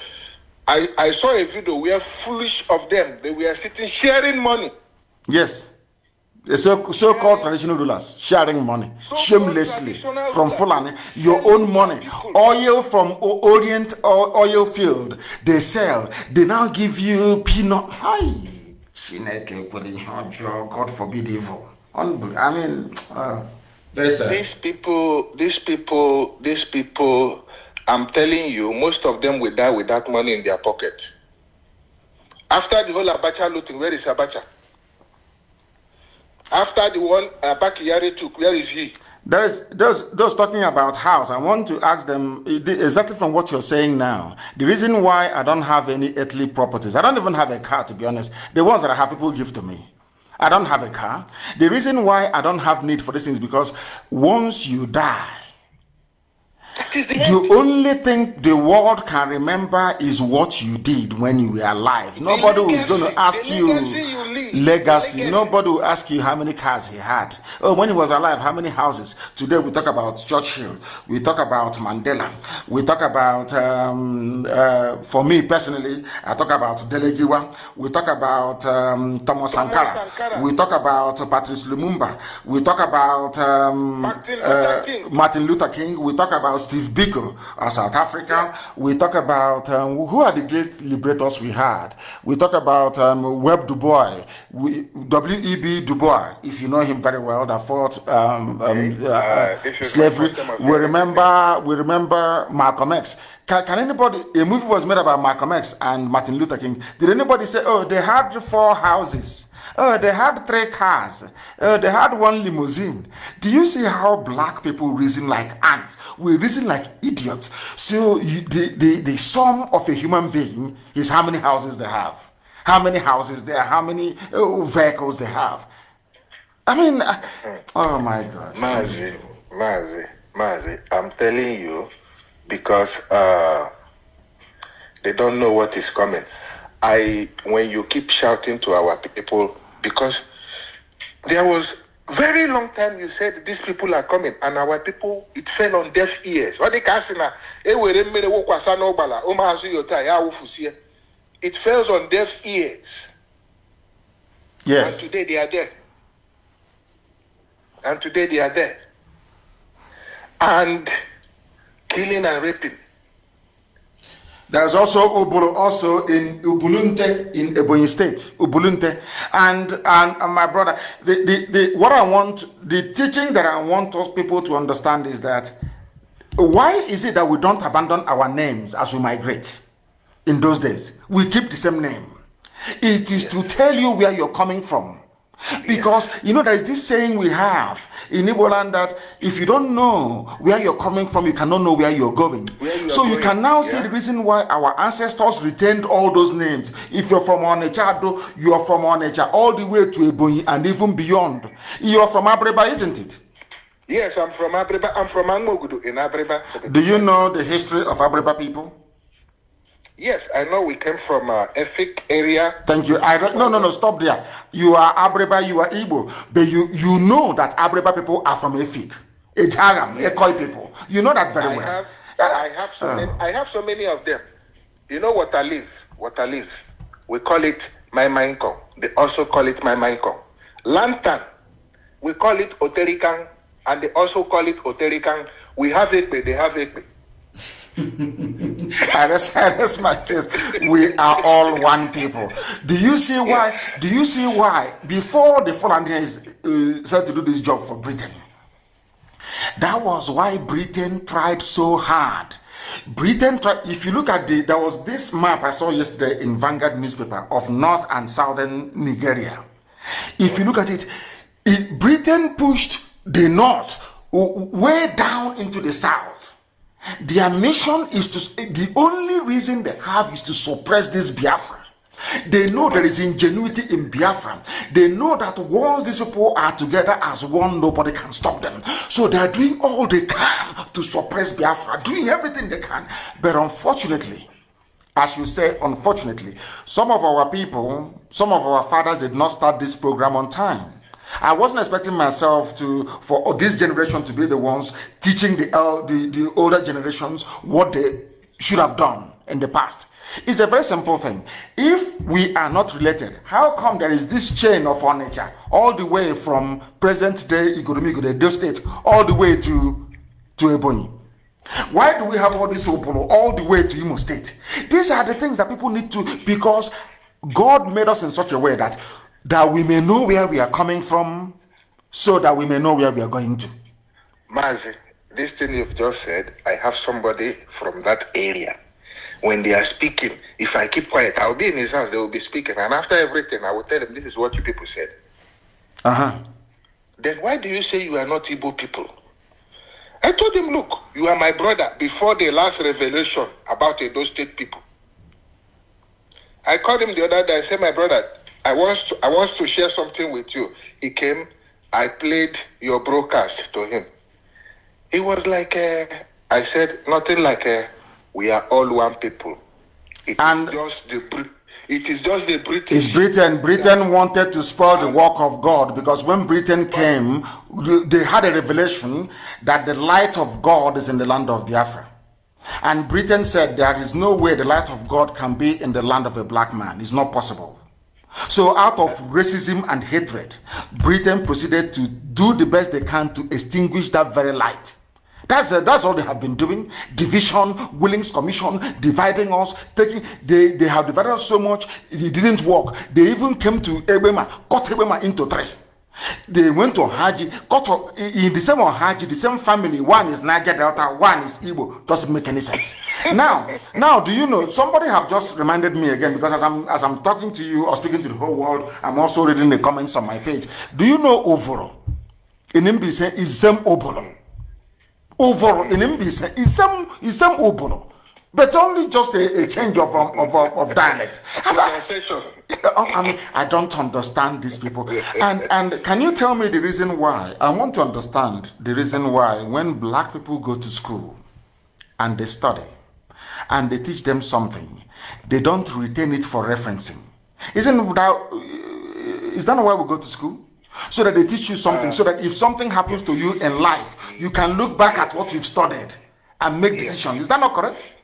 I, I saw a video where foolish of them, they were sitting sharing money. Yes. The so, so-called traditional rulers sharing money shamelessly from Fulani, your own money, oil from Orient oil field. They sell. They now give you peanut. Hi, ọjọọ, God forbid evil. I mean, uh, very sad. These people, these people, these people, I'm telling you, most of them will die with that money in their pocket. After the whole Abacha looting, where is Abacha? After the one Abaki Yari took, where is he? There is those those talking about house. I want to ask them exactly from what you're saying now. The reason why I don't have any earthly properties, I don't even have a car to be honest. The ones that I have, people give to me. I don't have a car. The reason why I don't have need for this thing is because once you die, the only thing the world can remember is what you did when you were alive. Nobody is going to ask you legacy. Nobody will ask you how many cars he had. Oh, when he was alive, how many houses? Today we talk about Churchill. We talk about Mandela. We talk about, um, uh, for me personally, I talk about Delegiwa. We talk about um, Thomas Sankara. Sankara. We talk about Patrice Lumumba. We talk about um, Martin uh, Luther King. Martin Luther King. We talk about Steve Biko, uh, South Africa. We talk about um, who are the great liberators we had. We talk about um, Webb Du Bois, W.E.B. Du Bois, if you know him very well, that fought um, um uh, uh, slavery. We remember, we remember Malcolm X. Can, can, anybody, a movie was made about Malcolm X and Martin Luther King. Did anybody say, oh, they had four houses? Oh, they had three cars. Oh, they had one limousine. Do you see how black people reason like ants? We reason like idiots. So you, the, the, the sum of a human being is how many houses they have, how many houses there, how many oh, vehicles they have. I mean, uh, oh my God. Mazi, Mazi, Mazi, I'm telling you because uh, they don't know what is coming. I, when you keep shouting to our people, because there was very long time you said these people are coming and our people it fell on deaf ears. Ọ dị ka asị na ewere mmiri wụkwasa n'ụgbala ụmụazụ yota ya wụfusie it falls on deaf ears. Yes. And today they are there. And today they are there. And killing and raping there's also Ubulu, also in Ubulunte in Ebonyi State, Ubulunte, and, and and my brother. The, the the what I want, the teaching that I want those people to understand is that why is it that we don't abandon our names as we migrate? In those days, we keep the same name. It is to tell you where you're coming from. Because you know there is this saying we have in Igbo land that if you don't know where you're coming from, you cannot know where you're going. Where you so you can now yeah. see the reason why our ancestors retained all those names. If you're from Onechado, you're from Onecha, all the way to Ebonyi and even beyond. You're from Abiriba, isn't it? Yes, I'm from Abiriba. I'm from Angogudu in Abiriba. Do you know the history of Abiriba people? Yes, I know we came from uh, Efik area. Thank you. I no no no stop there. You are Abreba, you are Igbo, but you you know that Abreba people are from Efik, Ejaram, yes. Ekoi people. You know that very I well. Have, I have so uh. many. I have so many of them. You know what I live? What I live? We call it my minko. They also call it my minko. Lantern. We call it Oterikan, and they also call it Oterikan. We have Ekpe, they have Ekpe. I rest, my case. We are all one people. Do you see why? Do you see why? Before the Fulanians uh, said to do this job for Britain, that was why Britain tried so hard. Britain tried, if you look at the, there was this map I saw yesterday in Vanguard newspaper of North and Southern Nigeria. If you look at it, it Britain pushed the North way down into the South their mission is to, eh, the only reason they have is to suppress this Biafra. They know there is ingenuity in Biafra. They know that once these people are together as one, nobody can stop them. So they are doing all they can to suppress Biafra, doing everything they can. But unfortunately, as you say, unfortunately, some of our people, some of our fathers did not start this program on time. I wasn't expecting myself to, for this generation to be the ones teaching the, the, the older generations what they should have done in the past. It's a very simple thing. If we are not related, how come there is this chain of our nature all the way from present day Igoromigo, the Edo state, all the way to, to Ebonyi? Why do we have all this Opolo all the way to Imo State? These are the things that people need to, because God made us in such a way that that we may know where we are coming from so that we may know where we are going to. Mazi, this thing you've just said, I have somebody from that area. When they are speaking, if I keep quiet, I'll be in his house, they will be speaking. And after everything, I will tell them, this is what you people said. Uh-huh. Then why do you say you are not Igbo people? I told him, look, you are my brother before the last revelation about those state people. I called him the other day, I said, my brother, I want to I want to share something with you. He came, I played your broadcast to him. It was like uh, I said, nothing like uh, we are all one people. It and is just the it is just the British. It's Britain. Britain wanted to spoil the work of God because when Britain came, they had a revelation that the light of God is in the land of Biafra. And Britain said there is no way the light of God can be in the land of a black man. It's not possible. So, out of racism and hatred, Britain proceeded to do the best they can to extinguish that very light That's, uh, that's all they have been doing. Division, Willings Commission, dividing us, taking, they, they have divided us so much, it didn't work. They even came to Ebema, cut Ebema into three. They went to Haji, in the same Haji, the same family. One is Niger Delta, one is Igbo. Doesn't make any sense. now, now, do you know? Somebody have just reminded me again because as I'm as I'm talking to you or speaking to the whole world, I'm also reading the comments on my page. Do you know Ovoro? In Mbise is Zem Obolo. Ovoro in Mbise is Zem is Zem Obolo but only just a, a change of, um, of, of, of dialect. I, I mean, I don't understand these people. And and can you tell me the reason why? I want to understand the reason why when black people go to school and they study and they teach them something, they don't retain it for referencing. Isn't that is that why we go to school? So that they teach you something, so that if something happens to you in life, you can look back at what you've studied and make decisions. Is that not correct?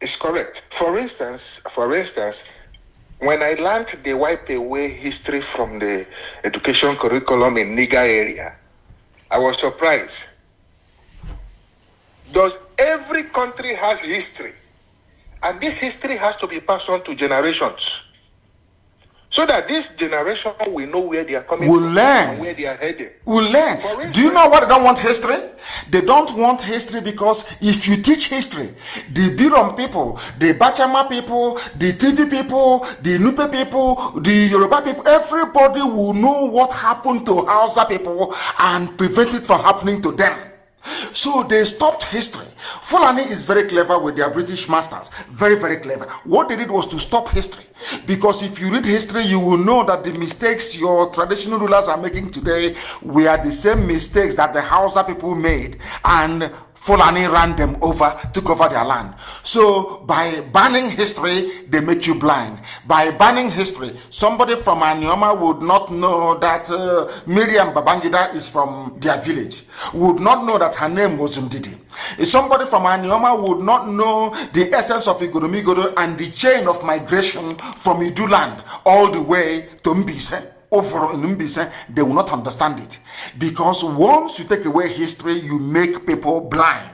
It's correct. For instance, for instance, when I learned they wipe away history from the education curriculum in Niger area, I was surprised. Does every country has history? And this history has to be passed on to generations so that this generation will know where they are coming will from learn. and where they are heading. Will learn. Instance, Do you know why they don't want history? They don't want history because if you teach history, the Birom people, the Bachama people, the TV people, the Nupe people, the Yoruba people, everybody will know what happened to Hausa people and prevent it from happening to them. So they stopped history. Fulani is very clever with their British masters. Very, very clever. What they did was to stop history. Because if you read history, you will know that the mistakes your traditional rulers are making today were the same mistakes that the Hausa people made. And Fulani ran them over, took over their land. So by banning history, they make you blind. By banning history, somebody from Anioma would not know that uh, Miriam Babangida is from their village, would not know that her name was. If somebody from Anioma would not know the essence of Igoromigodo and the chain of migration from Iduland all the way to Mbise over in Mbise, they will not understand it. Because once you take away history, you make people blind.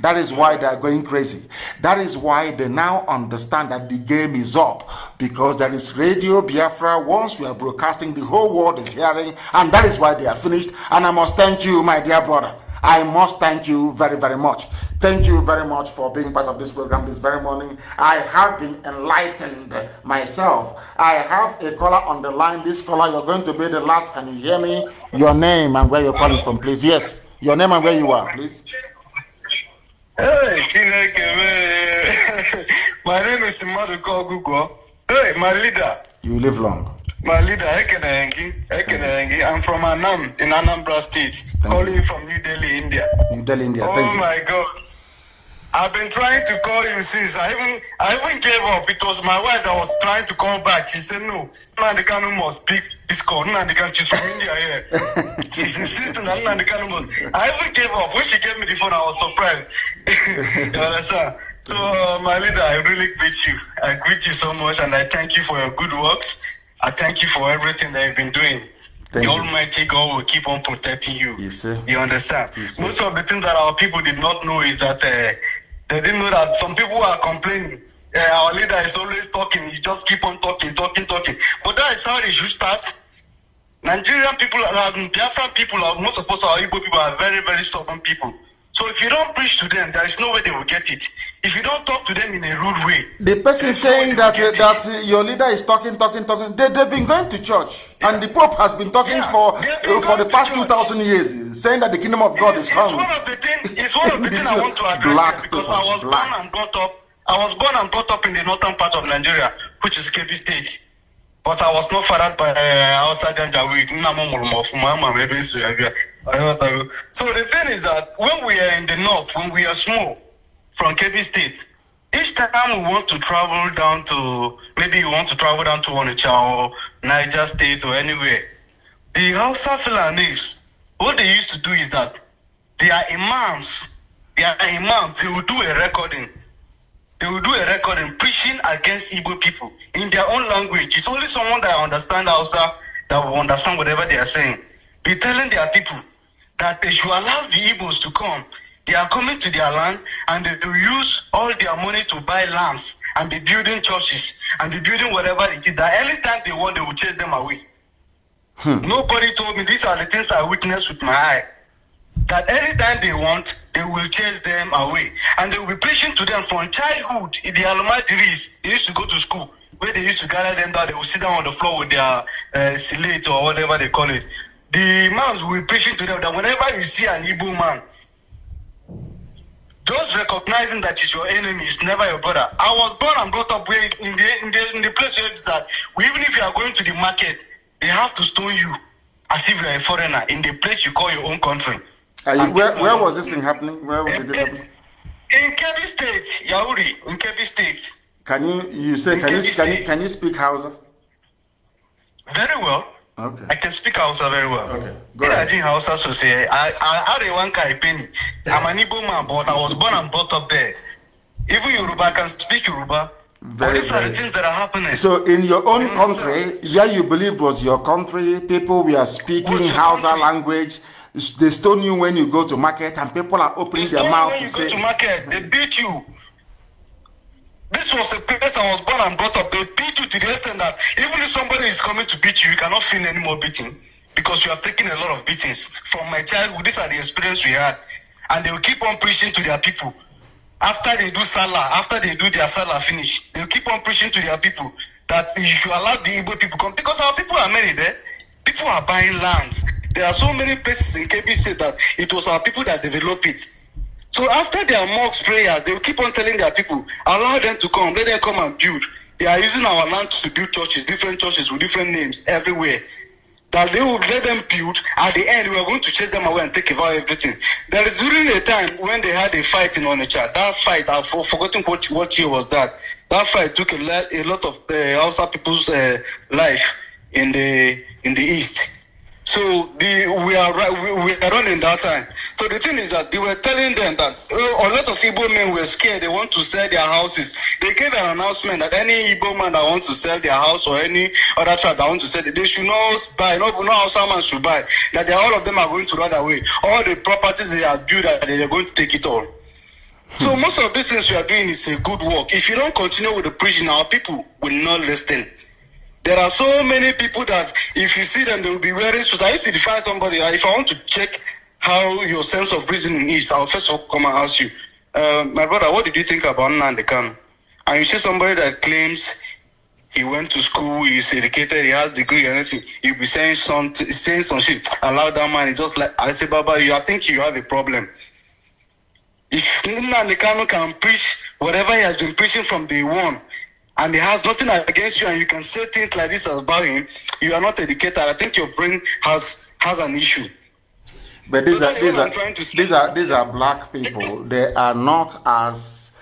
That is why they are going crazy. That is why they now understand that the game is up. Because there is Radio Biafra. Once we are broadcasting, the whole world is hearing. And that is why they are finished. And I must thank you, my dear brother. I must thank you very, very much. Thank you very much for being part of this program this very morning. I have been enlightened myself. I have a caller on the line. This caller, you're going to be the last. Can you hear me? Your name and where you're calling from, please. Yes, your name and where you are, please. Hey, my name is Maduko Ogugo. Hey, my leader. You live long. My leader, Ekenengi, Ekenengi. I'm from Anam in Anambra State, Thank calling you. you from New Delhi, India. New Delhi, India. Oh Thank you. my God. I've been trying to call you since I even I even gave up. It was my wife that was trying to call back. She said no, Nnamdi Kanu must pick this call. Nnamdi Kanu, she's from India here. She's insisting that Kanu must. I even gave up. When she gave me the phone, I was surprised. you understand? So uh, my leader, I really greet you. I greet you so much and I thank you for your good works. I thank you for everything that you've been doing. Thank the you. Almighty God will keep on protecting you. You see? You understand? see. Most of the things that our people did not know is that uh, they didn't know that some people are complaining. Uh, our leader is always talking. He just keep on talking, talking, talking. But that is how it should start. Nigerian people, uh, Biafran people, are most of us, our Igbo people, are very, very stubborn people. So if you don't preach to them, there is no way they will get it. If you don't talk to them in a rude way, The person saying that uh, that uh, your leader is talking, talking, talking. They, they've been going to church, and the Pope has been talking for uh, for the past two thousand years, saying that the kingdom of God is it's coming. one of the thing. It's one of the things I is want to address black because people, I was black. born and brought up. I was born and brought up in the northern part of Nigeria, which is Kebbi State. But I was not fathered by uh, outside Janjaweed. So the thing is that when we are in the north, when we are small from Kebbi State, each time we want to travel down to maybe you want to travel down to Onitsha or Niger State or anywhere, the Hausa Fulanis, what they used to do is that they are imams. They are imams. They will do a recording. They will do a recording preaching against Igbo people in their own language. It's only someone that understand Hausa that will understand whatever they are saying. Be telling their people that they should allow the Igbos to come. They are coming to their land and they will use all their money to buy lands and be building churches and be building whatever it is. That anytime they want, they will chase them away. Hmm. Nobody told me these are the things I witnessed with my eye. That anytime they want, they will chase them away. And they will be preaching to them from childhood. In the Alumadiris, they used to go to school where they used to gather them down. They will sit down on the floor with their uh, slate or whatever they call it. The imams will be preaching to them that whenever you see an Igbo man, just recognizing that it's your enemy is never your brother. I was born and brought up where in the in the in the place where it's that even if you are going to the market, they have to stone you as if you are a foreigner in the place you call your own country. You, where where was this thing happening? Where was this happening? In Kebbi State, Yauri, in Kebbi State. Can you you say can you, can you can you speak Hausa? Very well. Okay. I can speak Hausa very well. Okay. Go ahead. Hausa so say I I had a one kai penny. I'm an Igbo man, but I was born and brought up there. Even Yoruba I can speak Yoruba. Very, these are the things that are happening. So in your own country, where you believe was your country, people we are speaking Hausa language. They stone you when you go to market, and people are opening they their mouth when to you say. go to market, they beat you. This was a place I was born and brought up. They beat you to the extent that even if somebody is coming to beat you, you cannot feel any more beating because you have taken a lot of beatings. From my childhood, these are the experience we had. And they will keep on preaching to their people. After they do Salah, after they do their Salah finish, they'll keep on preaching to their people that you should allow the Igbo people come because our people are many there. People are buying lands. There are so many places in KB State that it was our people that developed it. So after their mosque prayers, they keep on telling their people, allow them to come, let them come and build. They are using our land to build churches, different churches with different names everywhere. That they will let them build. At the end, we are going to chase them away and take over everything. There is during a time when they had a fight in Onitsha. That fight, I've forgotten what, what year was that. That fight took a lot, a lot of uh, people's uh, life in the in the east. So the we are we, we are running that time. So the thing is that they were telling them that uh, a lot of Igbo men were scared. They want to sell their houses. They gave an announcement that any Igbo man that wants to sell their house or any other tribe that wants to sell it, they should not buy. No, no Hausa man should buy. That they, all of them are going to run away. All the properties they have built, they are going to take it all. So most of these things we are doing is a good work. If you don't continue with the preaching, our people will not listen. There are so many people that if you see them, they will be wearing suits. I used to define somebody. If I want to check how your sense of reasoning is, I'll first of all come and ask you, uh, my brother, what did you think about Nnamdi Kanu? And you see somebody that claims he went to school, he's educated, he has degree, anything. You'll be saying some saying some shit. Allow that man. It's just like I say, Baba, you I think you have a problem. If Nnamdi Kanu can preach whatever he has been preaching from day one, and he has nothing against you, and you can say things like this about him, you are not educated. I think your brain has has an issue. But these are these are these are these are black people. They are not as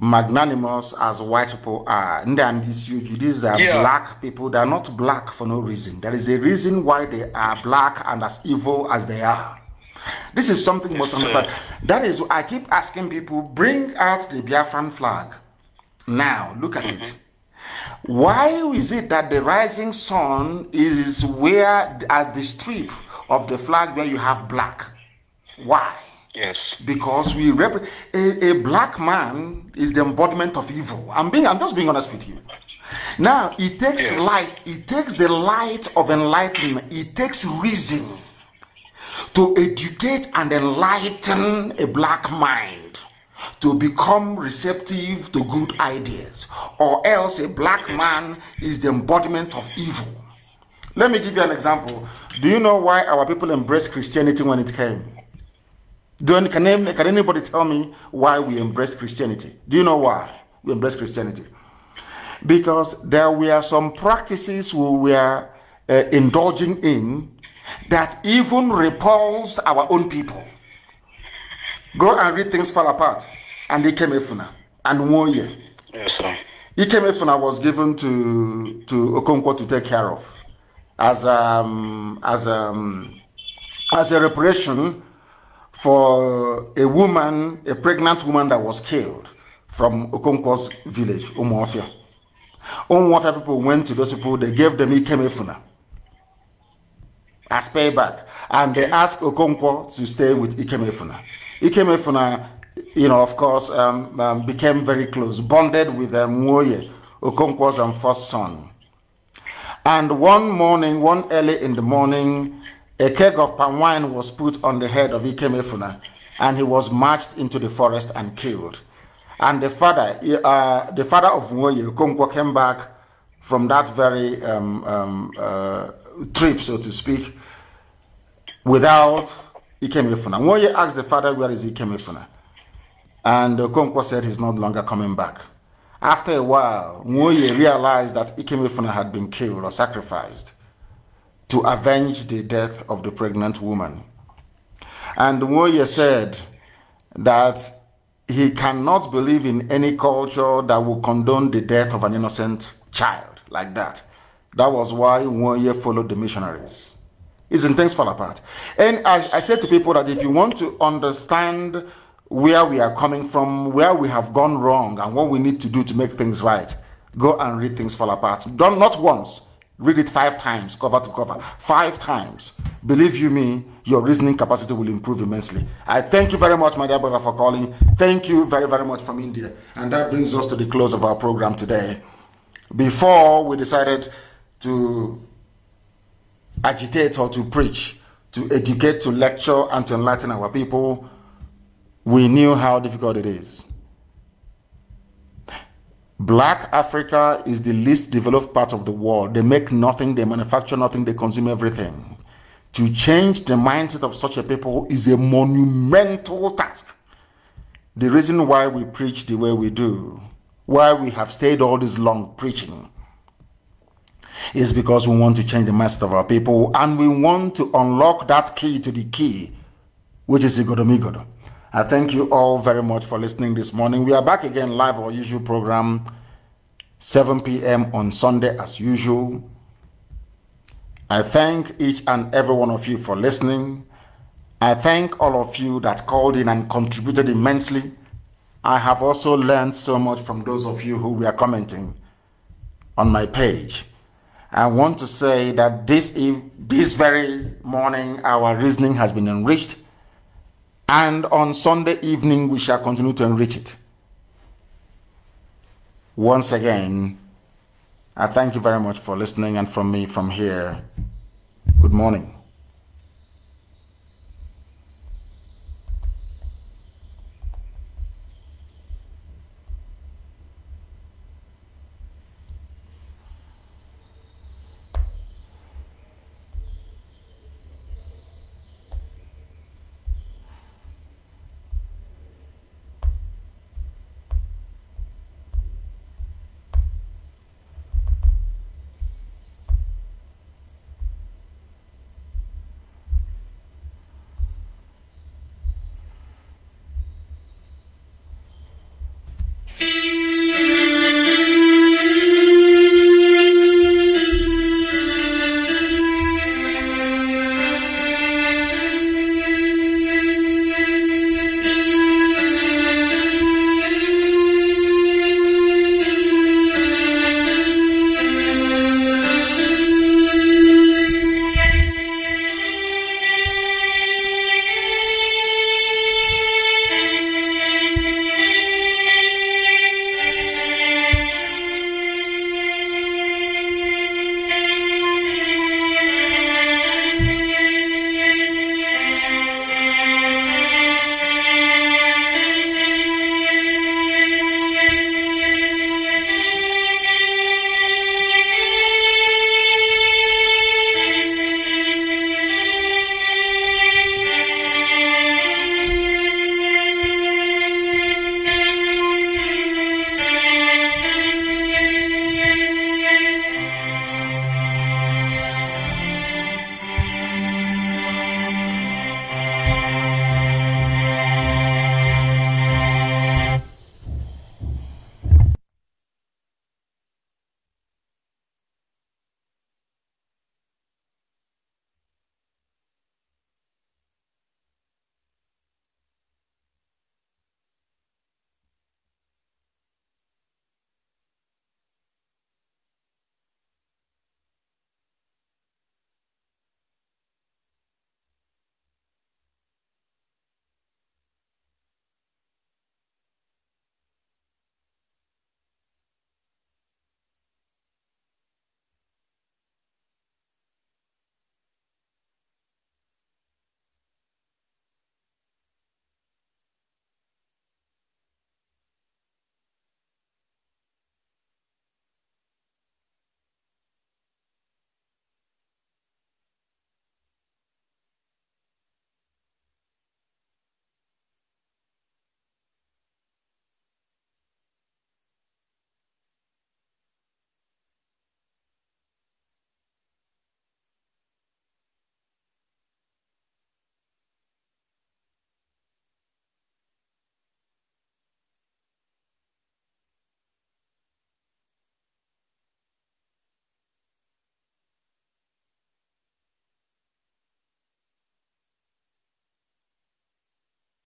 magnanimous as white people are. And these these are Yeah. black people. They are not black for no reason. There is a reason why they are black and as evil as they are. This is something you must understand. That is, I keep asking people, bring out the Biafran flag. Now, look at mm-hmm. it. Why is it that the rising sun is where at the strip of the flag where you have black? Why? Yes. Because we rep a, a black man is the embodiment of evil. I'm being I'm just being honest with you. Now it takes light, it takes the light of enlightenment, it takes reason to educate and enlighten a black mind to become receptive to good ideas, or else a black man is the embodiment of evil. Let me give you an example. Do you know why our people embraced Christianity when it came? Can, can anybody tell me why we embraced Christianity? Do you know why we embraced Christianity? Because there were some practices we were uh, indulging in that even repulsed our own people. Go and read things fall apart. And Ikemefuna and Nwoye. Yes, sir. Ikemefuna was given to to Okonkwo to take care of as um as um as a reparation for a woman, a pregnant woman that was killed from Okonkwo's village, Umuofia. Umuofia people went to those people, they gave them Ikemefuna as payback. And they asked Okonkwo to stay with Ikemefuna. Ikemefuna, you know, of course, um, um, became very close, bonded with um, Nwoye, Okonkwo's um, first son. And one morning, one early in the morning, a keg of palm wine was put on the head of Ikemefuna, and he was marched into the forest and killed. And the father, uh, the father of Nwoye, Okonkwo, came back from that very um, um, uh, trip, so to speak, without Ikemefuna. Nwoye asked the father, where is Ikemefuna? And uh, the Okonkwo said he's not longer coming back. After a while, Nwoye realized that Ikemefuna had been killed or sacrificed to avenge the death of the pregnant woman. And Nwoye said that he cannot believe in any culture that will condone the death of an innocent child like that. That was why Nwoye followed the missionaries. Isn't things fall apart? And I, I said to people that if you want to understand where we are coming from, where we have gone wrong, and what we need to do to make things right, go and read Things Fall Apart. Don't, not once, read it five times, cover to cover. Five times. Believe you me, your reasoning capacity will improve immensely. I thank you very much, my dear brother, for calling. Thank you very, very much from India. And that brings us to the close of our program today. Before we decided to agitate or to preach, to educate, to lecture, and to enlighten our people, we knew how difficult it is. Black Africa is the least developed part of the world. They make nothing, they manufacture nothing, they consume everything. To change the mindset of such a people is a monumental task. The reason why we preach the way we do, why we have stayed all this long preaching, is because we want to change the mindset of our people and we want to unlock that key to the key, which is Igodomigodo. I thank you all very much for listening this morning. We are back again live our usual program, 7 p.m. on Sunday as usual. I thank each and every one of you for listening. I thank all of you that called in and contributed immensely. I have also learned so much from those of you who were commenting on my page. I want to say that this, this very morning, our reasoning has been enriched and on Sunday evening, we shall continue to enrich it. Once again, I thank you very much for listening, and from me from here, good morning.